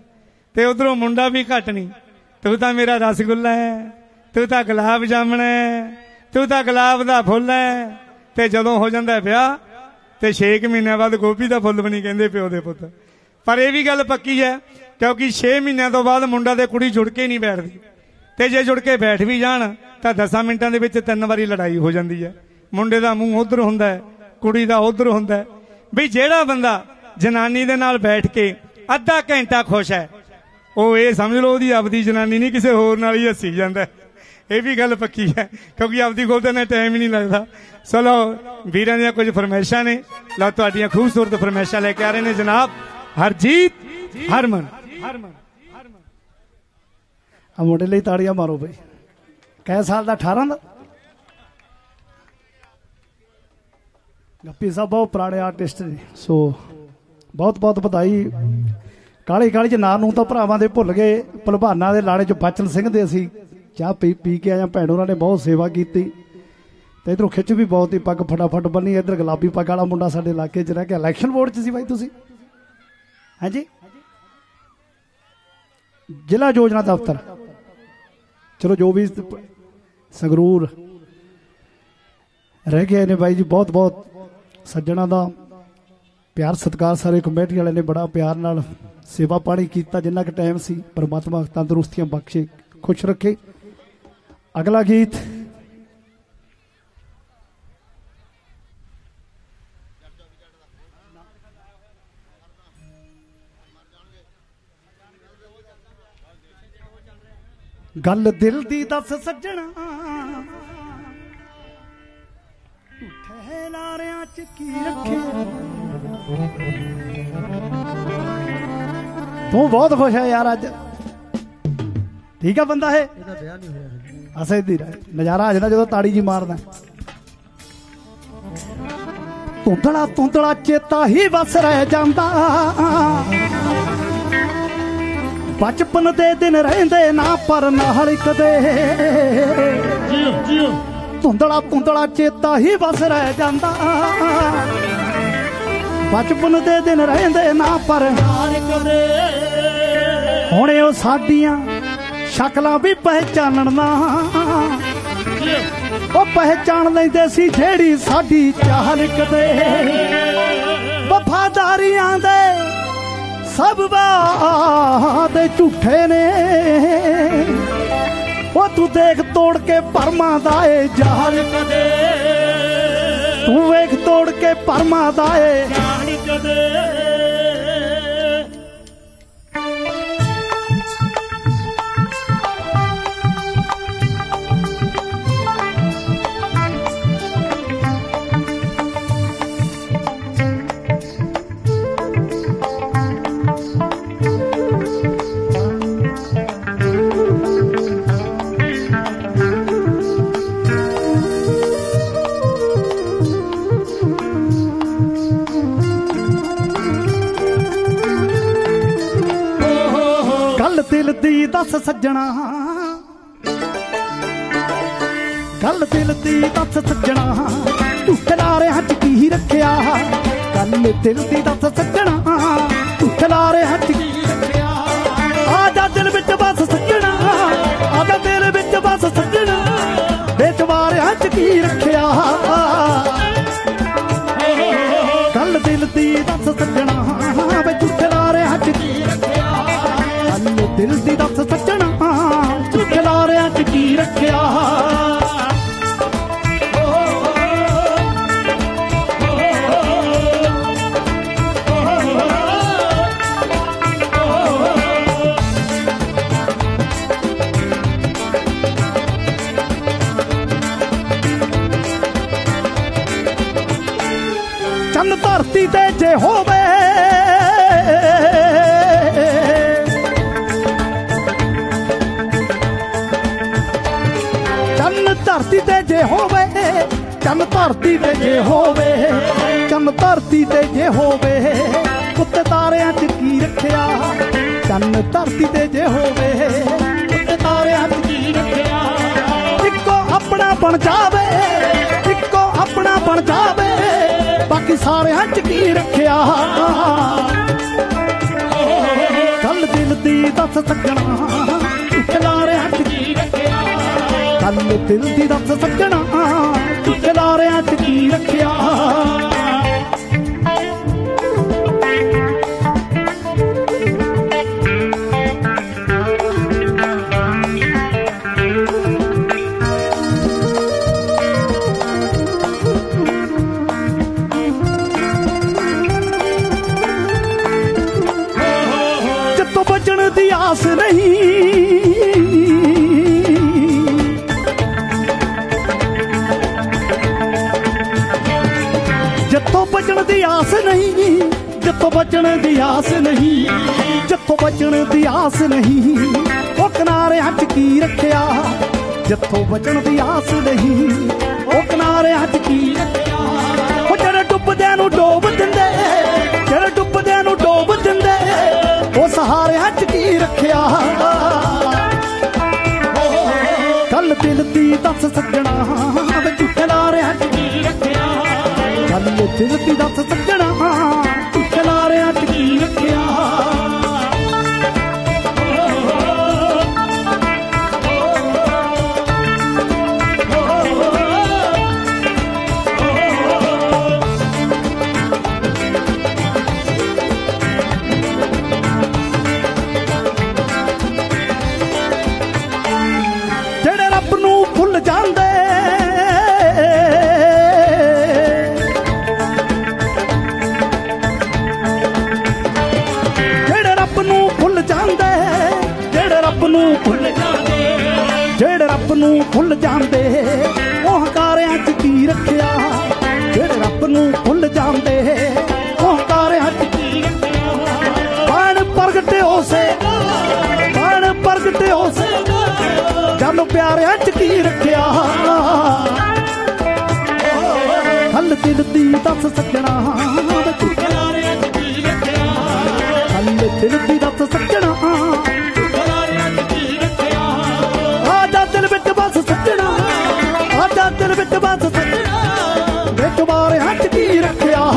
ਤੇ ਉਧਰੋਂ ਮੁੰਡਾ ਵੀ ਘੱਟ ਨਹੀਂ, ਤੂੰ ਤਾਂ ਮੇਰਾ ਰਸਗੁੱਲਾ ਹੈ। ਤੂੰ ਤਾਂ ਗੁਲਾਬ ਜਾਮਣ ਹੈ ਤੂੰ ਤਾਂ ਗੁਲਾਬ ਦਾ ਫੁੱਲ ਹੈ ਤੇ ਜਦੋਂ ਹੋ ਜਾਂਦਾ ਵਿਆਹ, ਤੇ 6 ਮਹੀਨਿਆਂ ਬਾਅਦ ਗੋਭੀ ਦਾ ਫੁੱਲ ਵੀ ਨਹੀਂ ਕਹਿੰਦੇ ਪਿਓ ਦੇ ਪੁੱਤ। ਪਰ ਇਹ ਵੀ ਗੱਲ ਪੱਕੀ ਹੈ, ਕਿਉਂਕਿ 6 ਮਹੀਨਿਆਂ ਤੋਂ ਬਾਅਦ ਮੁੰਡਾ ਤੇ ਕੁੜੀ ਜੁੜ ਕੇ ਨਹੀਂ ਬੈਠਦੀ। ਤੇ ਜੇ ਜੁੜ ਕੇ ਬੈਠ ਵੀ ਜਾਣ, ਤਾਂ 10 ਮਿੰਟਾਂ ਦੇ ਵਿੱਚ ਤਿੰਨ ਵਾਰੀ ਲੜਾਈ ਹੋ ਜਾਂਦੀ ਹੈ। ਮੁੰਡੇ ਦਾ ਮੂੰਹ ਉਧਰ ਹੁੰਦਾ ਹੈ, ਕੁੜੀ ਦਾ ਉਧਰ ਹੁੰਦਾ ਹੈ। ਵੀ ਜਿਹੜਾ ਬੰਦਾ ਜਨਾਨੀ ਦੇ ਨਾਲ ਬੈਠ ਕੇ ਅੱਧਾ ਘੰਟਾ ਖੁਸ਼ ਹੈ, ਉਹ ਇਹ ਸਮਝ ਲਓ ਉਹਦੀ ਆਪਦੀ ਜਨਾਨੀ ਨਹੀਂ ਕਿਸੇ ਹੋਰ ਨਾਲ ਹੀ ਹੱਸੀ ਜਾਂਦਾ ਇਹ ਵੀ ਗੱਲ ਪੱਕੀ ਹੈ, ਕਿਉਂਕਿ ਆਪਦੀ ਕੋਲ ਤਾਂ ਟਾਈਮ ਹੀ ਨਹੀਂ ਲੱਗਦਾ। ਚਲੋ, ਵੀਰਾਂ ਦੀਆਂ ਕੁਝ ਫਰਮਾਇਸ਼ਾਂ ਨੇ। ਲਓ, ਤੁਹਾਡੀਆਂ ਖੂਬਸੂਰਤ ਫਰਮਾਇਸ਼ਾਂ ਲੈ ਕੇ ਆ ਰਹੇ ਨੇ ਜਨਾਬ ਹਰਜੀਤ ਹਰਮਨ। ਆ ਮੁੰਡੇ ਲਈ ਤਾੜੀਆਂ ਮਾਰੋ ਬਈ। ਕੈ ਸਾਲ ਦਾ 18 ਦਾ? ਗੱਪੀ ਸਾਹਿਬ ਬਹੁਤ ਪੁਰਾਣੇ ਆਰਟਿਸਟ ਨੇ। ਸੋ, ਬਹੁਤ ਬਹੁਤ ਵਧਾਈ। ਕਾਲੀ ਕਾਲੀ ਚ ਨਾਂ ਨੂੰ ਤਾਂ ਭਰਾਵਾਂ ਦੇ ਭੁੱਲ ਗਏ, ਭਲਵਾਨਾਂ ਦੇ ਲਾੜੇ ਚ ਬਚਨ ਸਿੰਘ ਦੇ ਅਸੀਂ। ਚਾਹ ਪੀ ਪੀ ਕੇ ਆਇਆ, ਭੈਣ ਉਹਨਾਂ ਨੇ ਬਹੁਤ ਸੇਵਾ ਕੀਤੀ। ਤੇ ਇਧਰੋਂ ਖਿੱਚ ਵੀ ਬਹੁਤ ਹੀ, ਪੱਗ ਫਟਾਫਟ ਬੰਨੀ, ਇਧਰ ਗੁਲਾਬੀ ਪੱਗ ਵਾਲਾ ਮੁੰਡਾ ਸਾਡੇ ਇਲਾਕੇ 'ਚ ਰਹਿ ਕੇ ਇਲੈਕਸ਼ਨ ਬੋਰਡ 'ਚ ਸੀ ਬਾਈ ਤੁਸੀਂ? ਹਾਂਜੀ? ਜ਼ਿਲ੍ਹਾ ਯੋਜਨਾ ਦਫ਼ਤਰ। ਚਲੋ ਜੋ ਵੀ ਸੰਗਰੂਰ ਰਹਿ ਗਏ ਨੇ ਬਾਈ ਜੀ, ਬਹੁਤ ਬਹੁਤ ਸੱਜਣਾ ਦਾ ਪਿਆਰ, ਸਤਿਕਾਰ ਸਾਰੇ ਕਮੇਟੀ ਵਾਲਿਆਂ ਨੇ ਬੜਾ ਪਿਆਰ ਨਾਲ ਸੇਵਾ ਪਾਣੀ ਕੀਤਾ, ਜਿੰਨਾ ਕੁ ਟਾਈਮ ਸੀ, ਪਰਮਾਤਮਾ ਤੰਦਰੁਸਤੀਆਂ ਬਖਸ਼ੇ, ਖੁਸ਼ ਰੱਖੇ। ਅਗਲਾ ਗੀਤ। ਗੱਲ ਦਿਲ ਦੀ ਦੱਸ ਸੱਜਣਾ। ਝੂਠੇ ਲਾਰਿਆਂ ਚ ਕੀ ਰੱਖੇ ਤੂੰ ਬਹੁਤ ਖੁਸ਼ ਹੈ ਯਾਰ ਅੱਜ। ਠੀਕ ਆ ਬੰਦਾ ਇਹ? ਇਹਦਾ ਵਿਆਹ ਨਹੀਂ ਹੋਇਆ। ਅਸੇ ਦੀ ਨਜ਼ਾਰਾ ਆ ਜਾਂਦਾ ਜਦੋਂ ਤਾੜੀ ਜੀ ਮਾਰਦਾ ਧੁੰਦਲਾ ਧੁੰਦਲਾ ਚੇਤਾ ਹੀ ਵਸ ਰਹਿ ਜਾਂਦਾ। ਬਚਪਨ ਦੇ ਦਿਨ ਰਹਿੰਦੇ ਨਾ ਪਰ ਨਾਲ ਕਦੇ ਜਿਉ ਧੁੰਦਲਾ ਧੁੰਦਲਾ ਚੇਤਾ ਹੀ ਵਸ ਰਹਿ ਜਾਂਦਾ। ਬਚਪਨ ਦੇ ਦਿਨ ਰਹਿੰਦੇ ਨਾ ਪਰ ਹਾਰ ਕਦੇ ਹੁਣੇ ਉਹ ਸਾਡੀਆਂ ਸ਼ਕਲਾਂ ਵੀ ਪਹਿਚਾਨਣ ਨਾ। ਉਹ ਪਹਿਚਾਨ ਲੈਂਦੇ ਸੀ ਜਿਹੜੀ ਸਾਡੀ ਚਾਹਲ ਕਦੇ ਵਫਾਦਾਰੀਆਂ ਦੇ ਸਭ ਵਾਦੇ ਝੂਠੇ ਨੇ। ਉਹ ਤੂੰ ਦੇਖ ਤੋੜ ਕੇ ਪਰਮਾਂ ਦਾ ਏ ਜਹਾਲ ਕਦੇ ਤੂੰ ਵੇਖ ਤੋੜ ਕੇ ਪਰਮਾਂ ਦਾ ਏ ਜਾਣ ਕਦੇ ਦੱਸ ਸੱਜਣਾ। ਗੱਲ ਦਿਲ ਦੀ ਦੱਸ ਸੱਜਣਾ। ਝੂਠੇ ਲਾਰਿਆਂ ਚ ਕੀ ਰੱਖਿਆ? ਗੱਲ ਦਿਲ ਦੀ ਦੱਸ ਸੱਜਣਾ। ਤੂੰ ਲਾਰਿਆਂ ਚ ਕੀ ਰੱਖਿਆ? ਆ ਜਾ ਦਿਲ ਵਿੱਚ ਬਸ ਸੱਜਣਾ। ਆ ਜਾ ਦਿਲ ਵਿੱਚ ਬਸ ਸੱਜਣਾ। ਵਿੱਚ ਵਾਰ ਚ ਕੀ ਰੱਖਿਆ? ਕੀ ਜੇ ਹੋਵੇ, ਚੰਨ ਧਰਤੀ ਤੇ ਜੇ ਹੋਵੇ, ਚੰਨ ਧਰਤੀ ਤੇ ਜੇ ਹੋਵੇ ਉੱਤੇ ਤਾਰਿਆਂ 'ਚ ਕੀ ਰੱਖਿਆ? ਚੰਨ ਧਰਤੀ ਤੇ ਜੇ ਹੋਵੇ ਉੱਤੇ ਤਾਰਿਆਂ 'ਚ ਕੀ ਰੱਖਿਆ? ਇੱਕੋ ਆਪਣਾ ਬਣ ਜਾਵੇ, ਇੱਕੋ ਆਪਣਾ ਬਣ ਜਾਵੇ, ਬਾਕੀ ਸਾਰਿਆਂ 'ਚ ਕੀ ਰੱਖਿਆ? ਗੱਲ ਦਿਲ ਦੀ ਦੱਸ ਸਕਣਾ। ਦਿਲ ਦੀ ਦੱਸ ਸਕਣਾ। ਖਿਲਾਰਿਆਂ 'ਚ ਕੀ ਰੱਖਿਆ? ਬਚਣ ਦੀ ਆਸ ਨਹੀਂ ਜਿੱਤੋਂ ਬਚਣ ਦੀ ਆਸ ਨਹੀਂ, ਉਹ ਕਿਨਾਰਿਆਂ 'ਚ ਕੀ ਰੱਖਿਆ? ਜਿੱਥੋਂ ਬਚਣ ਦੀ ਆਸ ਨਹੀਂ, ਉਹ ਕਿਨਾਰਿਆਂ 'ਚ ਕੀ ਰੱਖਿਆ? ਉਹ ਜਿਹੜੇ ਡੁੱਬਦਿਆਂ ਨੂੰ ਡੋਬ ਦਿੰਦੇ, ਜਿਹੜੇ ਡੁੱਬਦਿਆਂ ਨੂੰ ਡੋਬ ਦਿੰਦੇ, ਉਹ ਸਹਾਰਿਆਂ 'ਚ ਕੀ ਰੱਖਿਆ? ਗੱਲ ਦਿਲ ਦੀ ਦੱਸ ਸੱਜਣਾ ਵੇ ਝੂਠੇ ਲਾਰਿਆਂ 'ਚ ਕੀ ਰੱਖਿਆ? ਗੱਲ ਦਿਲ ਦੀ ਦੱਸ ਸੱਜਣਾ ਝੂਠੇ ਲਾਰਿਆਂ ਕੀ ਰੱਖਿਆ? ਰੱਬ ਨੂੰ ਭੁੱਲ ਜਾਂਦੇ। ਉਹ ਹੰਕਾਰਿਆਂ 'ਚ ਕੀ ਰੱਖਿਆ? ਜਿਹੜੇ ਰੱਬ ਨੂੰ ਭੁੱਲ ਜਾਂਦੇ। ਉਹ ਹੰਕਾਰਿਆਂ 'ਚ ਕੀ ਰੱਖਿਆ? ਬਾਣ ਪ੍ਰਗਟੇ ਹੋਸੇ ਬਾਣ ਪ੍ਰਗਟੇ ਹੋਸੇ ਜਾਨੂੰ ਪਿਆਰਿਆਂ 'ਚ ਕੀ ਰੱਖਿਆ? ਹੱਲ ਦਿਲ ਦੀ ਦੱਸ ਸਕਣਾ ਹੱਲ ਦਿਲ ਦੀ ਦੱਸ ਸਕਣਾ ਜਾ ਬਸ ਸੱਜਣਾ ਵਿੱਚ ਮਾਰਿਆਂ 'ਚ ਕੀ ਰੱਖਿਆ?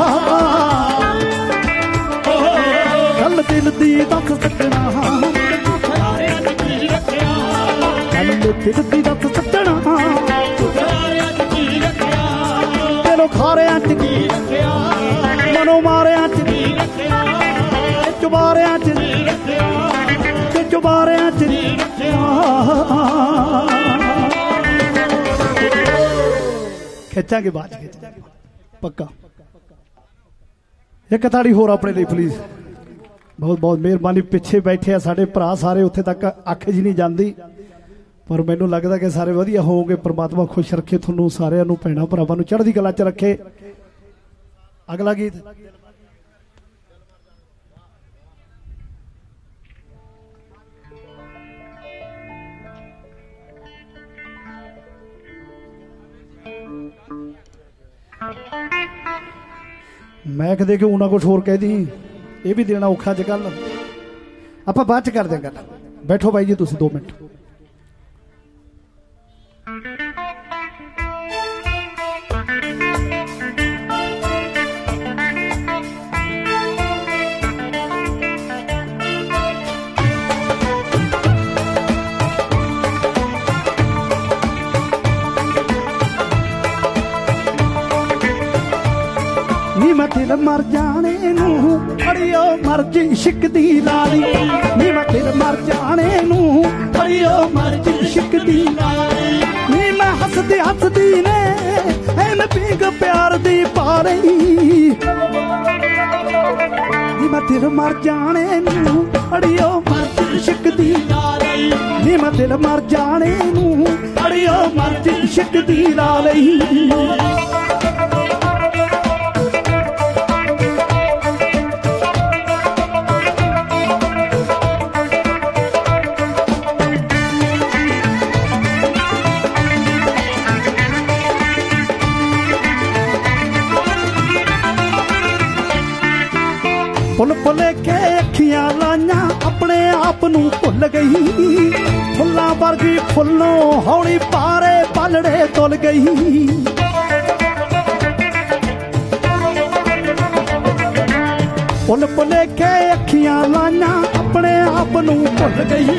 ਗੱਲ ਦਿਲ ਦੀ ਦੱਸ ਸਕਣਾ ਗੱਲ ਦਿਲ ਦੀ ਦੱਸ ਸਕਣਾ ਖਿਲਾਰਿਆਂ ਖਾਰਿਆਂ 'ਚ ਕੀ ਰੱਖਿਆ? ਮਨੋਂ ਮਾਰਿਆਂ 'ਚ ਕੀ ਰੱਖਿਆ? ਚੁਬਾਰਿਆਂ 'ਚ ਕੀ ਰੱਖਿਆ ਤੇ ਚੁਬਾਰਿਆਂ 'ਚ ਕੀ ਖਿੱਚਾਂਗੇ ਬਾਅਦ 'ਚ ਪੱਕਾ। ਇੱਕ ਤਾੜੀ ਹੋਰ ਆਪਣੇ ਲਈ ਪਲੀਜ਼ ਬਹੁਤ ਬਹੁਤ ਮਿਹਰਬਾਨੀ। ਪਿੱਛੇ ਬੈਠੇ ਆ ਸਾਡੇ ਭਰਾ ਸਾਰੇ, ਉੱਥੇ ਤੱਕ ਅੱਖ ਜੀ ਨਹੀਂ ਜਾਂਦੀ। ਪਰ ਮੈਨੂੰ ਲੱਗਦਾ ਕਿ ਸਾਰੇ ਵਧੀਆ ਹੋਵੋਗੇ। ਪ੍ਰਮਾਤਮਾ ਖੁਸ਼ ਰੱਖੇ। ਤੁਹਾਨੂੰ ਸਾਰਿਆਂ ਨੂੰ, ਭੈਣਾਂ ਭਰਾਵਾਂ ਨੂੰ ਚੜ੍ਹਦੀ ਕਲਾ 'ਚ ਰੱਖੇ। ਅਗਲਾ ਗੀਤ। ਮੈਂ ਕਦੇ ਕਿ ਉਹਨਾਂ ਕੁਝ ਹੋਰ ਕਹਿ ਦੀ ਇਹ ਵੀ ਦੇਣਾ ਔਖਾ ਅੱਜ ਕੱਲ ਆਪਾਂ ਬਾਅਦ ਚ ਕਰਦੇ ਹਾਂ ਗੱਲ। ਬੈਠੋ ਬਾਈ ਜੀ ਤੁਸੀਂ 2 ਮਿੰਟ। ਦਿਲ ਮਰ ਜਾਣੇ ਨੂੰ। ਅੜਿਓ ਮਰਜ਼ੀ ਇਸ਼ਕ ਦੀ ਲਾਲੀ। ਨੀ ਮੈਂ ਦਿਲ ਮਰ ਜਾਣੇ ਨੂੰ। ਅੜਿਓ ਮਰਜ਼ੀ ਇਸ਼ਕ ਦੀ ਲਾਲੀ। ਨੀ ਮੈਂ ਹੱਸਦੀ ਹੱਸਦੀ ਨੇ ਐਨ ਪੀਂਗ ਪਿਆਰ ਦੀ ਪਾ ਰਹੀ ਨੀ ਮੈਂ ਦਿਲ ਮਰ ਜਾਣੇ ਨੂੰ। ਅੜਿਓ ਮਰਜ਼ੀ ਇਸ਼ਕ ਦੀ ਲਾਲੀ। ਨੀ ਮੈਂ ਦਿਲ ਮਰ ਜਾਣੇ ਨੂੰ। ਅੜਿਓ ਮਰਜ਼ੀ ਇਸ਼ਕ ਦੀ ਲਾਲੀ। ਫੁੱਲ ਫੁੱਲੇ ਕੇ ਅੱਖੀਆਂ ਲਾਈਆਂ, ਆਪਣੇ ਆਪ ਨੂੰ ਭੁੱਲ ਗਈ। ਫੁੱਲਾਂ ਵਰਗੀ ਫੁੱਲੋਂ ਹੌਲੀ ਪਾਰੇ ਪਲੜੇ ਤੁਲ ਗਈ। ਫੁੱਲ ਭੁੱਲੇ ਕੇ ਅੱਖੀਆਂ ਲਾਈਆਂ, ਆਪਣੇ ਆਪ ਨੂੰ ਭੁੱਲ ਗਈ।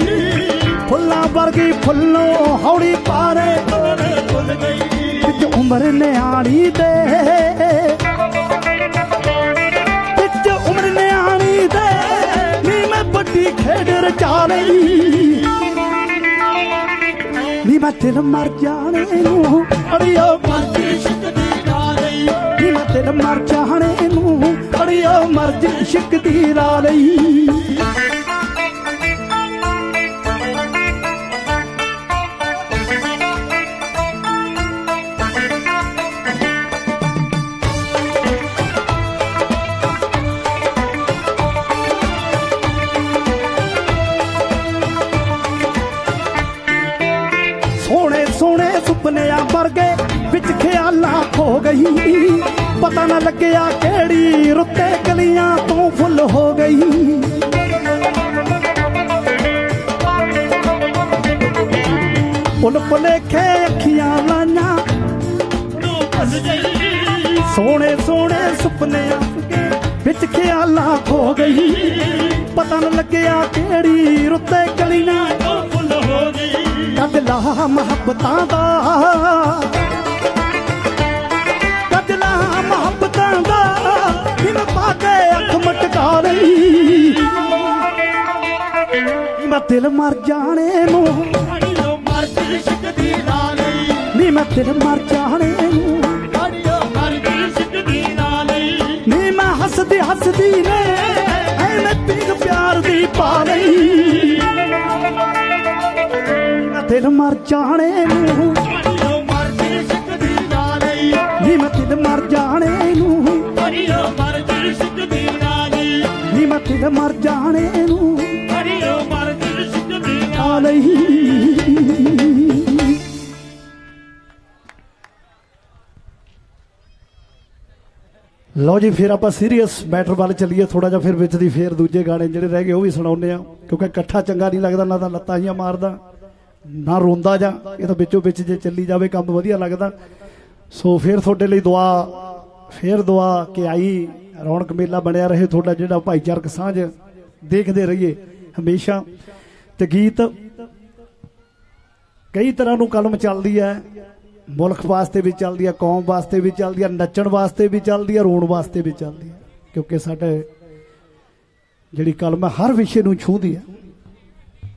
ਫੁੱਲਾਂ ਵਰਗੀ ਫੁੱਲੋਂ ਹੌਲੀ ਪਾਰੇ ਪਲੜੇ ਤੁਲ ਗਈ। ਵਿੱਚ ਉਮਰ ਨਿਆਣੀ ਦੇ ਨਿਆਣੀ ਦੇ ਨੀ ਮੈਂ ਵੱਡੀ ਖੇਡ ਰਚਾ ਲਈ ਨੀ ਮੈਂ ਦਿਲ ਮਰ ਜਾਣੇ ਨੂੰ ਅੜਿਓ ਮਰਜ਼ੀ ਸ਼ਿਕ ਲਾ ਲਈ। ਨੀ ਮੈਂ ਦਿਲ ਮਰ ਜਾਣੇ ਨੂੰ ਅੜਿਓ ਮਰਜ਼ੀ ਸ਼ਿਕਦੀ ਲਾ ਲਈ। ਪਤਾ ਨਾ ਲੱਗਿਆ ਕਿਹੜੀ ਰੁੱਤੇ ਗਲੀਆਂ ਤੋਂ ਫੁੱਲ ਹੋ ਗਈ। ਪੁੱਲ ਪੁਲੇਖੇ ਅੱਖੀਆਂ ਲਾਈਆਂ। ਨੂੰ ਫਸ ਗਈ ਸੋਹਣੇ ਸੋਹਣੇ ਸੁਪਨਿਆਂ ਵਿੱਚ ਖਿਆਲਾਂ ਖੋ ਗਈ। ਪਤਾ ਨਾ ਲੱਗਿਆ ਕਿਹੜੀ ਰੁੱਤੇ ਗਲੀਆਂ ਤੋਂ ਫੁੱਲ ਹੋ ਗਈ। ਕੱਢ ਲਾ ਮੁਹੱਬਤਾਂ ਦਾ। ਮੁਹੱਬਤਾਂ ਦਾ ਦਿਨ ਪਾ ਕੇ ਅੱਖ ਮਟਕਾ ਲਈ। ਮੈਂ ਦਿਲ ਮਰ ਜਾਣੇ ਨੂੰ ਨੀ ਮੈਂ ਦਿਲ ਮਰ ਜਾਣੇ ਨੂੰ ਨੀ ਮੈਂ ਹੱਸਦੀ ਹੱਸਦੀ ਨੇ, ਐਵੇਂ ਪੀਗ ਪਿਆਰ ਦੀ ਪਾ ਲਈ। ਦਿਲ ਮਰ ਜਾਣੇ ਨੂੰ ਨੀ? ਦਿਲ ਮਰ ਜਾਣੇ ਨੂੰ ਆ ਲਈ ਲਓ ਜੀ ਫਿਰ ਆਪਾਂ ਸੀਰੀਅਸ ਮੈਟਰ ਵੱਲ ਚੱਲੀਏ ਥੋੜਾ ਜਿਹਾ ਫਿਰ ਵਿੱਚ ਦੀ ਫੇਰ ਦੂਜੇ ਗਾਣੇ ਜਿਹੜੇ ਰਹਿ ਗਏ ਉਹ ਵੀ ਸੁਣਾਉਂਦੇ ਆ ਕਿਉਂਕਿ ਇਕੱਠਾ ਚੰਗਾ ਨਹੀਂ ਲੱਗਦਾ ਨਾ ਤਾਂ ਲੱਤਾਂ ਜੀਆਂ ਮਾਰਦਾ ਨਾ ਰੋਂਦਾ ਜਾਂ ਇਹ ਤਾਂ ਵਿੱਚੋਂ ਵਿੱਚ ਜੇ ਚੱਲੀ ਜਾਵੇ ਕੰਮ ਵਧੀਆ ਲੱਗਦਾ। ਸੋ ਫਿਰ ਤੁਹਾਡੇ ਲਈ ਦੁਆ ਫਿਰ ਦੁਆ ਕਿ ਆਈ ਰੌਣਕ ਮੇਲਾ ਬਣਿਆ ਰਹੇ, ਤੁਹਾਡਾ ਜਿਹੜਾ ਭਾਈਚਾਰਕ ਸਾਂਝ ਦੇਖਦੇ ਰਹੀਏ ਹਮੇਸ਼ਾ। ਤੇ ਗੀਤ ਕਈ ਤਰ੍ਹਾਂ ਨੂੰ ਕਲਮ ਚੱਲਦੀ ਹੈ। ਮੁਲਕ ਵਾਸਤੇ ਵੀ ਚੱਲਦੀ ਹੈ, ਕੌਮ ਵਾਸਤੇ ਵੀ ਚੱਲਦੀ ਹੈ, ਨੱਚਣ ਵਾਸਤੇ ਵੀ ਚੱਲਦੀ ਹੈ, ਰੋਣ ਵਾਸਤੇ ਵੀ ਚੱਲਦੀ ਹੈ। ਕਿਉਂਕਿ ਸਾਡੇ ਜਿਹੜੀ ਕਲਮ ਹੈ, ਹਰ ਵਿਸ਼ੇ ਨੂੰ ਛੂਹਦੀ ਹੈ।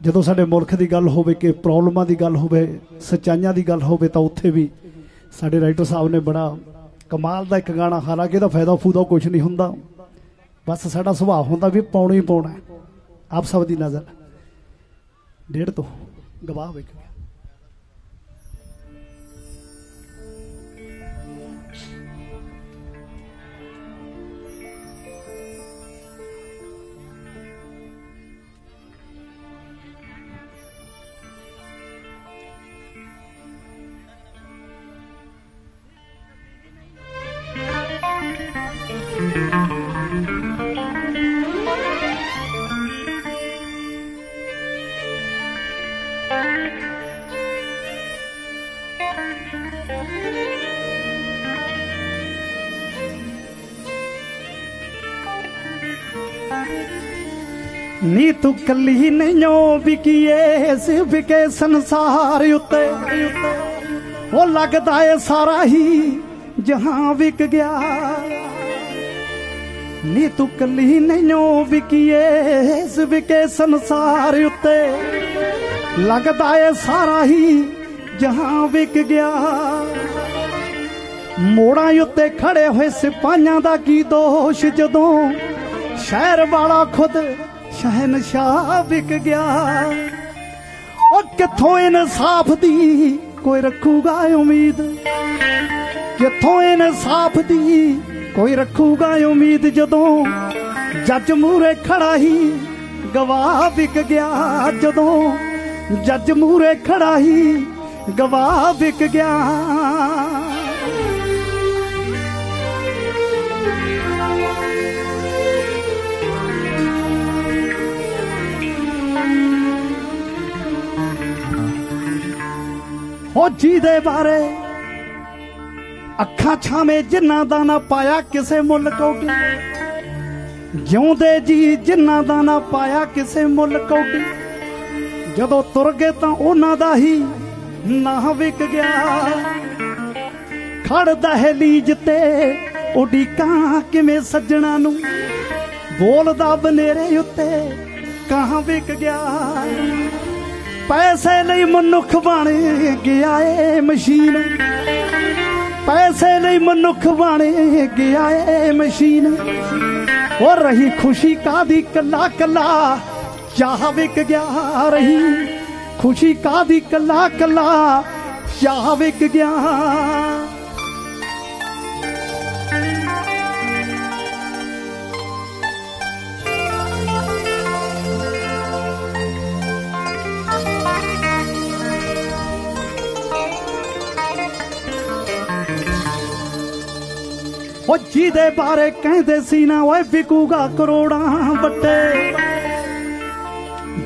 ਜਦੋਂ ਸਾਡੇ ਮੁਲਕ ਦੀ ਗੱਲ ਹੋਵੇ ਕਿ ਪ੍ਰੋਬਲਮਾਂ ਦੀ ਗੱਲ ਹੋਵੇ, ਸੱਚਾਈਆਂ ਦੀ ਗੱਲ ਹੋਵੇ ਤਾਂ ਉੱਥੇ ਵੀ ਸਾਡੇ ਰਾਈਟਰ ਸਾਹਿਬ ਨੇ ਬੜਾ ਕਮਾਲ ਦਾ ਇੱਕ ਗਾਣਾ, ਹਾਲਾਂਕਿ ਇਹਦਾ ਫਾਇਦਾ ਫੂਦਾ ਕੁਝ ਨਹੀਂ ਹੁੰਦਾ। ਬਸ ਸਾਡਾ ਸੁਭਾਅ ਹੁੰਦਾ ਵੀ ਪਾਉਣਾ ਹੀ ਪਾਉਣਾ ਆਪ ਸਭ ਦੀ ਨਜ਼ਰ। ਡੇਢ ਤੋਂ ਗਵਾਹ ਵੇਖੋ ਨੀ ਤੂੰ ਕੱਲੀ ਨਹੀਂਓ ਵਿਕੀਏ ਸਿਰਫ ਕੇ ਸੰਸਾਰ ਉੱਤੇ। ਉਹ ਲੱਗਦਾ ਏ ਸਾਰਾ ਹੀ ਜਹਾਂ ਵਿਕ ਗਿਆ। ਨੀ ਤੂੰ ਕੱਲੀ ਨਹੀਂਓ ਵਿਕੀਏ ਇਸ ਵਿਕੇ ਸੰਸਾਰ ਉੱਤੇ। ਲੱਗਦਾ ਏ ਸਾਰਾ ਹੀ ਜਹਾਂ ਵਿਕ ਗਿਆ। ਮੋੜਾਂ ਉੱਤੇ ਖੜੇ ਹੋਏ ਸਿਪਾਹੀਆਂ ਦਾ ਕੀ ਦੋਸ਼ ਜਦੋਂ ਸ਼ਹਿਰ ਵਾਲਾ ਖੁਦ ਸ਼ਹਿਨਸ਼ਾਹ ਵਿਕ ਗਿਆ। ਉਹ ਕਿੱਥੋਂ ਇਨਸਾਫ ਦੀ ਕੋਈ ਰੱਖੂਗਾ ਉਮੀਦ? ਕਿੱਥੋਂ ਇਨਸਾਫ ਦੀ ਕੋਈ ਰੱਖੂਗਾ ਉਮੀਦ ਜਦੋਂ? ਜੱਜ ਮੂਰੇ ਖੜਾ ਹੀ ਗਵਾਹ ਵਿਕ ਗਿਆ ਜਦੋਂ। ਜੱਜ ਮੂਰੇ ਖੜਾ ਹੀ ਗਵਾਹ ਵਿਕ ਗਿਆ। ਹੋ ਜਿਹਦੇ ਬਾਰੇ ਅੱਖਾਂ ਛਾਵੇਂ ਜਿਨ੍ਹਾਂ ਦਾ ਨਾ ਪਾਇਆ ਕਿਸੇ ਮੁੱਲ ਕੋਟੀ ਜਿਉਂਦੇ ਜੀ ਜਿਨ੍ਹਾਂ ਦਾ ਨਾ ਪਾਇਆ ਕਿਸੇ ਮੁੱਲ ਕੋਟੀ ਜਦੋਂ ਤੁਰ ਗਏ ਤਾਂ ਉਹਨਾਂ ਦਾ ਹੀ ਨਾ ਵਿਕ ਗਿਆ। ਖੜਦਾ ਹੈ ਲੀਜ ਤੇ ਉਡੀਕਾਂ ਕਿਵੇਂ ਸੱਜਣਾ ਨੂੰ। ਬੋਲਦਾ ਬਨੇਰੇ ਉੱਤੇ ਕਹਾਂ ਵਿਕ ਗਿਆ। ਪੈਸੇ ਲਈ ਮਨੁੱਖ ਬਣ ਗਿਆ ਏ ਮਸ਼ੀਨ। ਪੈਸੇ ਲਈ ਮਨੁੱਖ ਬਣ ਗਿਆ ਏ ਮਸ਼ੀਨ। ਹੋ ਰਹੀ ਖੁਸ਼ੀ ਕਾਦੀ ਕੱਲਾ ਕੱਲਾ ਚਾਹ ਵਿਕ ਗਿਆ ਰਹੀ। ਖੁਸ਼ੀ ਕਾਦੀ ਕੱਲਾ ਕੱਲਾ ਚਾਹ ਵਿਕ ਗਿਆ। ਉਹ ਜਿਹਦੇ ਬਾਰੇ ਕਹਿੰਦੇ ਸੀ ਨਾ, ਓਏ ਵਿਕੂਗਾ ਕਰੋੜਾਂ ਵੱਟੇ।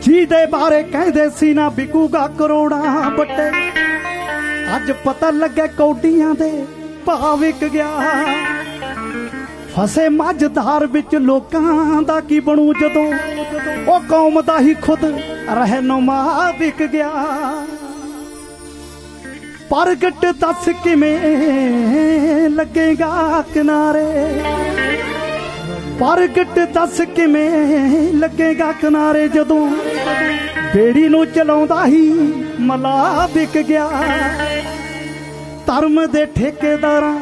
ਜਿਹਦੇ ਬਾਰੇ ਕਹਿੰਦੇ ਸੀ ਨਾ, ਵਿਕੂਗਾ ਕਰੋੜਾਂ ਵੱਟੇ। ਅੱਜ ਪਤਾ ਲੱਗੇ ਕੌਡੀਆਂ ਦੇ ਭਾਅ ਵਿਕ ਗਿਆ। ਫਸੇ ਮੱਝਧਾਰ ਵਿੱਚ ਲੋਕਾਂ ਦਾ ਕੀ ਬਣੂ ਜਦੋਂ? ਉਹ ਕੌਮ ਦਾ ਹੀ ਖੁਦ ਰਹਿਨੁਮਾ ਵਿਕ ਗਿਆ। ਪ੍ਰਗਟ ਦੱਸ ਕਿਵੇਂ ਲੱਗੇਗਾ ਕਿਨਾਰੇ? ਪ੍ਰਗਟ ਦੱਸ ਕਿਵੇਂ ਲੱਗੇਗਾ ਕਿਨਾਰੇ? ਜਦੋਂ ਬੇੜੀ ਨੂੰ ਚਲਾਉਂਦਾ ਹੀ ਮਲਾ ਵਿਕ ਗਿਆ। ਧਰਮ ਦੇ ਠੇਕੇਦਾਰਾਂ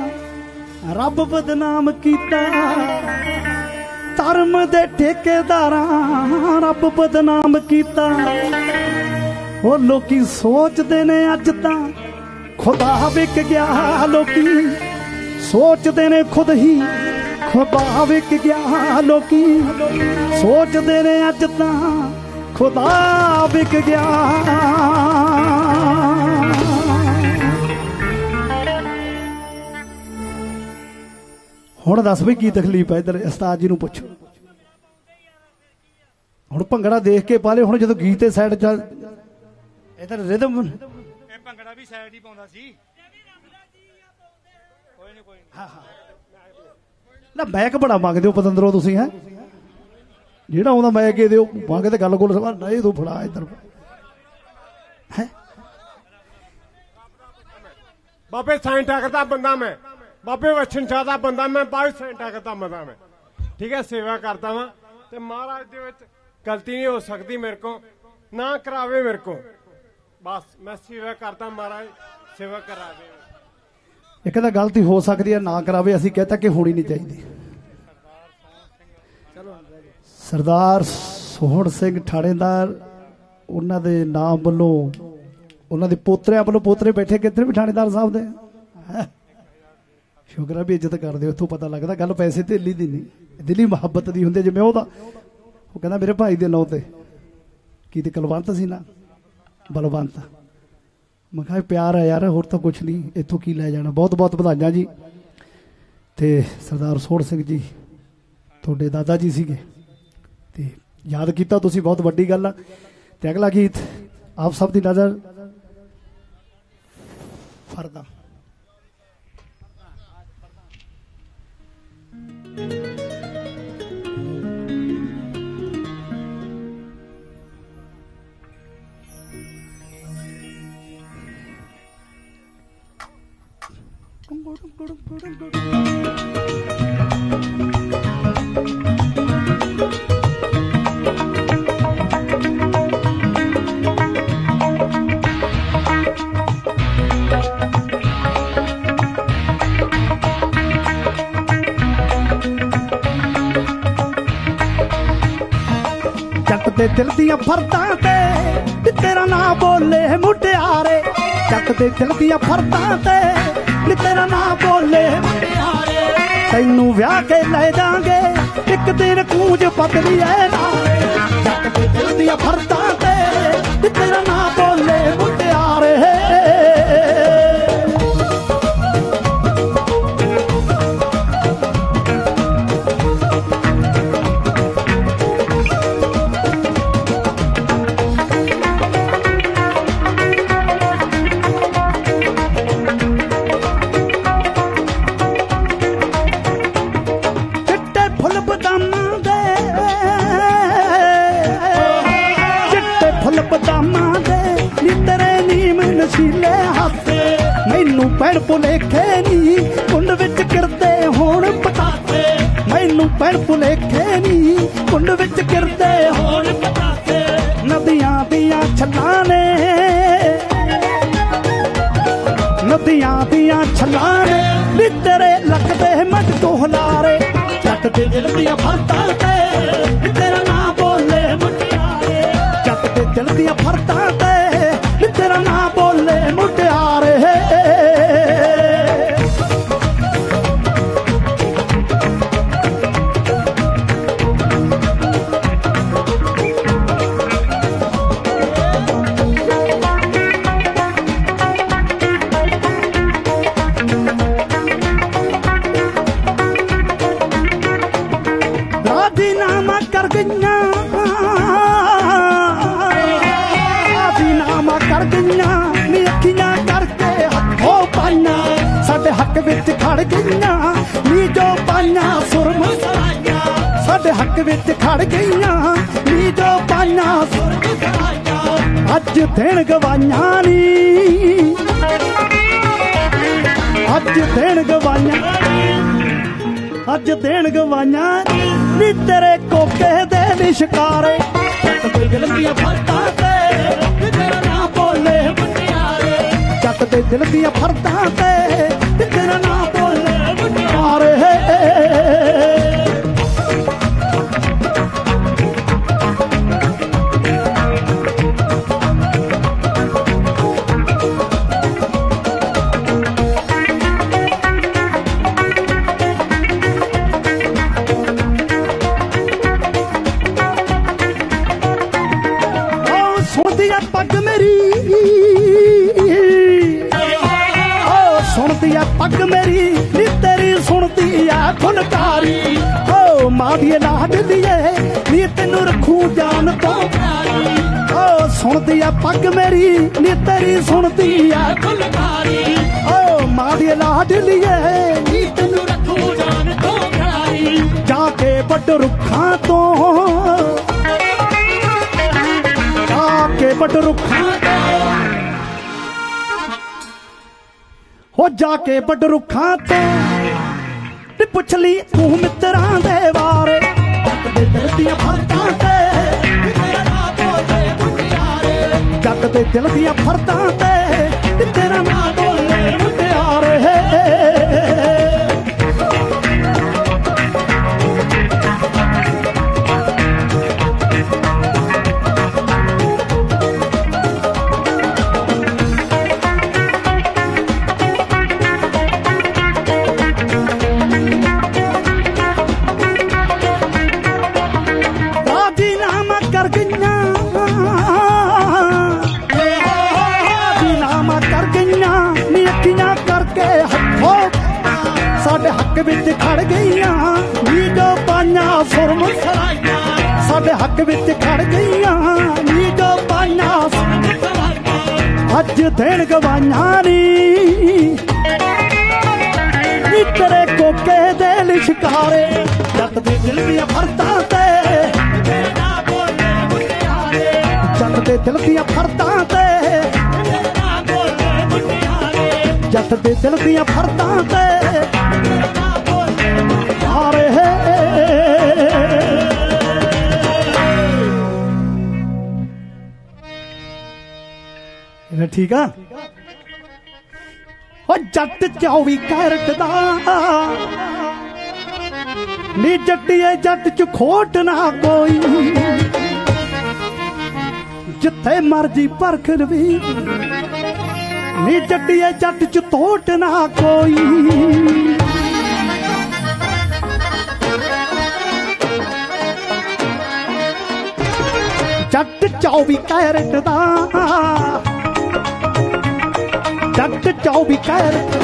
ਰੱਬ ਬਦਨਾਮ ਕੀਤਾ। ਧਰਮ ਦੇ ਠੇਕੇਦਾਰਾਂ ਰੱਬ ਬਦਨਾਮ ਕੀਤਾ। ਉਹ ਲੋਕੀ ਸੋਚਦੇ ਨੇ ਅੱਜ ਤਾਂ ਖੁਦਾ ਵਿਕ ਗਿਆ ਲੋਕੀ। ਸੋਚਦੇ ਨੇ ਖੁਦ ਹੀ ਖੁਦਾ ਵਿਕ ਗਿਆ ਲੋਕੀ। ਸੋਚਦੇ ਨੇ ਅੱਜ ਤਾਂ ਖੁਦਾ ਵਿਕ ਗਿਆ। ਹੁਣ ਦੱਸ ਵੀ ਕੀ ਤਕਲੀਫ ਹੈ ਇਧਰ, ਉਸਤਾਦ ਜੀ ਨੂੰ ਪੁੱਛੋ। ਹੁਣ ਭੰਗੜਾ ਦੇਖ ਕੇ ਪਾਲੇ, ਹੁਣ ਜਦੋਂ ਗੀਤ ਤੇ ਸਾਈਡ ਚੱਲ ਇਧਰ ਰਿਦਮ ਭੰਗੜਾ ਵੀ ਸਾਈਡ ਹੀ ਪਾਉਂਦਾ ਸੀ। ਕੋਈ ਨਹੀਂ ਕੋਈ ਨਹੀਂ ਨਾ ਮੈਕ ਬੜਾ ਮੰਗਦੇ ਹੋ ਪਤੰਦਰੋ ਤੁਸੀਂ ਹੈ। ਜਿਹੜਾ ਆਉਂਦਾ ਮੈਕ ਇਹ ਦਿਓ ਮੰਗ ਤੇ ਗੱਲ ਕੋਲ ਸਵਾ ਨਹੀਂ ਤੂੰ ਫੜਾ ਇੱਧਰ। ਹੈ? ਬਾਬੇ ਸਾਈਂ ਠਾਕਰ ਦਾ ਬੰਦਾ ਮੈਂ। ਬਾਬੇ ਵਛਨ ਸ਼ਾਹ ਦਾ ਬੰਦਾ ਮੈਂ ਬਾਈ ਸਾਈਂ ਠਾਕਰ ਦਾ ਬੰਦਾ ਮੈਂ। ਠੀਕ ਹੈ ਸੇਵਾ ਕਰਦਾ ਵਾਂ। ਤੇ ਮਹਾਰਾਜ ਦੇ ਵਿੱਚ ਗਲਤੀ ਨਹੀਂ ਹੋ ਸਕਦੀ ਮੇਰੇ ਕੋ ਨਾ ਕਰਾਵੇ ਮੇਰੇ ਕੋ ਬਸ ਮੈਂ ਸੇਵਾ ਕਰਦਾ ਮਹਾਰਾਜ ਸੇਵਾ ਕਰਾ ਦੇ ਇੱਕ ਤਾਂ ਗਲਤੀ ਹੋ ਸਕਦੀ ਹੈ ਨਾ ਕਰਾਵੇ ਅਸੀਂ ਕਹਤਾ ਕਿ ਹੋਣੀ ਨਹੀਂ ਚਾਹੀਦੀ। ਸਰਦਾਰ ਸੋਹਣ ਸਿੰਘ ਥਾਣੇਦਾਰ ਉਹਨਾਂ ਦੇ ਨਾਮ ਵੱਲੋਂ ਉਹਨਾਂ ਦੇ ਪੋਤਰਿਆਂ ਵੱਲੋਂ ਪੋਤਰੇ ਬੈਠੇ ਕਿੱਧਰ ਵੀ ਥਾਣੇਦਾਰ ਸਾਹਿਬ ਦੇ? ਸ਼ੁਕਰ ਆ ਵੀ ਇੱਜ਼ਤ ਕਰਦੇ ਉੱਥੋਂ ਪਤਾ ਲੱਗਦਾ ਗੱਲ ਪੈਸੇ ਤੇ ਦੀ ਨਹੀਂ ਦਿਲੀ ਮੁਹੱਬਤ ਦੀ ਹੁੰਦੀ ਹੈ, ਜਿਵੇਂ ਉਹਦਾ। ਉਹ ਕਹਿੰਦਾ ਮੇਰੇ ਭਾਈ ਦੇ ਨਾਂ ਤੇ ਕੀ ਤੇ ਕਲਵੰਤ ਸੀ ਨਾ? ਬਲਵੰਤ। ਮੈਂ ਕਿਹਾ ਪਿਆਰ ਹੈ ਯਾਰ, ਹੋਰ ਤਾਂ ਕੁਝ ਨਹੀਂ, ਇੱਥੋਂ ਕੀ ਲੈ ਜਾਣਾ? ਬਹੁਤ ਬਹੁਤ ਵਧਾਈਆਂ ਜੀ। ਤੇ ਸਰਦਾਰ ਸੋਹਣ ਸਿੰਘ ਜੀ, ਤੁਹਾਡੇ ਦਾਦਾ ਜੀ ਸੀਗੇ। ਤੇ ਯਾਦ ਕੀਤਾ ਤੁਸੀਂ, ਬਹੁਤ ਵੱਡੀ ਗੱਲ ਆ। ਤੇ ਅਗਲਾ ਗੀਤ ਆਪ ਸਭ ਦੀ ਨਜ਼ਰ ਫਰਦਾ ਜੱਟ ਦੇ ਦਿਲ ਦੀਆਂ ਫਰਦਾਂ ਤੇ ਤੇਰਾ ਨਾਂ ਬੋਲੇ ਮੁਟਿਆਰੇ। ਜੱਟ ਦੇ ਦਿਲ ਦੀਆਂ ਫਰਦਾਂ ਤੇ ਨੀ ਤੇਰਾ ਨਾਂ ਬੋਲੇ। ਮੁਟਿਆਰੇ ਤੈਨੂੰ ਵਿਆਹ ਕੇ ਲੈ ਦਾਂਗੇ ਇੱਕ ਦਿਨ ਕੂੰਜ ਪਤਲੀ ਐ ਨਾਲੇ। ਜੱਟ ਦੇ ਦਿਲ ਦੀਆਂ ਫਰਦਾਂ ਤੇ ਨੀ ਤੇਰਾ ਨਾਂ ਬੋਲੇ। ਜੱਟ ਦੇ ਦਿਲ ਦੀਆਂ ਫਰਤਾਂ ਤੇ, ਤੇਰਾ ਨਾਂ ਬੋਲੇ ਮੁਟਿਆਰੇ ਜੱਟ ਦੇ ਦਿਲ ਦੀਆਂ ਫਰਤਾਂ ਤੇ ਵਿੱਚ ਖੜ ਗਈਆਂ। ਨੀ ਜੋ ਪਾਈਆਂ ਸੁਰਮ ਸਰਾਈਆਂ ਅੱਜ ਦਿਨ ਗਵਾਈਆਂ ਨੀ। ਅੱਜ ਦਿਨ ਗਵਾਈਆਂ ਅੱਜ ਦੇਣ ਗਵਾਈਆਂ ਨੀ। ਤੇਰੇ ਕੋਕੇ ਦੇ ਨਿਸ਼ਕਾਰੇ ਜੱਟ ਦੇ ਦਿਲ ਦੀਆਂ ਤੇ। ਨੀ ਤੇਰਾ ਨਾਂ ਬੋਲੇ ਮੁਟਿਆਰੇ ਜੱਟ ਦੇ ਦਿਲ ਦੀਆਂ ਫਰਦਾਂ ਤੇ। ਫੁਲਕਾਰੀ ਓ ਮਾਂ ਦੀ ਲਾਡ ਦੀਏ ਨੀ ਤੈਨੂੰ ਰੱਖੂ ਜਾਨ ਤੋਂ ਪਿਆਰੀ ਓ ਸੁਣਦੀ ਆ ਪੱਗ ਮੇਰੀ ਨੀ ਤੇਰੀ ਸੁਣਦੀ ਆ ਫੁਲਕਾਰੀ ਓ ਮਾਂ ਦੀ ਲਾਡ ਦੀਏ ਨੀ ਤੈਨੂੰ ਰੱਖੂ ਜਾਨ ਤੋਂ ਪਿਆਰੀ ਜਾ ਕੇ ਵੱਡ ਰੁੱਖਾਂ ਤੋਂ। ਆ ਕੇ ਵੱਡ ਰੁੱਖਾਂ ਹੋ ਜਾ ਕੇ ਵੱਡ ਰੁੱਖਾਂ ਤੋਂ। ਤੇ ਪੁੱਛ ਲਈ ਤੂੰ ਮਿੱਤਰਾਂ ਦੇ ਬਾਰੇ ਜੱਟ ਦੇ ਦਿਲ ਦੀਆਂ ਫਰਦਾਂ ਤੇ ਵੀ ਤੇਰਾ ਨਾਂ ਬੋਲੇ ਮੁਟਿਆਰੇ ਜੱਟ ਦੇ ਦਿਲ ਦੀਆਂ ਫਰਦਾਂ ਤੇ ਤੇਰਾ ਨਾਂ ਬੋਲੇ ਵਿੱਚ ਖੜ ਗਈਆਂ ਨੀ ਪਾਈਆਂ ਸੁਰਮ ਸਰਾਈਆਂ ਸਾਡੇ ਹੱਕ ਵਿੱਚ ਖੜ ਗਈਆਂ ਨੀ ਪਾਈਆਂ ਸੁਰਮ ਸਰਾਈਆਂ ਅੱਜ ਦੇਣ ਗਵਾਈਆਂ ਨੀ। ਤੇਰੇ ਕੋਕੇ ਦੇ ਲਿਸ਼ਕਾਰੇ, ਜੱਟ ਦੇ ਦਿਲ ਦੀਆਂ ਫਰਦਾਂ ਤੇ। ਤੇਰਾ ਬੋਲੇ ਮੁਟਿਆਰੇ ਜੱਟ ਦੇ ਦਿਲ ਦੀਆਂ ਫਰਦਾਂ ਤੇ। ਤੇਰਾ ਬੋਲੇ ਮੁਟਿਆਰੇ ਜੱਟ ਦੇ ਦਿਲ ਦੀਆਂ ਫਰਦਾਂ ਤੇ। ਠੀਕ ਆ? ਓ ਜੱਟ 24 ਕੈਰਟ ਦਾ ਨੀ ਜੱਟੀਏ ਜੱਟ ਚ ਖੋਟ ਨਾ ਕੋਈ। ਜਿੱਥੇ ਮਰਜ਼ੀ ਪਰਖ ਲਵੀ ਨੀ ਜੱਟੀਏ ਜੱਟ ਚ ਤੋਟ ਨਾ ਕੋਈ। ਜੱਟ 24 ਕੈਰਟ ਦਾ ਜੱਟ 24 ਕੈਰਟ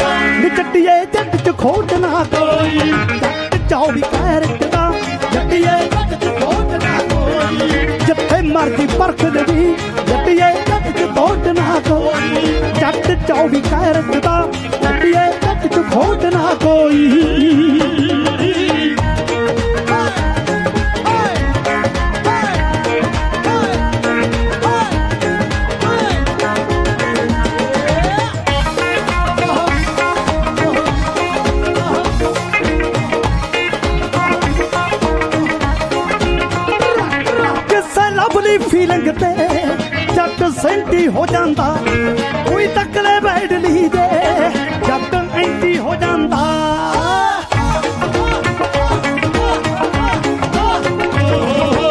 ਨੀ ਜੱਟ ਚ ਖੋਟ ਨਾ ਕੋਈ। ਜੱਟ 24 ਕੈਰਟ ਦਾ ਜੱਟੀਏ ਜੱਟ ਚ ਖੋਟ ਨਾ ਕੋਈ। ਜਿੱਥੇ ਮਰਜ਼ੀ ਪਰਖ ਲਵੀ ਜੱਟੀਏ ਜੱਟ ਚ ਖੋਟ ਨਾ ਕੋਈ। ਜੱਟ 24 ਕੈਰਟ ਦਾ ਜੱਟੀਏ ਜੱਟ ਚ ਖੋਟ ਨਾ ਕੋਈ। ਸੈਂਟੀ ਹੋ ਜਾਂਦਾ, ਕੋਈ ਤੱਕਲੇ ਬੈਠ ਲਈ ਦੇ ਜੱਟ ਐਂਟੀ ਹੋ ਜਾਂਦਾ।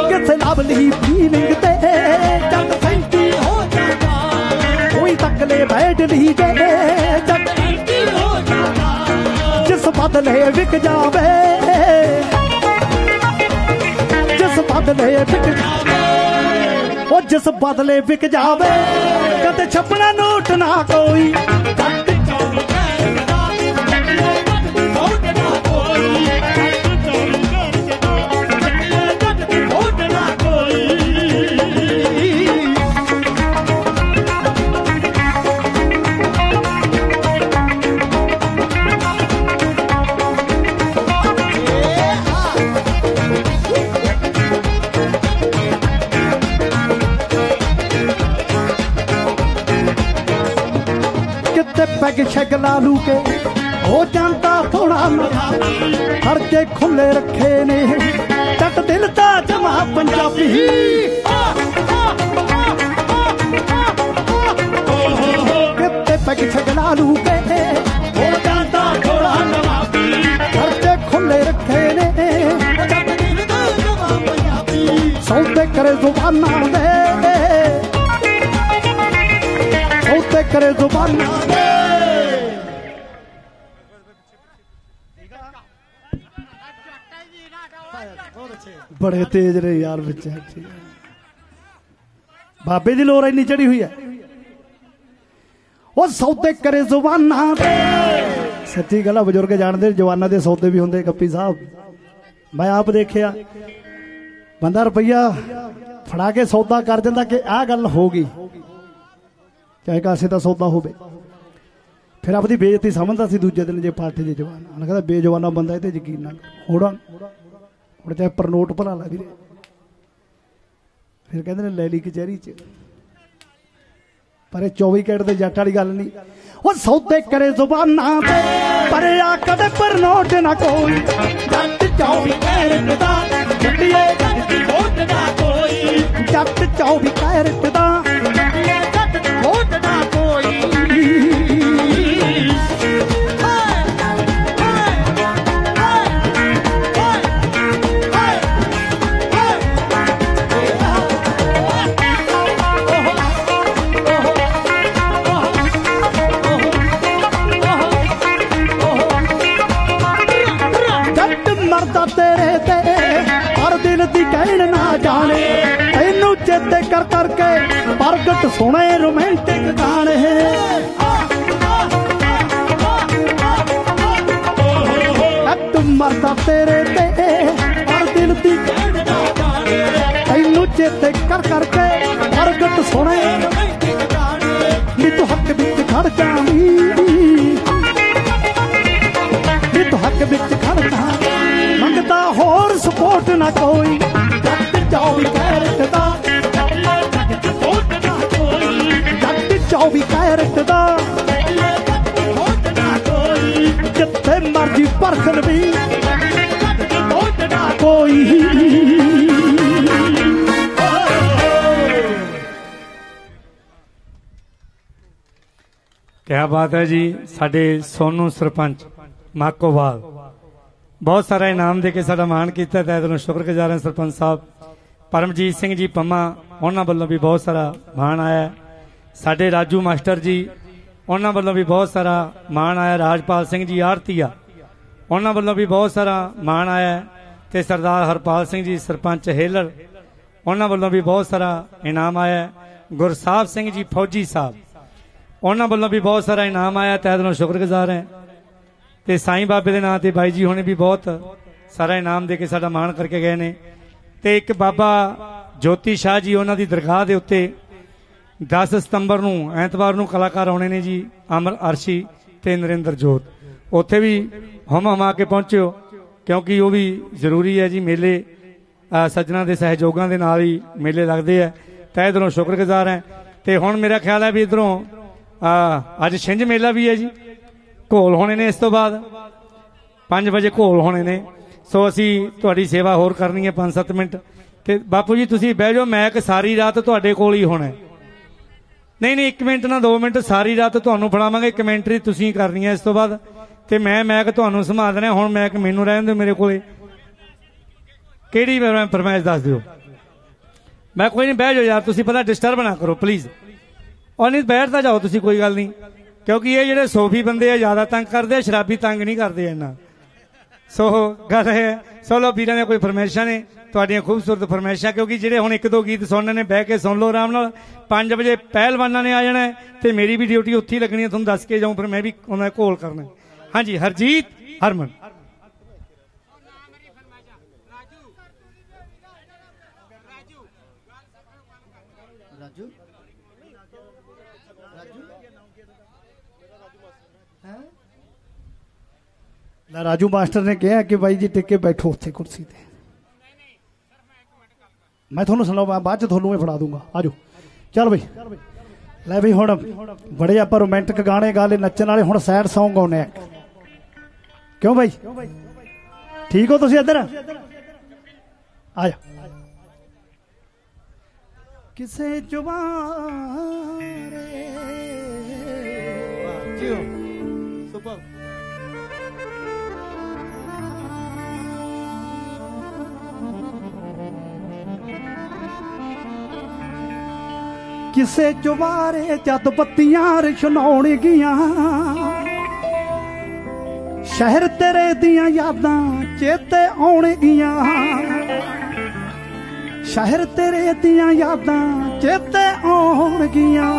ਕਿਸੇ ਲਵਲੀ ਫੀਲਿੰਗ ਤੇ ਜੱਟ ਸੈਂਟੀ ਹੋ ਜਾਂਦਾ, ਕੋਈ ਤੱਕਲੇ ਬੈਠ ਲਈ ਦੇ ਜੱਟ ਐਂਟੀ ਹੋ ਜਾਂਦਾ। ਜਿਸ ਬਦਲੇ ਵਿਕ ਜਾਵੇ, ਜਿਸ ਬਦਲੇ ਵਿਕ ਜਾਵੇ। ਉਹ ਜਿਸ ਬਦਲੇ ਵਿਕ ਜਾਵੇ ਕਦੇ ਛੱਪਣਾ ਨੋਟ ਨਾ ਕੋਈ। ਲਾ ਲੂ ਕੇ ਹੋ ਜਾਂਦਾ ਥੋੜਾ ਮਜ਼ਾ ਖਰਚੇ ਖੁੱਲੇ ਰੱਖੇ ਨੇ। ਜੱਟ ਦਿਲ ਦਾ ਜਮਾ ਪੰਜਾਬੀ। ਕਿੱਤੇ ਪੈਗ ਸ਼ੈਗ ਲਾ ਲੂ ਕੇ ਹੋ ਜਾਂਦਾ ਥੋੜਾ ਨਵਾਬੀ ਖਰਚੇ ਖੁੱਲੇ ਰੱਖੇ ਨੇ। ਜੱਟ ਦਿਲ ਦਾ ਜਮਾ ਪੰਜਾਬੀ। ਸੌਦੇ ਕਰੇ ਜ਼ੁਬਾਨਾਂ ਦੇ। ਉੱਤੇ ਕਰੇ ਜ਼ੁਬਾਨਾਂ ਦੇ। ਬੜੇ ਤੇਜ਼ ਨੇ ਯਾਰ ਵਿੱਚ। ਬਾਬੇ ਦੀ ਲੋਰ ਇੰਨੀ ਚੜੀ ਹੋਈ ਹੈ। ਉਹ ਸੌਦੇ ਕਰੇ ਜ਼ੁਬਾਨਾਂ ਦੇ ਸੱਚੀ ਗੱਲ ਆ, ਬਜ਼ੁਰਗ ਜਾਣਦੇ, ਜਵਾਨਾਂ ਦੇ ਸੌਦੇ ਵੀ ਹੁੰਦੇ ਕੱਪੀ ਸਾਹਿਬ। ਮੈਂ ਆਪ ਦੇਖਿਆ, ਬੰਦਾ ਰੁਪਈਆ ਫੜਾ ਕੇ ਸੌਦਾ ਕਰ ਦਿੰਦਾ ਕਿ ਆਹ ਗੱਲ ਹੋ ਗਈ। ਚਾਹੇ ਕਾਸੇ ਦਾ ਸੌਦਾ ਹੋਵੇ। ਫਿਰ ਆਪਦੀ ਬੇਇੱਜ਼ਤੀ ਸਮਝਦਾ ਸੀ ਦੂਜੇ ਦਿਨ ਜੇ ਪਾਠੇ ਦੇ ਜਵਾਨ। ਉਹਨੇ ਕਹਿੰਦਾ ਬੇਜਵਾਨਾ ਬੰਦਾ, ਇਹ ਤੇ ਯਕੀਨ ਨਾ ਹੋੜਾ ਹੁਣ ਚਾਹੇ ਪਰਨੋਟ ਭਲਾ ਲਾ ਵੀਰੇ। ਫਿਰ ਕਹਿੰਦੇ ਨੇ ਲੈ ਲਈ ਕਚਹਿਰੀ ਚ। ਪਰ ਇਹ 24 ਕੈਟ ਦੇ ਜੱਟ ਵਾਲੀ ਗੱਲ ਨਹੀਂ। ਉਹ ਸੌਦੇ ਕਰੇ ਜ਼ੁਬਾਨਾਂ ਤੇ, ਪਰ ਆ ਕਦੇ ਪਰਨੋਟ ਨਾ ਕੋਈ। ਜੱਟ 24 ਕੈਰਟ ਦਾ ਜੱਟੀਏ ਜੱਟ ਦੀ ਵੋਟ ਨਾ ਕੋਈ। ਜੱਟ 24 ਕੈਰਟ ਕਹਿਣ ਨਾ ਜਾਣੇ ਤੈਨੂੰ ਚੇਤੇ ਕਰ ਕਰਕੇ ਪ੍ਰਗਟ ਸੁਣੇ ਰੋਮਾਂਟਿਕ ਗਾਣੇ। ਜੱਟ ਮਰਦਾ ਤੇਰੇ ਤੇ, ਹਰ ਦਿਨ ਦੀ ਕਹਿਣ ਨਾ ਜਾਣੇ ਤੈਨੂੰ ਚੇਤੇ ਕਰ ਕਰਕੇ ਪ੍ਰਗਟ ਸੁਣੇ ਰੋਮਾਂਟਿਕ ਗਾਣੇ। ਨੀ ਤੂੰ ਹੱਕ ਵਿੱਚ ਖੜ ਜਾਵੀਂ। ਹੋਰ ਸਪੋਰਟ ਨਾ ਕੋਈ ਜੱਟ ਚੌਵੀ ਕੈਰਟ ਦਾ ਜੱਟ ਸਪੋਰਟ ਨਾ ਕੋਈ ਜੱਟ ਚੌਵੀ ਕੈਰਟ ਦਾ ਸਪੋਰਟ ਨਾ ਕੋਈ ਜਿੱਥੇ ਮਰਜ਼ੀ ਪਰਖ ਲਵੀ ਜੱਟ ਸਪੋਰਟ ਨਾ ਕੋਈ ਕਿਆ ਬਾਤ ਹੈ ਜੀ ਸਾਡੇ ਸੋਨੂ ਸਰਪੰਚ ਮਾਕੋਵਾਲ ਬਹੁਤ ਸਾਰਾ ਇਨਾਮ ਦੇ ਕੇ ਸਾਡਾ ਮਾਣ ਕੀਤਾ ਤੇ ਤੁਹਾਨੂੰ ਸ਼ੁਕਰਗੁਜ਼ਾਰ ਹਾਂ ਸਰਪੰਚ ਸਾਹਿਬ। ਪਰਮਜੀਤ ਸਿੰਘ ਜੀ ਪੰਮਾ, ਉਹਨਾਂ ਵੱਲੋਂ ਵੀ ਬਹੁਤ ਸਾਰਾ ਮਾਣ ਆਇਆ। ਸਾਡੇ ਰਾਜੂ ਮਾਸਟਰ ਜੀ, ਉਹਨਾਂ ਵੱਲੋਂ ਵੀ ਬਹੁਤ ਸਾਰਾ ਮਾਣ ਆਇਆ। ਰਾਜਪਾਲ ਸਿੰਘ ਜੀ ਆਰਤੀਆ ਉਹਨਾਂ ਵੱਲੋਂ ਵੀ ਬਹੁਤ ਸਾਰਾ ਮਾਣ ਆਇਆ। ਹੈ। ਤੇ ਸਰਦਾਰ ਹਰਪਾਲ ਸਿੰਘ ਜੀ, ਸਰਪੰਚ ਹੇਲਰ, ਉਹਨਾਂ ਵੱਲੋਂ ਵੀ ਬਹੁਤ ਸਾਰਾ ਇਨਾਮ ਆਇਆ। ਹੈ। ਗੁਰਸਾਹਿਬ ਸਿੰਘ ਜੀ, ਫੌਜੀ ਸਾਹਿਬ, ਉਹਨਾਂ ਵੱਲੋਂ ਵੀ ਬਹੁਤ ਸਾਰਾ ਇਨਾਮ ਆਇਆ। ਤਹਿ ਦਿਲੋਂ ਸ਼ੁਕਰਗੁਜ਼ਾਰ ਹਾਂ। ਤੇ ਸਾਈਂ ਬਾਬੇ ਦੇ ਨਾਂ ਤੇ ਬਾਈ ਜੀ ਹੁਣੇ ਵੀ ਬਹੁਤ ਸਾਰਾ ਇਨਾਮ ਦੇ ਕੇ ਸਾਡਾ ਮਾਣ ਕਰਕੇ ਗਏ ਨੇ। ਤੇ ਇੱਕ ਬਾਬਾ ਜੋਤੀ ਸ਼ਾਹ ਜੀ ਉਹਨਾਂ ਦੀ ਦਰਗਾਹ ਦੇ ਉੱਤੇ 10 ਸਤੰਬਰ ਨੂੰ ਐਤਵਾਰ ਨੂੰ ਕਲਾਕਾਰ ਆਉਣੇ ਨੇ ਜੀ ਅਮਰ ਅਰਸ਼ੀ ਤੇ ਨਰਿੰਦਰ ਜੋਤ। ਉੱਥੇ ਵੀ ਹਮ ਹਮਾ ਕੇ ਪਹੁੰਚਿਓ ਕਿਉਂਕਿ ਉਹ ਵੀ ਜ਼ਰੂਰੀ ਹੈ ਜੀ ਮੇਲੇ ਅ, ਸੱਜਣਾ ਦੇ ਸਹਿਯੋਗਾਂ ਦੇ ਨਾਲ ਹੀ ਮੇਲੇ ਲੱਗਦੇ ਆ। ਤਹਿ ਦਿਲੋਂ ਸ਼ੁਕਰਗੁਜ਼ਾਰ ਹਾਂ। ਤੇ ਹੁਣ ਮੇਰਾ ਖਿਆਲ ਹੈ ਵੀ ਇਧਰੋਂ ਅੱਜ ਛਿੰਝ ਮੇਲਾ ਵੀ ਹੈ ਜੀ। ਘੋਲ ਹੋਣੇ ਨੇ ਇਸ ਤੋਂ ਬਾਅਦ? 5 ਵਜੇ ਘੋਲ ਹੋਣੇ ਨੇ। ਸੋ ਅਸੀਂ ਤੁਹਾਡੀ ਸੇਵਾ ਹੋਰ ਕਰਨੀ ਹੈ 5-7 ਮਿੰਟ। ਤੇ ਬਾਪੂ ਜੀ, ਤੁਸੀਂ ਬਹਿ ਜਾਓ, ਮੈਂ ਕਿ ਸਾਰੀ ਰਾਤ ਤੁਹਾਡੇ ਕੋਲ ਹੀ ਹੋਣਾ ਨਹੀਂ ਨਹੀਂ 1 ਮਿੰਟ ਨਾ 2 ਮਿੰਟ, ਸਾਰੀ ਰਾਤ ਤੁਹਾਨੂੰ ਫੜਾਵਾਂਗੇ। ਕਮੈਂਟਰੀ ਤੁਸੀਂ ਕਰਨੀ ਹੈ ਇਸ ਤੋਂ ਬਾਅਦ। ਤੇ ਮੈਂ ਮੈਂ ਕਿ ਤੁਹਾਨੂੰ ਸੰਭਾਲ ਦੇਣਾ ਹੁਣ ਮੈਂ ਕਿ ਮੈਨੂੰ ਰਹਿਣ ਦਿਓ ਮੇਰੇ ਕੋਲੇ। ਕਿਹੜੀ ਮੈਂ ਫਰਮਾਇਸ਼ ਦੱਸ ਦਿਓ? ਮੈਂ ਕੋਈ ਨਹੀਂ, ਬਹਿ ਜਾਓ ਯਾਰ, ਤੁਸੀਂ ਪਤਾ ਡਿਸਟਰਬ ਨਾ ਕਰੋ ਪਲੀਜ਼ ਔਰ ਨਹੀਂ ਬੈਠਦਾ ਜਾਓ, ਤੁਸੀਂ ਕੋਈ ਗੱਲ ਨਹੀਂ। ਕਿਉਂਕਿ ਇਹ ਜਿਹੜੇ ਸੋਫੀ ਬੰਦੇ ਆ, ਜ਼ਿਆਦਾ ਤੰਗ ਕਰਦੇ ਆ, ਸ਼ਰਾਬੀ ਤੰਗ ਨਹੀਂ ਕਰਦੇ ਇੰਨਾ। ਸੋ, ਗੱਲ ਹੈ। ਸੋ ਲੋ ਵੀਰਾਂ ਨੇ ਕੋਈ ਫਰਮਾਇਸ਼ਾਂ ਨੇ, ਤੁਹਾਡੀਆਂ ਖੂਬਸੂਰਤ ਫਰਮਾਇਸ਼ਾਂ, ਕਿਉਂਕਿ ਜਿਹੜੇ ਹੁਣ ਇੱਕ ਦੋ ਗੀਤ ਸੁਣਨੇ ਨੇ, ਬਹਿ ਕੇ ਸੁਣ ਲਓ ਆਰਾਮ ਨਾਲ। 5 ਵਜੇ ਪਹਿਲਵਾਨਾਂ ਨੇ ਆ ਜਾਣਾ ਹੈ ਤੇ ਮੇਰੀ ਵੀ ਡਿਊਟੀ ਉੱਥੇ ਹੀ ਲੱਗਣੀ ਹੈ, ਤੁਹਾਨੂੰ ਦੱਸ ਕੇ ਜਾਉਂ ਫਿਰ ਮੈਂ ਵੀ ਉਹਨਾਂ ਕੋਲ ਕਰਨਾ ਹਾਂਜੀ, ਹਰਜੀਤ ਹਰਮਨ। ਲੈ ਰਾਜੂ ਮਾਸਟਰ ਨੇ ਕਿਹਾ ਕਿ ਬਾਈ ਜੀ ਟਿੱਕੇ ਬੈਠੋ ਉੱਥੇ ਕੁਰਸੀ ਤੇ। ਮੈਂ ਤੁਹਾਨੂੰ ਸੁਣਾਵਾਂ ਬਾਅਦ ਚ ਤੁਹਾਨੂੰ ਇਹ ਫੜਾ ਦੂੰਗਾ। ਆਜੋ। ਚੱਲ ਬਈ। ਲੈ ਬਈ ਹੁਣ ਬੜੇ ਆਪਾਂ ਰੋਮਾਂਟਿਕ ਗਾਣੇ ਗਾ ਲਏ, ਨੱਚਣ ਵਾਲੇ ਹੁਣ ਸੈਡ Song ਗਾਉਨੇ ਆ। ਕਿਉਂ ਬਾਈ? ਠੀਕ ਹੋ ਤੁਸੀਂ ਇੱਧਰ? ਆ ਜਾ ਕਿਸੇ ਜਵਾਰੇ ਜੀਓ ਸੁਪਰ ਕਿਸੇ ਚੁਬਾਰੇ ਜਦ ਬੱਤੀਆਂ ਰਛਣਾਉਣ ਸ਼ਹਿਰ ਤੇਰੇ ਦੀਆਂ ਯਾਦਾਂ ਚੇਤੇ ਆਉਣ ਸ਼ਹਿਰ ਤੇਰੇ ਦੀਆਂ ਯਾਦਾਂ ਚੇਤੇ ਆਉਣਗੀਆਂ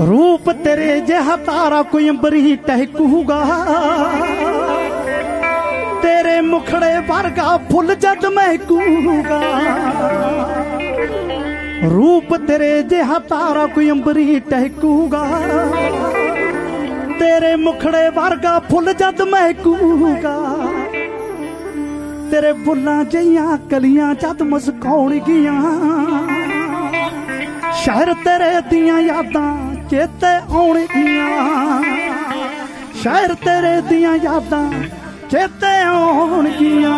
ਗੀਆਂ ਰੂਪ ਤੇਰੇ ਜਿਹਾ ਤਾਰਾ ਕੋਈ ਅੰਬਰੀ ਟਹਿਕੂਗਾ ਤੇਰੇ ਮੁਖੜੇ ਵਰਗਾ ਫੁੱਲ ਜਦ ਮਹਿਕੂਗਾ ਰੂਪ ਤੇਰੇ ਜਿਹਾ ਤਾਰਾ ਕੋਈ ਅੰਬਰੀ ਟਹਿਕੂਗਾ ਤੇਰੇ ਮੁਖੜੇ ਵਰਗਾ ਫੁੱਲ ਜਦ ਮਹਿਕੂਗਾ ਤੇਰੇ ਫੁੱਲਾਂ ਜਈਆਂ ਕਲੀਆਂ ਜਦ ਮੁਸਕਾਉਣਗੀਆਂ ਸ਼ਹਿਰ ਤੇਰੇ ਦੀਆਂ ਯਾਦਾਂ ਚੇਤੇ ਆਉਣਗੀਆਂ। ਸ਼ਹਿਰ ਤੇਰੇ ਦੀਆਂ ਯਾਦਾਂ ਚੇਤੇ ਆਉਣਗੀਆਂ।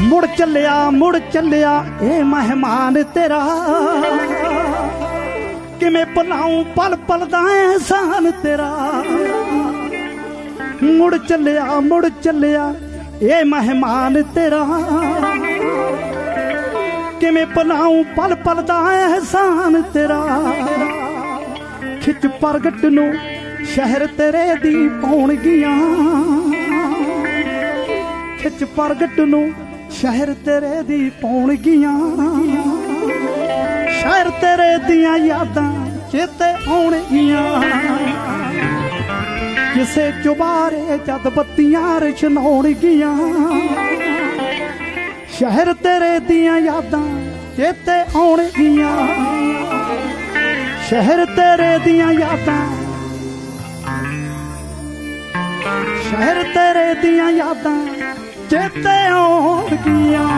ਮੁੜ ਚੱਲਿਆ ਮੁੜ ਚੱਲਿਆ, ਇਹ ਮਹਿਮਾਨ ਤੇਰਾ। ਕਿਵੇਂ ਭੁਲਾਉਂ ਪਲ ਪਲ ਦਾ ਅਹਿਸਾਨ ਤੇਰਾ। ਮੁੜ ਚੱਲਿਆ ਮੁੜ ਚੱਲਿਆ, ਇਹ ਮਹਿਮਾਨ ਤੇਰਾ। ਕਿਵੇਂ ਭੁਲਾਉਂ ਪਲ ਪਲ ਦਾ ਅਹਿਸਾਨ ਤੇਰਾ। ਖਿੱਚ ਪ੍ਰਗਟ ਨੂੰ ਸ਼ਹਿਰ ਤੇਰੇ ਦੀ ਪਾਉਣਗੀਆਂ ਖਿੱਚ ਪ੍ਰਗਟ ਨੂੰ ਸ਼ਹਿਰ ਤੇਰੇ ਦੀ ਪਾਉਣਗੀਆਂ ਸ਼ਹਿਰ ਤੇਰੇ ਦੀਆਂ ਯਾਦਾਂ ਚੇਤੇ ਆਉਣਗੀਆਂ। ਕਿਸੇ ਚੁਬਾਰੇ ਜਦ ਬੱਤੀਆਂ ਰਛਨਾਉਣਗੀਆਂ ਸ਼ਹਿਰ ਤੇਰੇ ਦੀਆਂ ਯਾਦਾਂ ਚੇਤੇ ਆਉਣਗੀਆਂ। ਸ਼ਹਿਰ ਤੇਰੇ ਦੀਆਂ ਯਾਦਾਂ। ਸ਼ਹਿਰ ਤੇਰੇ ਦੀਆਂ ਯਾਦਾਂ ਚੇਤੇ ਆਉਣਗੀਆਂ।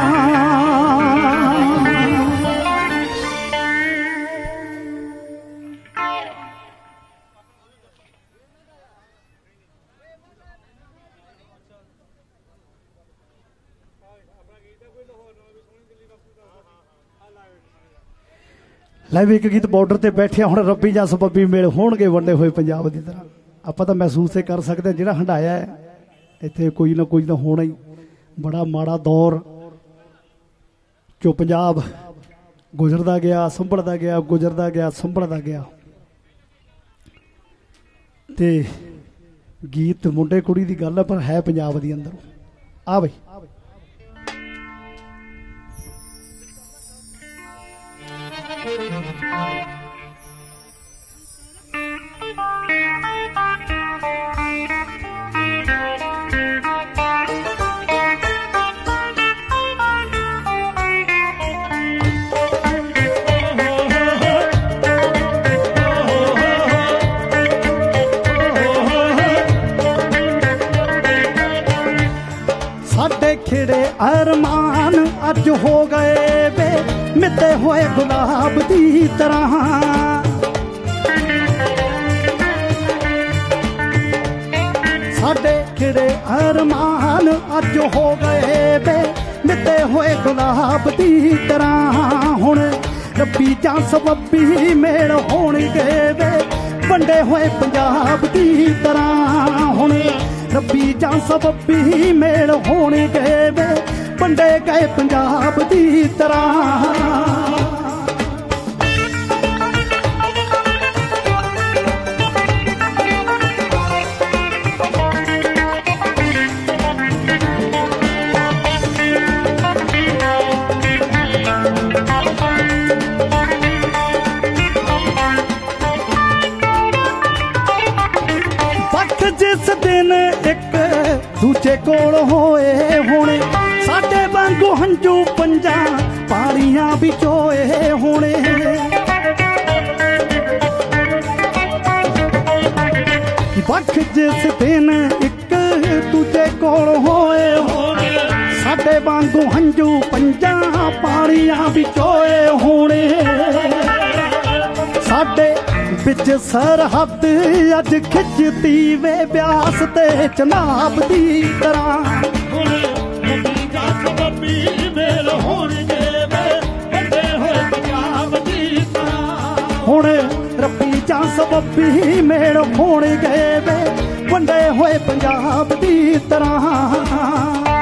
ਲੈ ਵੀ ਇੱਕ ਗੀਤ ਬਾਰਡਰ ਤੇ ਬੈਠਿਆ, ਹੁਣ ਰੱਬੀ ਜਾਂ ਸਬੱਬੀ ਮੇਲ ਹੋਣਗੇ ਵੰਡੇ ਹੋਏ ਪੰਜਾਬ ਦੀ ਤਰ੍ਹਾਂ। ਆਪਾਂ ਤਾਂ ਮਹਿਸੂਸ ਹੀ ਕਰ ਸਕਦੇ ਹਾਂ, ਜਿਹੜਾ ਹੰਡਾਇਆ ਹੈ, ਇੱਥੇ ਕੋਈ ਨਾ ਕੋਈ ਤਾਂ ਹੋਣਾ ਹੀ। ਬੜਾ ਮਾੜਾ ਦੌਰ ਜੋ ਪੰਜਾਬ ਗੁਜ਼ਰਦਾ ਗਿਆ, ਸੰਭਲਦਾ ਗਿਆ, ਗੁਜ਼ਰਦਾ ਗਿਆ, ਸੰਭਲਦਾ ਗਿਆ। ਤੇ ਗੀਤ ਮੁੰਡੇ ਕੁੜੀ ਦੀ ਗੱਲ ਹੈ ਪਰ ਹੈ ਪੰਜਾਬ ਦੀ ਅੰਦਰ। ਆ ਬਈ। ਸਾਡੇ ਖਿੜੇ ਅਰਮਾਨ ਅੱਜ ਹੋ ਗਏ। ਮਿੱਤੇ ਹੋਏ ਗੁਲਾਬ ਦੀ ਤਰ੍ਹਾਂ। ਸਾਡੇ ਖਿੜੇ ਅਰਮਾਨ ਅੱਜ ਹੋ ਗਏ ਵੇ ਮਿੱਤੇ ਹੋਏ ਗੁਲਾਬ ਦੀ ਤਰ੍ਹਾਂ। ਹੁਣ ਰੱਬੀ ਜਾਂ ਸਬੱਬੀ ਮੇਲ ਹੋਣਗੇ ਵੇ ਵੰਡੇ ਹੋਏ ਪੰਜਾਬ ਦੀ ਤਰ੍ਹਾਂ। ਹੁਣ ਰੱਬੀ ਜਾਂ ਸਬੱਬੀ ਮੇਲ ਹੋਣਗੇ ਵੇ ਵੰਡੇ ਗਏ ਪੰਜਾਬ ਦੀ ਤਰ੍ਹਾਂ। ਵਕਤ ਜਿਸ ਦਿਨ ਇੱਕ ਦੂਜੇ ਕੋਲ ਹੋਏ ਹੋਣੇ ਹੰਝੂ ਪੰਜਾਂ ਪਾਣੀਆਂ ਵਿਚੋਏ ਹੋਣੇ। ਵਕਤ ਜਿਸ ਦਿਨ ਇੱਕ ਦੂਜੇ ਕੋਲ ਹੋਏ, ਸਾਡੇ ਵਾਂਗੂ ਹੰਝੂ ਪੰਜਾਂ ਪਾਣੀਆਂ ਵਿਚੋਏ ਹੋਣੇ। ਸਾਡੇ ਵਿੱਚ ਸਰਹੱਦ ਅੱਜ ਖਿੱਚਦੀ ਵੇ ਬਿਆਸ ਤੇ ਚਨਾਬ ਦੀ ਤਰ੍ਹਾਂ। ਹੋਣਗੇ ਵੇ ਵੱਡੇ ਹੋਏ ਪੰਜਾਬ ਦੀ ਤਰ੍ਹਾਂ। ਹੁਣ ਰੱਬੀ ਜਾਂ ਸਬੱਬੀ ਮੇਲ ਹੋਣਗੇ ਵੇ, ਵੰਡੇ ਹੋਏ ਪੰਜਾਬ ਦੀ ਤਰ੍ਹਾਂ।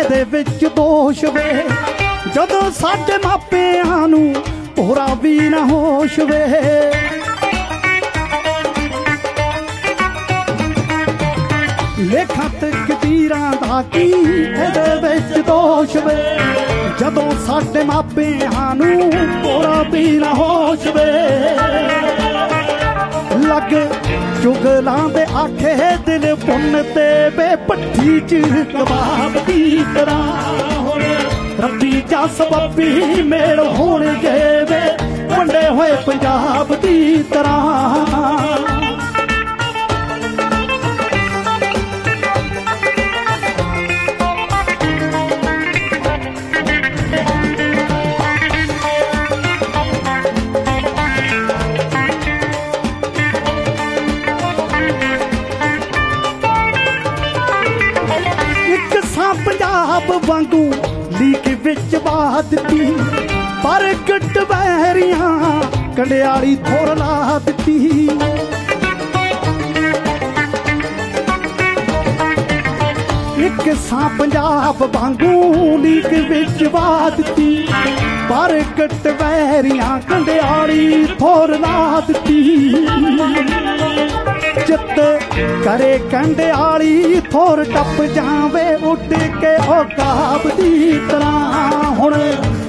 ਇਹਦੇ ਵਿੱਚ ਦੋਸ਼ ਵੇ। ਜਦੋਂ ਸਾਡੇ ਮਾਪਿਆਂ ਨੂੰ ਹੋਰਾ ਵੀ ਨਾ ਹੋਸ਼ ਵੇ। ਲੇਖਾਂ ਤਕਦੀਰਾਂ ਦਾ ਕੀ ਇਹਦੇ ਵਿੱਚ ਦੋਸ਼ ਵੇ? ਜਦੋਂ ਸਾਡੇ ਮਾਪਿਆਂ ਨੂੰ ਹੋਰਾ ਵੀ ਨਾ ਹੋਸ਼ ਵੇ। ਲੱਗ ਚੁਗਲਾਂ ਦੇ ਆਖੇ ਦਿਲ ਪੁੰਨ ਤੇ ਬੇ ਪੱਠੀ ਚ ਕਬਾਬ ਦੀ ਤਰ੍ਹਾਂ ਹੁਣ? ਰੱਬੀ ਜਾਂ ਸਬੱਬੀ ਮੇਲ ਹੋਣਗੇ ਵੇ, ਵੰਡੇ ਹੋਏ ਪੰਜਾਬ ਦੀ ਤਰ੍ਹਾਂ। ਵਾਂਗੂ ਲੀਕ ਵਿੱਚ ਬਾਹ ਦਿੱਤੀ। ਪਰ ਗੱਟ ਬਹਿਰੀਆਂ ਕੰਡਿਆਲੀ ਥੋਰ ਲਾ ਦਿੱਤੀ। ਇੱਕ ਸਾਂ ਪੰਜਾਬ ਵਾਂਗੂ ਲੀਕ ਵਿੱਚ ਬਾਹ ਦਿੱਤੀ। ਪਰ ਗੱਟ ਬਹਿਰੀਆਂ ਕੰਡਿਆਲੀ ਥੋਰ ਲਾ ਦਿੱਤੀ। ਚਿੱਤ ਕਰੇ ਕੰਡੇ ਆਲੀ ਥੋਰ ਟੱਪ ਜਾਵੇ ਉੱਡ ਕੇ ਉਹ ਕਾਬ ਦੀ ਤਰ੍ਹਾਂ। ਹੁਣ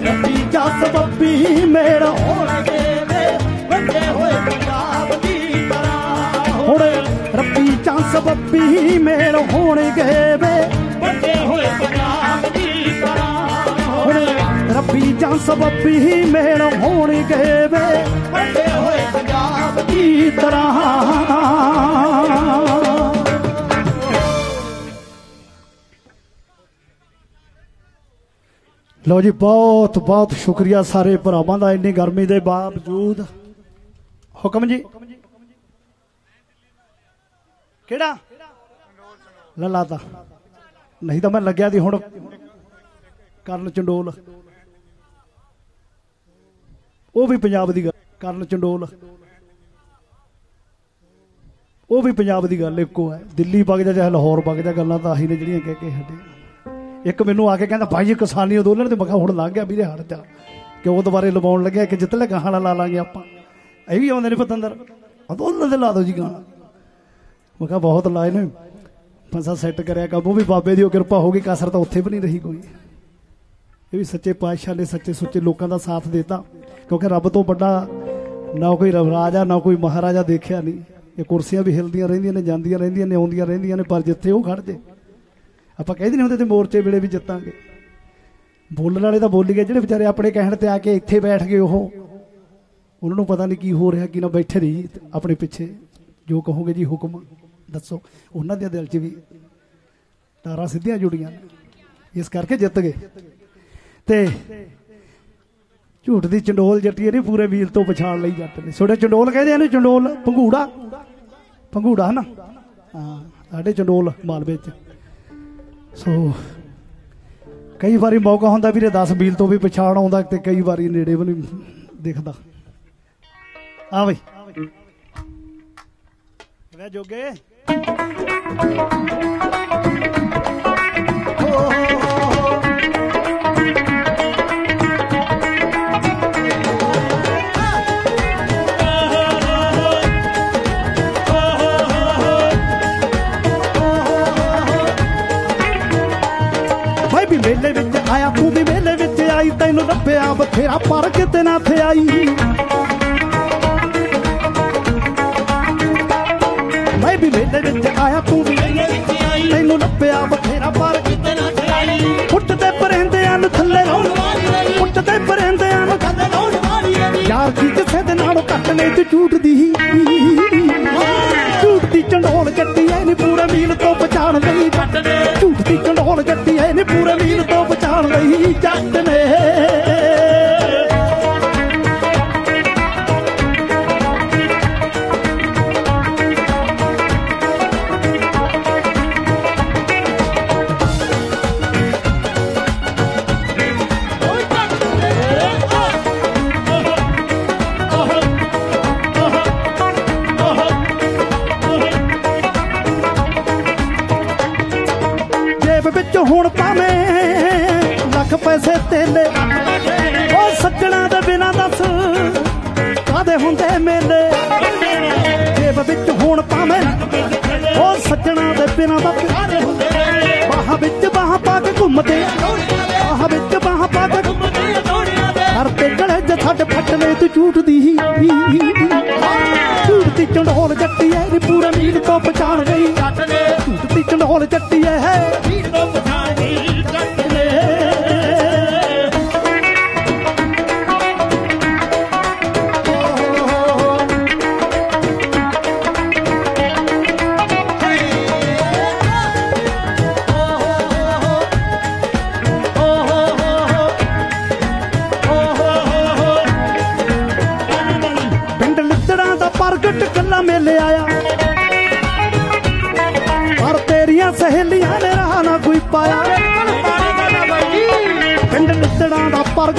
ਰੱਬੀ ਜਸ ਬੱਬੀ ਮੇੜ ਹੋਣ ਵੇ ਵੱਡੇ ਹੋਏ ਪੰਜਾਬ ਦੀ ਤਰ੍ਹਾਂ। ਹੁਣ ਰੱਬੀ ਜਸ ਬੱਬੀ ਮੇੜ ਹੋਣਗੇ ਵੇ ਵੱਡੇ ਹੋਏ ਪੰਜਾਬ ਦੀ ਤਰ੍ਹਾਂ। ਰੱਬੀ ਜਾਂ ਸਬੱਬੀ ਮੇਲ ਹੋਣਗੇ ਵੇ। ਵੱਡੇ ਹੋਏ ਪੰਜਾਬ ਦੀ ਤਰ੍ਹਾਂ। ਲੋ ਜੀ, ਬਹੁਤ ਬਹੁਤ ਸ਼ੁਕਰੀਆ ਸਾਰੇ ਭਰਾਵਾਂ ਦਾ, ਇੰਨੀ ਗਰਮੀ ਦੇ ਬਾਵਜੂਦ। ਹੁਕਮ ਜੀ? ਕਿਹੜਾ? ਲਲਾਤਾ ਨਹੀਂ ਤਾਂ ਮੈਂ ਲੱਗਿਆ ਸੀ ਹੁਣ ਕਰਨ ਚੰਡੋਲ। ਉਹ ਵੀ ਪੰਜਾਬ ਦੀ ਗੱਲ, ਕਰਨ ਚੰਡੋਲ। ਉਹ ਵੀ ਪੰਜਾਬ ਦੀ ਗੱਲ ਇੱਕੋ ਹੈ। ਦਿੱਲੀ ਵਗ ਜਾ, ਚਾਹੇ ਲਾਹੌਰ ਵਗ ਜਾ, ਗੱਲਾਂ ਤਾਂ ਆਹੀ ਨੇ ਜਿਹੜੀਆਂ ਕਹਿ ਕੇ ਹਟੇ। ਇੱਕ ਮੈਨੂੰ ਆ ਕੇ ਕਹਿੰਦਾ ਭਾਈ ਕਿਸਾਨੀ ਅੰਦੋਲਨ ਤੇ ਮੈਂ ਕਿਹਾ, ਹੁਣ ਲੰਘ ਗਿਆ ਵੀਰੇ ਹਟ ਜਾ ਕਿਉਂ ਦੁਬਾਰੇ ਲਵਾਉਣ ਲੱਗਿਆ? ਕਿ ਜਿੱਤ ਲੈ ਗਾਣਾ ਲਾ ਲਾਂਗੇ ਆਪਾਂ। ਇਹ ਵੀ ਆਉਂਦੇ ਨੇ ਪਤੰਦਰ। ਅੰਦੋਲਨ ਦੇ ਲਾ ਦੋ ਜੀ ਗਾਣਾ ਮੈਂ ਕਿਹਾ, ਬਹੁਤ ਲਾਏ ਨੇ। ਫਸਾ ਸੈੱਟ ਕਰਿਆ ਕੰਮ। ਉਹ ਵੀ ਬਾਬੇ ਦੀ ਉਹ ਕਿਰਪਾ ਹੋ ਗਈ, ਕਸਰ ਤਾਂ ਉੱਥੇ ਵੀ ਨਹੀਂ ਰਹੀ ਕੋਈ। ਇਹ ਵੀ ਸੱਚੇ ਪਾਤਸ਼ਾਹ ਨੇ ਸੱਚੇ ਸੁੱਚੇ ਲੋਕਾਂ ਦਾ ਸਾਥ ਦਿੱਤਾ। ਕਿਉਂਕਿ ਰੱਬ ਤੋਂ ਵੱਡਾ ਨਾ ਕੋਈ ਰਾਜਾ, ਨਾ ਕੋਈ ਮਹਾਰਾਜਾ ਦੇਖਿਆ ਨਹੀਂ। ਇਹ ਕੁਰਸੀਆਂ ਵੀ ਹਿਲਦੀਆਂ ਰਹਿੰਦੀਆਂ ਨੇ, ਜਾਂਦੀਆਂ ਰਹਿੰਦੀਆਂ ਨੇ, ਆਉਂਦੀਆਂ ਰਹਿੰਦੀਆਂ ਨੇ, ਪਰ ਜਿੱਥੇ ਉਹ ਖੜਦੇ ਆਪਾਂ ਕਹਿੰਦੇ ਨਹੀਂ ਹੁੰਦੇ ਤੇ ਮੋਰਚੇ ਵੇਲੇ ਵੀ ਜਿੱਤਾਂਗੇ। ਬੋਲਣ ਵਾਲੇ ਤਾਂ ਬੋਲੀ ਗਏ, ਜਿਹੜੇ ਵਿਚਾਰੇ ਆਪਣੇ ਕਹਿਣ ਤੇ ਆ ਕੇ ਇੱਥੇ ਬੈਠ ਗਏ ਉਹ, ਉਹਨਾਂ ਨੂੰ ਪਤਾ ਨਹੀਂ ਕੀ ਹੋ ਰਿਹਾ, ਕੀ ਨਾ ਬੈਠੇ ਰਹੀ, ਆਪਣੇ ਪਿੱਛੇ। ਜੋ ਕਹੋਗੇ ਜੀ ਹੁਕਮ, ਦੱਸੋ। ਉਹਨਾਂ ਦੇ ਦਿਲ 'ਚ ਵੀ ਤਾਰਾਂ ਸਿੱਧੀਆਂ ਜੁੜੀਆਂ ਇਸ ਕਰਕੇ ਜਿੱਤ ਗਏ। ਤੇ ਝੂਠ ਦੀ ਚੰਡੋਲ ਜੱਟੀ ਨਹੀਂ ਪੂਰੇ ਵੀਲ ਤੋਂ ਪਛਾਣ ਲਈ ਜੱਟ ਨੇ। ਛੋਟੇ ਚੰਡੋਲ ਕਹਿੰਦੇ ਆ ਇਹਨੂੰ ਚੰਡੋਲ? ਪੰਘੂੜਾ? ਪੰਘੂੜਾ, ਹਨਾ? ਹਾਂ, ਸਾਡੇ ਚੰਡੋਲ ਮਾਲਵੇ ਚ। ਸੋ, ਕਈ ਵਾਰੀ ਮੌਕਾ ਹੁੰਦਾ ਵੀਰੇ 10 ਬੀਲ ਤੋਂ ਵੀ ਪਛਾਣ ਆਉਂਦਾ ਤੇ ਕਈ ਵਾਰੀ ਨੇੜੇ ਵੀ ਨਹੀਂ ਦਿਖਦਾ। ਆ ਬਈ। ਵੇ ਜੋਗੇ। ਤੈਨੂੰ ਲੱਭਿਆ ਬਥੇਰਾ ਪਰ ਕਿਤੇ ਨਾ ਥੇ ਆਈ। ਮੈਂ ਵੀ ਮੇਲੇ ਵਿੱਚ ਆਇਆ, ਤੂੰ ਵੀ ਤੈਨੂੰ ਲੱਭਿਆ ਬਥੇਰਾ ਪਰ ਕਿਤੇ ਨਾ ਥੇ ਆਈ। ਉੱਠਦੇ ਪਰਿੰਦਿਆਂ ਨੂੰ ਥੱਲੇ ਲਾਉਣ ਤੇ ਪਰਿੰਦਿਆਂ ਨੂੰ। ਥੱਲੇ ਲਾਉਣ ਯਾਰ ਕੀ ਕਿਸੇ ਦੇ ਨਾਲੋਂ ਘੱਟ ਨਹੀਂ ਤੇ ਝੂਠਦੀ ਝੂਠਦੀ ਚੰਡੋਲ ਗੱਡੀ ਐ ਨੀ, ਪੂਰੇ ਮੀਲ ਤੋਂ ਪਛਾਣ ਲਈ। ਜੱਟ ਨੇ ਚੰਡੋਲ ਗੱਡੀ ਐ ਨੀ, ਪੂਰੇ ਮੀਲ ਲਈ ਜੱਟ ਨੇ ਸੱਜਣਾ ਦੇ ਬਿਨਾ ਦੱਸ ਬਾਹਾਂ ਵਿੱਚ ਬਾਹਾਂ ਪਾ ਕੇ ਘੁੰਮਦੇ ਬਾਹਾਂ ਵਿੱਚ ਬਾਹਾਂ ਪਾ ਕੇ ਕਰਦੇ ਗਲੇ ਚ ਛੱਡ ਫੱਟਨੇ ਤੂੰ ਝੂਠਦੀ ਝੂਠਦੀ ਚੰਡੋਲ ਜੱਟੀ ਐ, ਨੀ ਪੂਰਾ ਮੀਲ ਤੋਂ ਪਛਾਣ ਗਈ। ਝੂਠਦੀ ਚੰਡੋਲ ਜੱਟੀ ਐ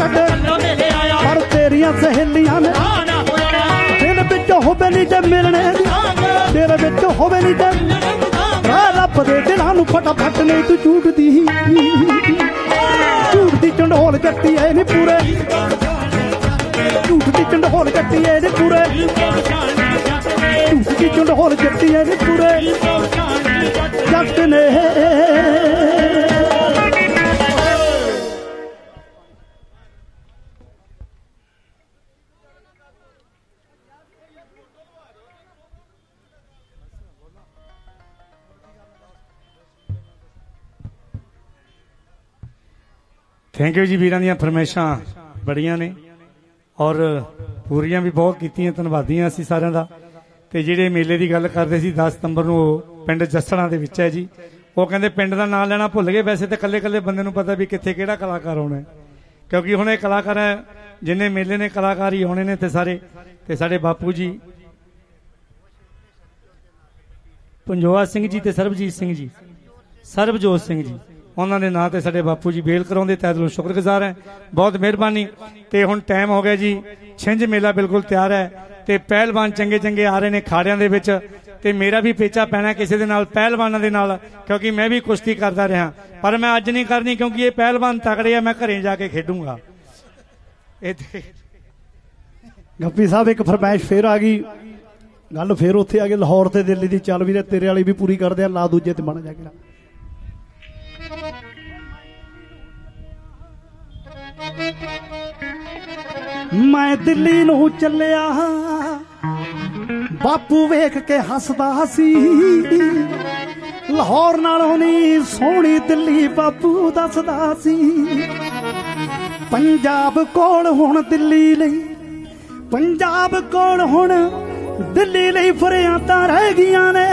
ਪ੍ਰਗਟ ਪਰ ਤੇਰੀਆਂ ਸਹੇਲੀਆਂ ਨੇ ਦਿਲ ਵਿੱਚ ਹੋਵੇ ਨਹੀਂ ਤੇ ਮਿਲਣੇ ਤੇਰੇ ਵਿੱਚ ਹੋਵੇ ਨਹੀਂ ਤੇ ਰਾਹ ਰੱਬ ਦੇ ਦਿਲਾਂ ਨੂੰ ਫਟਾਫਟ ਨਹੀਂ ਤੂੰ ਝੂਠਦੀ ਝੂਠਦੀ ਚੰਡੋਲ ਜੱਟੀ ਐ ਨੀ ਪੂਰੇ। ਝੂਠਦੀ ਚੰਡੋਲ ਜੱਟੀ ਐ ਨੀ ਪੂਰੇ। ਝੂਠਦੀ ਚੰਡੋਲ ਜੱਟੀ ਐ ਨੀ ਪੂਰੇ। ਜੱਟ ਨੇ ਥੈਂਕ ਯੂ ਜੀ ਵੀਰਾਂ ਦੀਆਂ ਫਰਮੈਸ਼ਾਂ ਬੜੀਆਂ ਨੇ। ਔਰ ਪੂਰੀਆਂ ਵੀ ਬਹੁਤ ਕੀਤੀਆਂ, ਧੰਨਵਾਦੀਆਂ ਅਸੀਂ ਸਾਰਿਆਂ ਦਾ। ਤੇ ਜਿਹੜੇ ਮੇਲੇ ਦੀ ਗੱਲ ਕਰਦੇ ਸੀ 10 ਸਤੰਬਰ ਨੂੰ ਉਹ ਪਿੰਡ ਜੱਸੜਾਂ ਦੇ ਵਿੱਚ ਹੈ ਜੀ। ਉਹ ਕਹਿੰਦੇ ਪਿੰਡ ਦਾ ਨਾਮ ਲੈਣਾ ਭੁੱਲ ਗਏ ਵੈਸੇ ਤਾਂ ਕੱਲੇ ਕੱਲੇ ਬੰਦੇ ਨੂੰ ਪਤਾ ਵੀ ਕਿੱਥੇ ਕਿਹੜਾ ਕਲਾਕਾਰ ਆਉਣਾ ਕਿਉਂਕਿ ਹੁਣ ਇਹ ਕਲਾਕਾਰ ਹੈ, ਜਿੰਨੇ ਮੇਲੇ ਨੇ ਕਲਾਕਾਰ ਹੀ ਆਉਣੇ ਨੇ ਤੇ ਸਾਰੇ। ਤੇ ਸਾਡੇ ਬਾਪੂ ਜੀ, ਪੰਜੋਆ ਸਿੰਘ ਜੀ ਤੇ ਸਰਬਜੀਤ ਸਿੰਘ ਜੀ, ਸਰਬਜੋਤ ਸਿੰਘ ਜੀ। ਉਹਨਾਂ ਦੇ ਨਾਂ ਤੇ ਸਾਡੇ ਬਾਪੂ ਜੀ ਬੇਲ ਕਰਾਉਂਦੇ, ਤਹਿ ਦਿਲੋਂ ਸ਼ੁਕਰਗੁਜ਼ਾਰ ਹੈ। ਬਹੁਤ ਮਿਹਰਬਾਨੀ। ਤੇ ਹੁਣ ਟਾਈਮ ਹੋ ਗਿਆ ਜੀ। ਛਿੰਝ ਮੇਲਾ ਬਿਲਕੁਲ ਤਿਆਰ ਹੈ। ਤੇ ਪਹਿਲਵਾਨ ਚੰਗੇ ਚੰਗੇ ਆ ਰਹੇ ਨੇ ਖਾੜਿਆਂ ਦੇ ਵਿੱਚ। ਤੇ ਮੇਰਾ ਵੀ ਪੇਚਾ ਪੈਣਾ ਕਿਸੇ ਦੇ ਨਾਲ, ਪਹਿਲਵਾਨਾਂ ਦੇ ਨਾਲ, ਕਿਉਂਕਿ ਮੈਂ ਵੀ ਕੁਸ਼ਤੀ ਕਰਦਾ ਰਿਹਾ। ਪਰ ਮੈਂ ਅੱਜ ਨਹੀਂ ਕਰਨੀ, ਕਿਉਂਕਿ ਇਹ ਪਹਿਲਵਾਨ ਤਕੜੇ ਆ, ਮੈਂ ਘਰੇ ਜਾ ਕੇ ਖੇਡੂੰਗਾ। ਇਹ ਗੱਪੀ ਸਾਹਿਬ, ਇੱਕ ਫਰਮਾਇਸ਼ ਫੇਰ ਆ ਗਈ। ਗੱਲ ਫੇਰ ਉੱਥੇ ਆ ਗਈ, ਲਾਹੌਰ ਤੇ ਦਿੱਲੀ ਦੀ ਚੱਲ ਵੀ ਤੇਰੇ ਵਾਲੀ ਵੀ ਪੂਰੀ ਕਰਦੇ ਆ ਲਾ ਦੂਜੇ ਤੇ ਬਣ ਜਾ ਕੇ। ਮੈਂ ਦਿੱਲੀ ਨੂੰ ਚੱਲਿਆ ਬਾਪੂ ਵੇਖ ਕੇ ਹੱਸਦਾ ਸੀ। ਲਾਹੌਰ ਨਾਲੋਂ ਨਹੀਂ ਸੋਹਣੀ ਦਿੱਲੀ ਬਾਪੂ ਦੱਸਦਾ ਸੀ। ਪੰਜਾਬ ਕੋਲ ਹੁਣ ਦਿੱਲੀ ਲਈ, ਪੰਜਾਬ ਕੋਲ ਹੁਣ ਦਿੱਲੀ ਲਈ ਫਰਿਆਦਾਂ ਰਹਿ ਗਈਆਂ ਨੇ।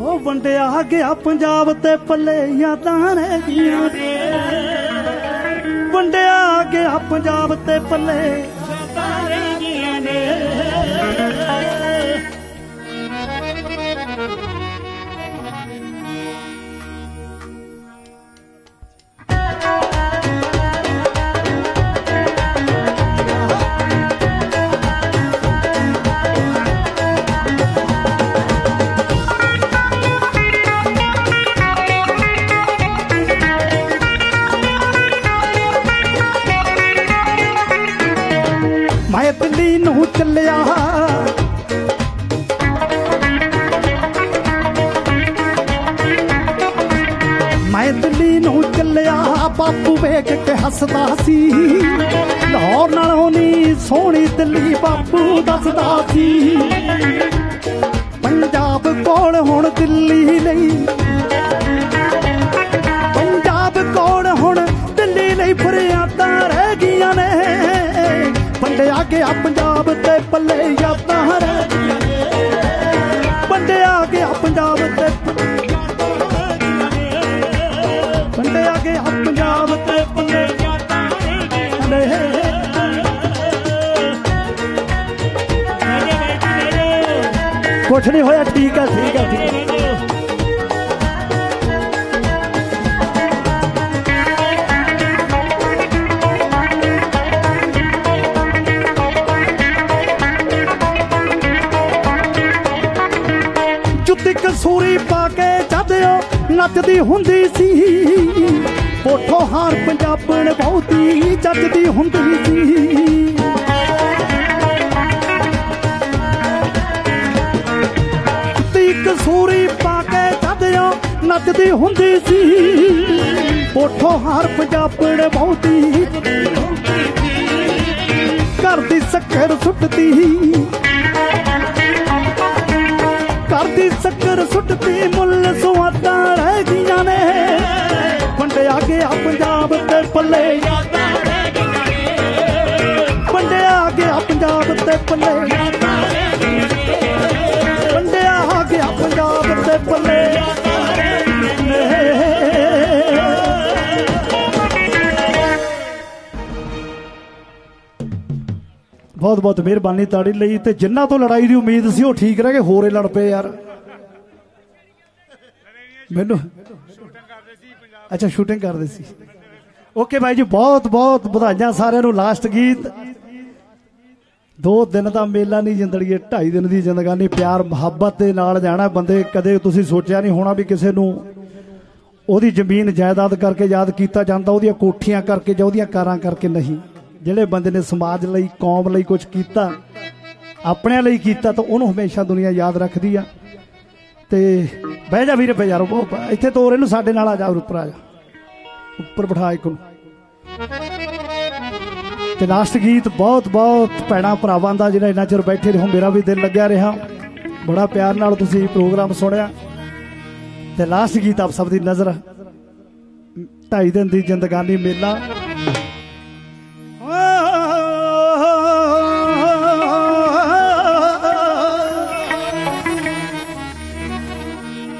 ਉਹ ਵੰਡਿਆ ਗਿਆ ਪੰਜਾਬ ਤੇ ਪੱਲੇ ਯਾਦਾਂ ਰਹਿ ਗਈਆਂ ਨੇ। ਵੰਡਿਆ ਗਿਆ ਪੰਜਾਬ ਤੇ ਪੱਲੇ ਮੈਂ ਚੱਲਿਆ। ਮੈਂ ਦਿੱਲੀ ਨੂੰ ਚੱਲਿਆ, ਬਾਪੂ ਵੇਖ ਕੇ ਹੱਸਦਾ ਸੀ। ਲਾਹੌਰ ਨਾਲੋਂ ਨਹੀਂ ਸੋਹਣੀ ਦਿੱਲੀ ਬਾਪੂ ਦੱਸਦਾ ਸੀ। ਪੰਜਾਬ ਕੋਲ ਹੁਣ ਦਿੱਲੀ ਲਈ ਪੱਲੇ ਯਾਦਾਂ ਰਹਿ ਗਈਆਂ ਨੇ। ਵੰਡਿਆ ਗਿਆ ਪੰਜਾਬ ਤੇ। ਵੰਡਿਆ ਗਿਆ ਪੰਜਾਬ ਤੇ ਪੱਲੇ ਯਾਦਾਂ ਰਹਿ ਨੇ। ਕੁਛ ਨਹੀਂ ਹੋਇਆ, ਠੀਕ ਹੈ ਠੀਕ ਹੈ ਠੀਕ ਹੈ। ਜਦਿਓ ਹੁੰਦੀ ਸੀ। ਪੋਠੋ ਹਾਰ ਪੰਜਾਬਣ ਬਹੁਤੀ ਜੱਜਦੀ ਹੁੰਦੀ ਸੀ। ਜੁੱਤੀ ਕਸੂਰੀ ਪਾ ਕੇ ਜਦਿਓ ਨੱਚਦੀ ਹੁੰਦੀ ਸੀ। ਪੋਠੋ ਹਾਰ ਪੰਜਾਬਣ ਬਹੁਤੀ ਘਰ ਦੀ ਸ਼ੱਕਰ ਸੁੱਟਦੀ। ਘਰ ਦੀ ਸ਼ੱਕਰ ਸੁੱਟਦੀ ਪੱਲੇ ਯਾਦਾਂ ਰਹਿ ਗਈਆਂ ਨੇ ਵੰਡਿਆ ਗਿਆ ਪੰਜਾਬ ਤੇ ਪੱਲੇ। ਯਾਦਾਂ ਰਹਿ ਗਈਆਂ ਨੇ ਵੰਡਿਆ ਗਿਆ ਪੰਜਾਬ ਤੇ ਪੱਲੇ। ਯਾਦਾਂ ਰਹਿ ਗਈਆਂ ਨੇ ਬਹੁਤ ਬਹੁਤ ਮਿਹਰਬਾਨੀ ਤਾੜੀ ਲਈ ਤੇ ਜਿਨ੍ਹਾਂ ਤੋਂ ਲੜਾਈ ਦੀ ਉਮੀਦ ਸੀ ਉਹ ਠੀਕ ਰਹਿ ਗਏ, ਹੋਰੇ ਲੜ ਪਏ ਯਾਰ। ਮੈਨੂੰ ਅੱਛਾ ਸ਼ੂਟਿੰਗ ਕਰਦੇ ਸੀ। ਓਕੇ ਬਾਈ ਜੀ, ਬਹੁਤ ਬਹੁਤ ਵਧਾਈਆਂ ਸਾਰਿਆਂ ਨੂੰ ਲਾਸਟ ਗੀਤ। ਦੋ ਦਿਨ ਦਾ ਮੇਲਾ ਨਹੀਂ ਜ਼ਿੰਦਗੀ ਢਾਈ ਦਿਨ ਦੀ ਜ਼ਿੰਦਗਾਨੀ, ਪਿਆਰ, ਮੁਹੱਬਤ ਦੇ ਨਾਲ ਜਾਣਾ ਬੰਦੇ ਕਦੇ ਤੁਸੀਂ ਸੋਚਿਆ ਨਹੀਂ ਹੋਣਾ ਵੀ ਕਿਸੇ ਨੂੰ ਉਹਦੀ ਜ਼ਮੀਨ, ਜਾਇਦਾਦ ਕਰਕੇ ਯਾਦ ਕੀਤਾ ਜਾਂਦਾ, ਉਹਦੀਆਂ ਕੋਠੀਆਂ ਕਰਕੇ ਜਾਂ ਉਹਦੀਆਂ ਕਾਰਾਂ ਕਰਕੇ ਨਹੀਂ। ਜਿਹੜੇ ਬੰਦੇ ਨੇ ਸਮਾਜ ਲਈ, ਕੌਮ ਲਈ ਕੁਝ ਕੀਤਾ, ਆਪਣਿਆਂ ਲਈ ਕੀਤਾ, ਤਾਂ ਉਹਨੂੰ ਹਮੇਸ਼ਾ ਦੁਨੀਆ ਯਾਦ ਰੱਖਦੀ ਆ। ਤੇ ਬਹਿ ਜਾ ਵੀਰੇ ਬਹਿ ਜਾ ਇੱਥੇ ਤੋਰ ਇਹਨੂੰ ਸਾਡੇ ਨਾਲ ਆ ਜਾ ਉੱਪਰ ਆ ਜਾ ਉੱਪਰ ਬਿਠਾ ਇੱਕ ਨੂੰ। ਤੇ ਲਾਸਟ ਗੀਤ ਬਹੁਤ ਬਹੁਤ ਭੈਣਾ ਭਰਾਵਾਂ ਦਾ ਜਿਹੜਾ ਇੰਨਾ ਚਿਰ ਬੈਠੇ ਰਹੋ, ਮੇਰਾ ਵੀ ਦਿਲ ਲੱਗਿਆ ਰਿਹਾ। ਬੜਾ ਪਿਆਰ ਨਾਲ ਤੁਸੀਂ ਪ੍ਰੋਗਰਾਮ ਸੁਣਿਆ। ਤੇ ਲਾਸਟ ਗੀਤ ਆਪ ਸਭ ਦੀ ਨਜ਼ਰ, ਢਾਈ ਦਿਨ ਦੀ ਜ਼ਿੰਦਗਾਨੀ ਮੇਲਾ।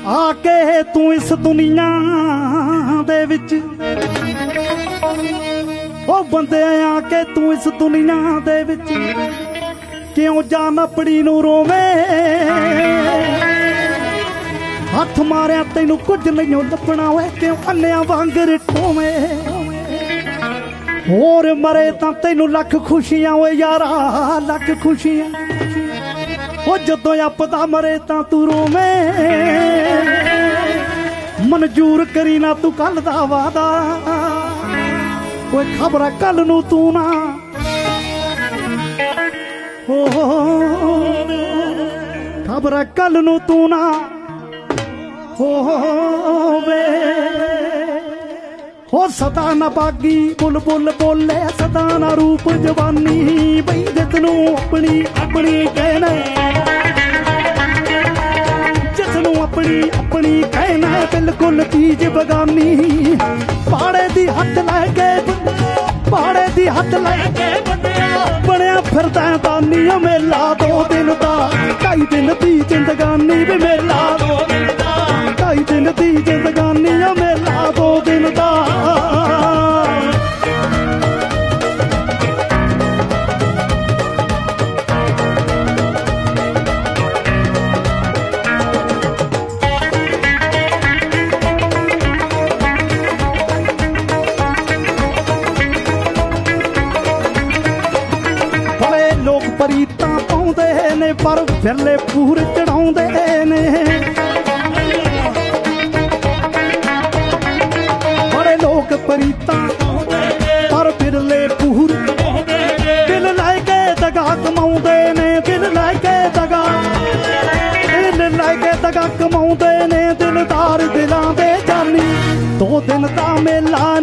ਆ ਕੇ ਤੂੰ ਇਸ ਦੁਨੀਆ ਵਿੱਚ। ਉਹ ਬੰਦੇ ਆ ਕੇ ਤੂੰ ਇਸ ਦੁਨੀਆ ਦੇ ਵਿੱਚ ਕਿਉਂ ਜਾਨ ਆਪਣੀ ਨੂੰ ਰੋਵੇਂ? ਹੱਥ ਮਾਰਿਆ ਤੈਨੂੰ ਕੁਝ ਨਹੀਂ ਲੱਭਣਾ, ਓਏ ਕਿਉਂ ਅੰਨਿਆਂ ਵਾਂਗਰ ਟੋਵੇਂ ਹੋਰ ਮਰੇ ਤਾਂ ਤੈਨੂੰ ਲੱਖ ਖੁਸ਼ੀਆਂ, ਓਏ ਯਾਰਾ, ਲੱਖ ਖੁਸ਼ੀਆਂ। ਉਹ ਜਦੋਂ ਆਪਦਾ ਮਰੇ ਤਾਂ ਤੂੰ ਰੋਵੇਂ। ਮਨਜ਼ੂਰ ਕਰੀ ਨਾ ਤੂੰ ਕੱਲ ਦਾ ਵਾਦਾ ਕੋਈ ਖਬਰ ਕੱਲ ਨੂੰ ਤੂੰ ਨਾ। ਹੋ ਖਬਰ ਕੱਲ ਨੂੰ ਤੂੰ ਨਾ। ਹੋਵੇ ਹੋ ਸਦਾ ਨਾ ਬਾਗੀ ਬੁਲਬੁਲ ਬੋਲੇ ਸਦਾ ਨਾ ਰੂਪ ਜਵਾਨੀ। ਬਈ ਜਿਤ ਨੂੰ ਆਪਣੀ ਆਪਣੀ ਕਹਿਣਾ ਜਿਸ ਆਪਣੀ ਆਪਣੀ ਕਹਿਣਾ ਬਿਲਕੁਲ ਚੀਜ਼ ਬਗਾਨੀ। ਪਾੜੇ ਦੀ ਹੱਥ ਲੈ ਕੇ ਪਾੜੇ ਦੀ ਹੱਥ ਲੈ ਕੇ ਬਣਿਆ ਫਿਰਦਾ ਦਾਨੀ ਓ ਮੇਲਾ ਦੋ ਦਿਨ ਦਾ। ਢਾਈ ਦਿਨ ਦੀ ਜ਼ਿੰਦਗਾਨੀ ਵੀ ਮੇਲਾ ਦੋ ਦਿਨ ਦਾ। ਢਾਈ ਦਿਨ ਦੀ ਜ਼ਿੰਦਗਾਨੀ ਪਰ ਪੂਰ ਚੜਾਉਂਦੇ ਨੇ। ਬੜੇ ਲੋਕ ਪਰੀਤਾਂ ਪਰ ਫਿਰਲੇ ਪੂਰ ਦਿਲ ਲੈ ਕੇ ਦਗਾ ਕਮਾਉਂਦੇ ਨੇ। ਦਿਲ ਲੈ ਕੇ ਦਗਾ। ਦਿਲ ਲੈ ਕੇ ਦਗਾ ਕਮਾਉਂਦੇ ਨੇ। ਦਿਲਦਾਰ ਦਿਲਾਂ ਦੇ ਜਾਨੀ। ਦੋ ਦਿਨ ਦਾ ਮੇਲਾ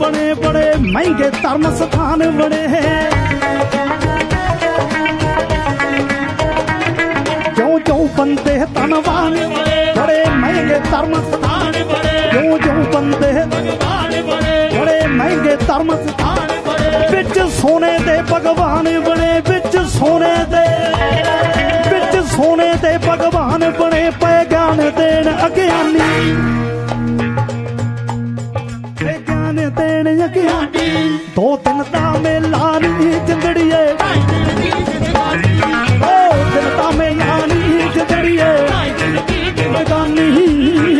ਬਣੇ ਬੜੇ ਮਹਿੰਗੇ ਧਰਮ ਸਥਾਨ ਬਣੇ। ਜਿਉਂ ਜਿਉਂ ਬੰਦੇ ਧਨਵਾਨ ਬੜੇ ਮਹਿੰਗੇ ਧਰਮ ਸਥਾਨ ਜਿਉਂ ਜਿਉਂ ਬੰਦੇ ਬੜੇ ਮਹਿੰਗੇ ਧਰਮ ਸਥਾਨ ਵਿੱਚ ਸੋਨੇ ਦੇ ਭਗਵਾਨ ਬਣੇ, ਵਿੱਚ ਸੋਨੇ ਦੇ ਵਿੱਚ ਸੋਨੇ ਦੇ ਭਗਵਾਨ ਬਣੇ। ਪੈ ਗਿਆਨ ਦੇਣ ਅਗਿਆਨੀ। ਦੇਣ ਅਗਿਆਨੀ ਦੋ ਦਿਨ ਦਾ ਮੇਲਾ ਨਹੀਂ ਜਿੰਦੜੀਏ। ਓ ਦਿਨ ਦਾ ਮੇਲਾ ਨਹੀਂ ਜਿੰਦੜੀਏ। ਜ਼ਿੰਦਗਾਨੀ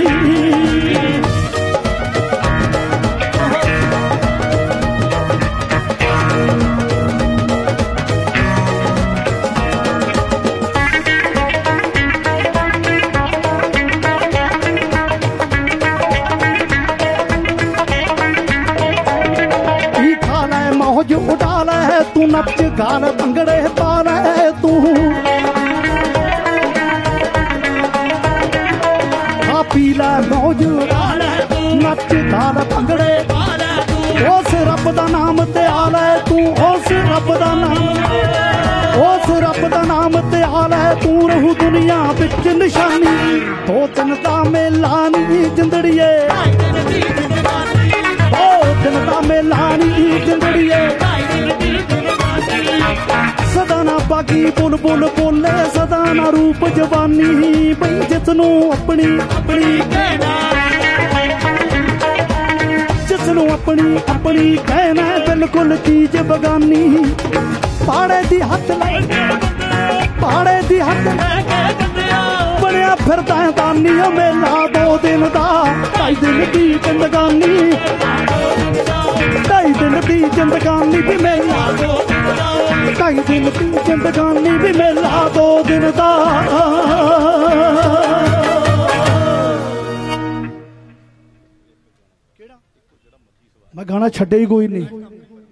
ਨੱਚ ਭੰਗੜੇ ਪਾ ਤੂੰ। ਖਾ ਪੀ ਮੌਜ ਉਡਾ ਲੈ ਭੰਗੜੇ। ਉਸ ਰੱਬ ਦਾ ਨਾਮ ਤੇ ਆ ਲੈ ਤੂੰ, ਉਸ ਰੱਬ ਦਾ ਨਾਮ। ਉਸ ਰੱਬ ਦਾ ਨਾਮ ਤੇ ਆ ਲੈ ਤੂੰ, ਰਹੂ ਦੁਨੀਆ ਵਿੱਚ ਨਿਸ਼ਾਨੀ। ਦੋ ਦਿਨ ਦਾ ਮੇਲਾ ਨਹੀਂ ਜਿੰਦੜੀਏ। ਓ ਦਿਨ ਦਾ ਮੇਲਾ ਨਹੀਂ ਜਿੰਦੜੀਏ। ਸਦਾ ਨਾ ਬਾਗੀ ਬੁਲ ਬੁਲ ਬੋਲੇ ਸਦਾ ਨਾ ਰੂਪ ਜਵਾਨੀ ਬਈ ਜਿਸ ਨੂੰ ਆਪਣੀ ਆਪਣੀ ਕਹਿਣਾ। ਜਿਸ ਨੂੰ ਆਪਣੀ ਆਪਣੀ ਕਹਿਣਾ, ਬਿਲਕੁਲ ਚੀਜ਼ ਬਗਾਨੀ ਪਾੜੇ ਦੀ ਹੱਥ ਲੈ ਪਾੜੇ ਦੀ ਹੱਥ ਲੈ ਬਣਿਆ ਫਿਰਦਾ ਦਾਨੀ ਓ ਮੇਲਾ, ਦੋ ਦਿਨ ਦਾ। ਢਾਈ ਦਿਨ ਦੀ ਜ਼ਿੰਦਗਾਨੀ। ਢਾਈ ਦਿਨ ਦੀ ਜ਼ਿੰਦਗਾਨੀ ਵੀ ਮੇਲਾ। ਢਾਈ ਦਿਨ ਦੀ ਜ਼ਿੰਦਗਾਨੀ ਵੀ ਮੇਲਾ ਦੋ ਦਿਨ ਦਾ ਮੈਂ ਗਾਣਾ ਛੱਡੇ ਹੀ ਕੋਈ ਨਹੀਂ।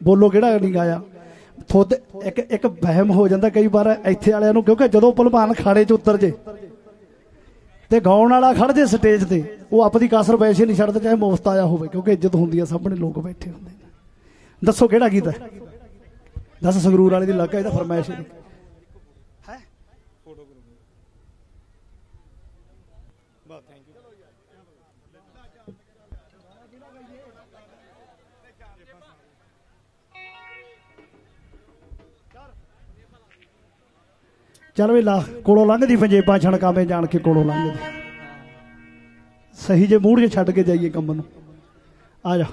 ਬੋਲੋ ਕਿਹੜਾ ਨਹੀਂ ਗਾਇਆ? ਥੋੜੇ ਇੱਕ ਇੱਕ ਵਹਿਮ ਹੋ ਜਾਂਦਾ ਕਈ ਵਾਰ ਇੱਥੇ ਵਾਲਿਆਂ ਨੂੰ, ਕਿਉਂਕਿ ਜਦੋਂ ਭਲਵਾਨ ਖਾੜੇ 'ਚ ਉਤਰ ਜੇ ਤੇ ਗਾਉਣ ਵਾਲਾ ਖੜ ਜੇ ਸਟੇਜ ਤੇ, ਉਹ ਆਪਦੀ ਕਾਸਰ ਵੈਸੇ ਨਹੀਂ ਛੱਡਦਾ, ਚਾਹੇ ਮੁਫਤ ਆਇਆ ਹੋਵੇ, ਕਿਉਂਕਿ ਇੱਜ਼ਤ ਹੁੰਦੀ ਆ, ਸਾਹਮਣੇ ਲੋਕ ਬੈਠੇ ਹੁੰਦੇ ਨੇ। ਦੱਸੋ ਕਿਹੜਾ ਗੀਤ ਹੈ? ਦੱਸ ਸੰਗਰੂਰ ਵਾਲੇ ਦੀ ਲੱਗਾ ਇਹਦਾ ਫਰਮਾਇਸ਼ ਹੈ? ਚੱਲ ਵੇ ਲਾ ਕੋਲੋਂ ਲੰਘਦੀ ਪੰਜੇਬਾਂ ਛਣਕਾਵੇਂ ਜਾਣ ਕੇ ਕੋਲੋਂ ਲੰਘਦੀ। ਸਹੀ ਜੇ ਮੂਡ ਜੇ ਛੱਡ ਕੇ ਜਾਈਏ ਕੰਮ ਨੂੰ। ਆ ਜਾ।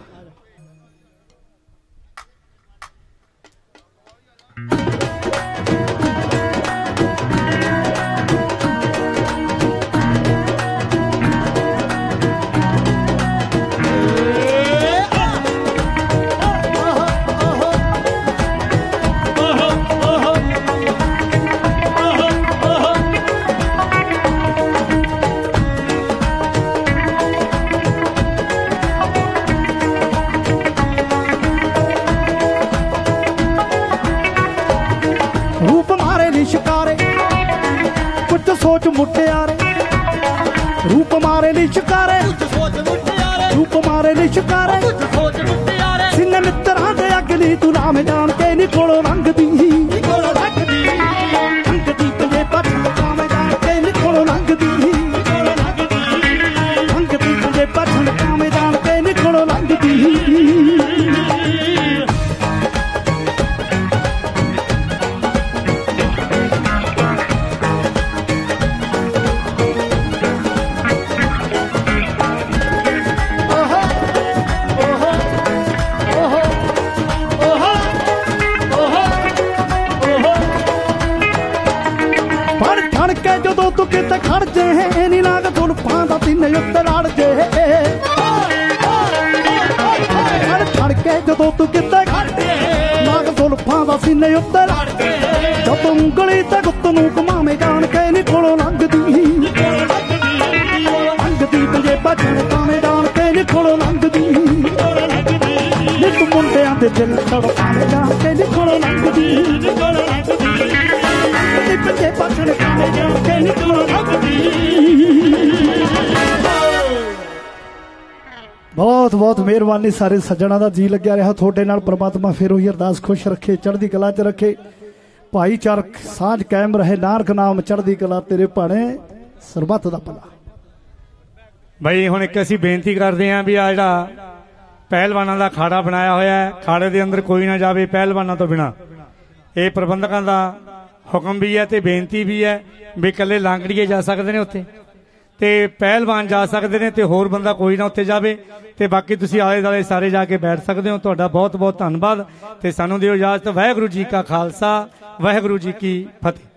ਮਿਹਰਬਾਨੀ ਸਾਰੇ ਸੱਜਣਾ ਦਾ ਜੀ ਲੱਗਿਆ ਰਿਹਾ। ਤੁਹਾਡੇ ਨਾਲ ਪ੍ਰਮਾਤਮਾ ਫਿਰ ਉਹੀ ਅਰਦਾਸ ਖੁਸ਼ ਰੱਖੇ, ਚੜ੍ਹਦੀ ਕਲਾ 'ਚ ਰੱਖੇ। ਭਾਈਚਾਰਕ ਸਾਂਝ ਕਾਇਮ ਰਹੇ, ਨਾਨਕ ਨਾਮ ਚੜ੍ਹਦੀ ਕਲਾ ਤੇਰੇ ਭਾਣੇ, ਸਰਬੱਤ ਦਾ ਭਲਾ। ਬਈ, ਹੁਣ ਇੱਕ ਅਸੀਂ ਬੇਨਤੀ ਕਰਦੇ ਆਂ ਵੀ ਆ ਜਿਹੜਾ ਪਹਿਲਵਾਨਾਂ ਦਾ ਖਾੜਾ ਬਣਾਇਆ ਹੋਇਆ ਹੈ, ਖਾੜੇ ਦੇ ਅੰਦਰ ਕੋਈ ਨਾ ਜਾਵੇ ਪਹਿਲਵਾਨਾਂ ਤੋਂ ਬਿਨਾ। ਇਹ ਪ੍ਰਬੰਧਕਾਂ ਦਾ ਹੁਕਮ ਵੀ ਹੈ ਤੇ ਬੇਨਤੀ ਵੀ ਹੈ ਵੀ ਇਕੱਲੇ ਲਾਂਗੜੀਏ ਜਾ ਸਕਦੇ ਨੇ ਉੱਥੇ। ਤੇ ਪਹਿਲਵਾਨ ਜਾ ਸਕਦੇ ਨੇ ਤੇ ਹੋਰ ਬੰਦਾ ਕੋਈ ਨਾ ਉੱਥੇ ਜਾਵੇ। ਤੇ ਬਾਕੀ ਤੁਸੀਂ ਆਲੇ ਦਾਲੇ ਸਾਰੇ ਜਾ ਕੇ ਬੈਠ ਸਕਦੇ ਹੋ। ਤੁਹਾਡਾ ਬਹੁਤ ਬਹੁਤ ਧੰਨਵਾਦ। ਤੇ ਸਾਨੂੰ ਦਿਓ ਇਜਾਜ਼ਤ। ਵਾਹਿਗੁਰੂ ਜੀ ਕਾ ਖਾਲਸਾ, ਵਾਹਿਗੁਰੂ ਜੀ ਕੀ ਫਤਿਹ।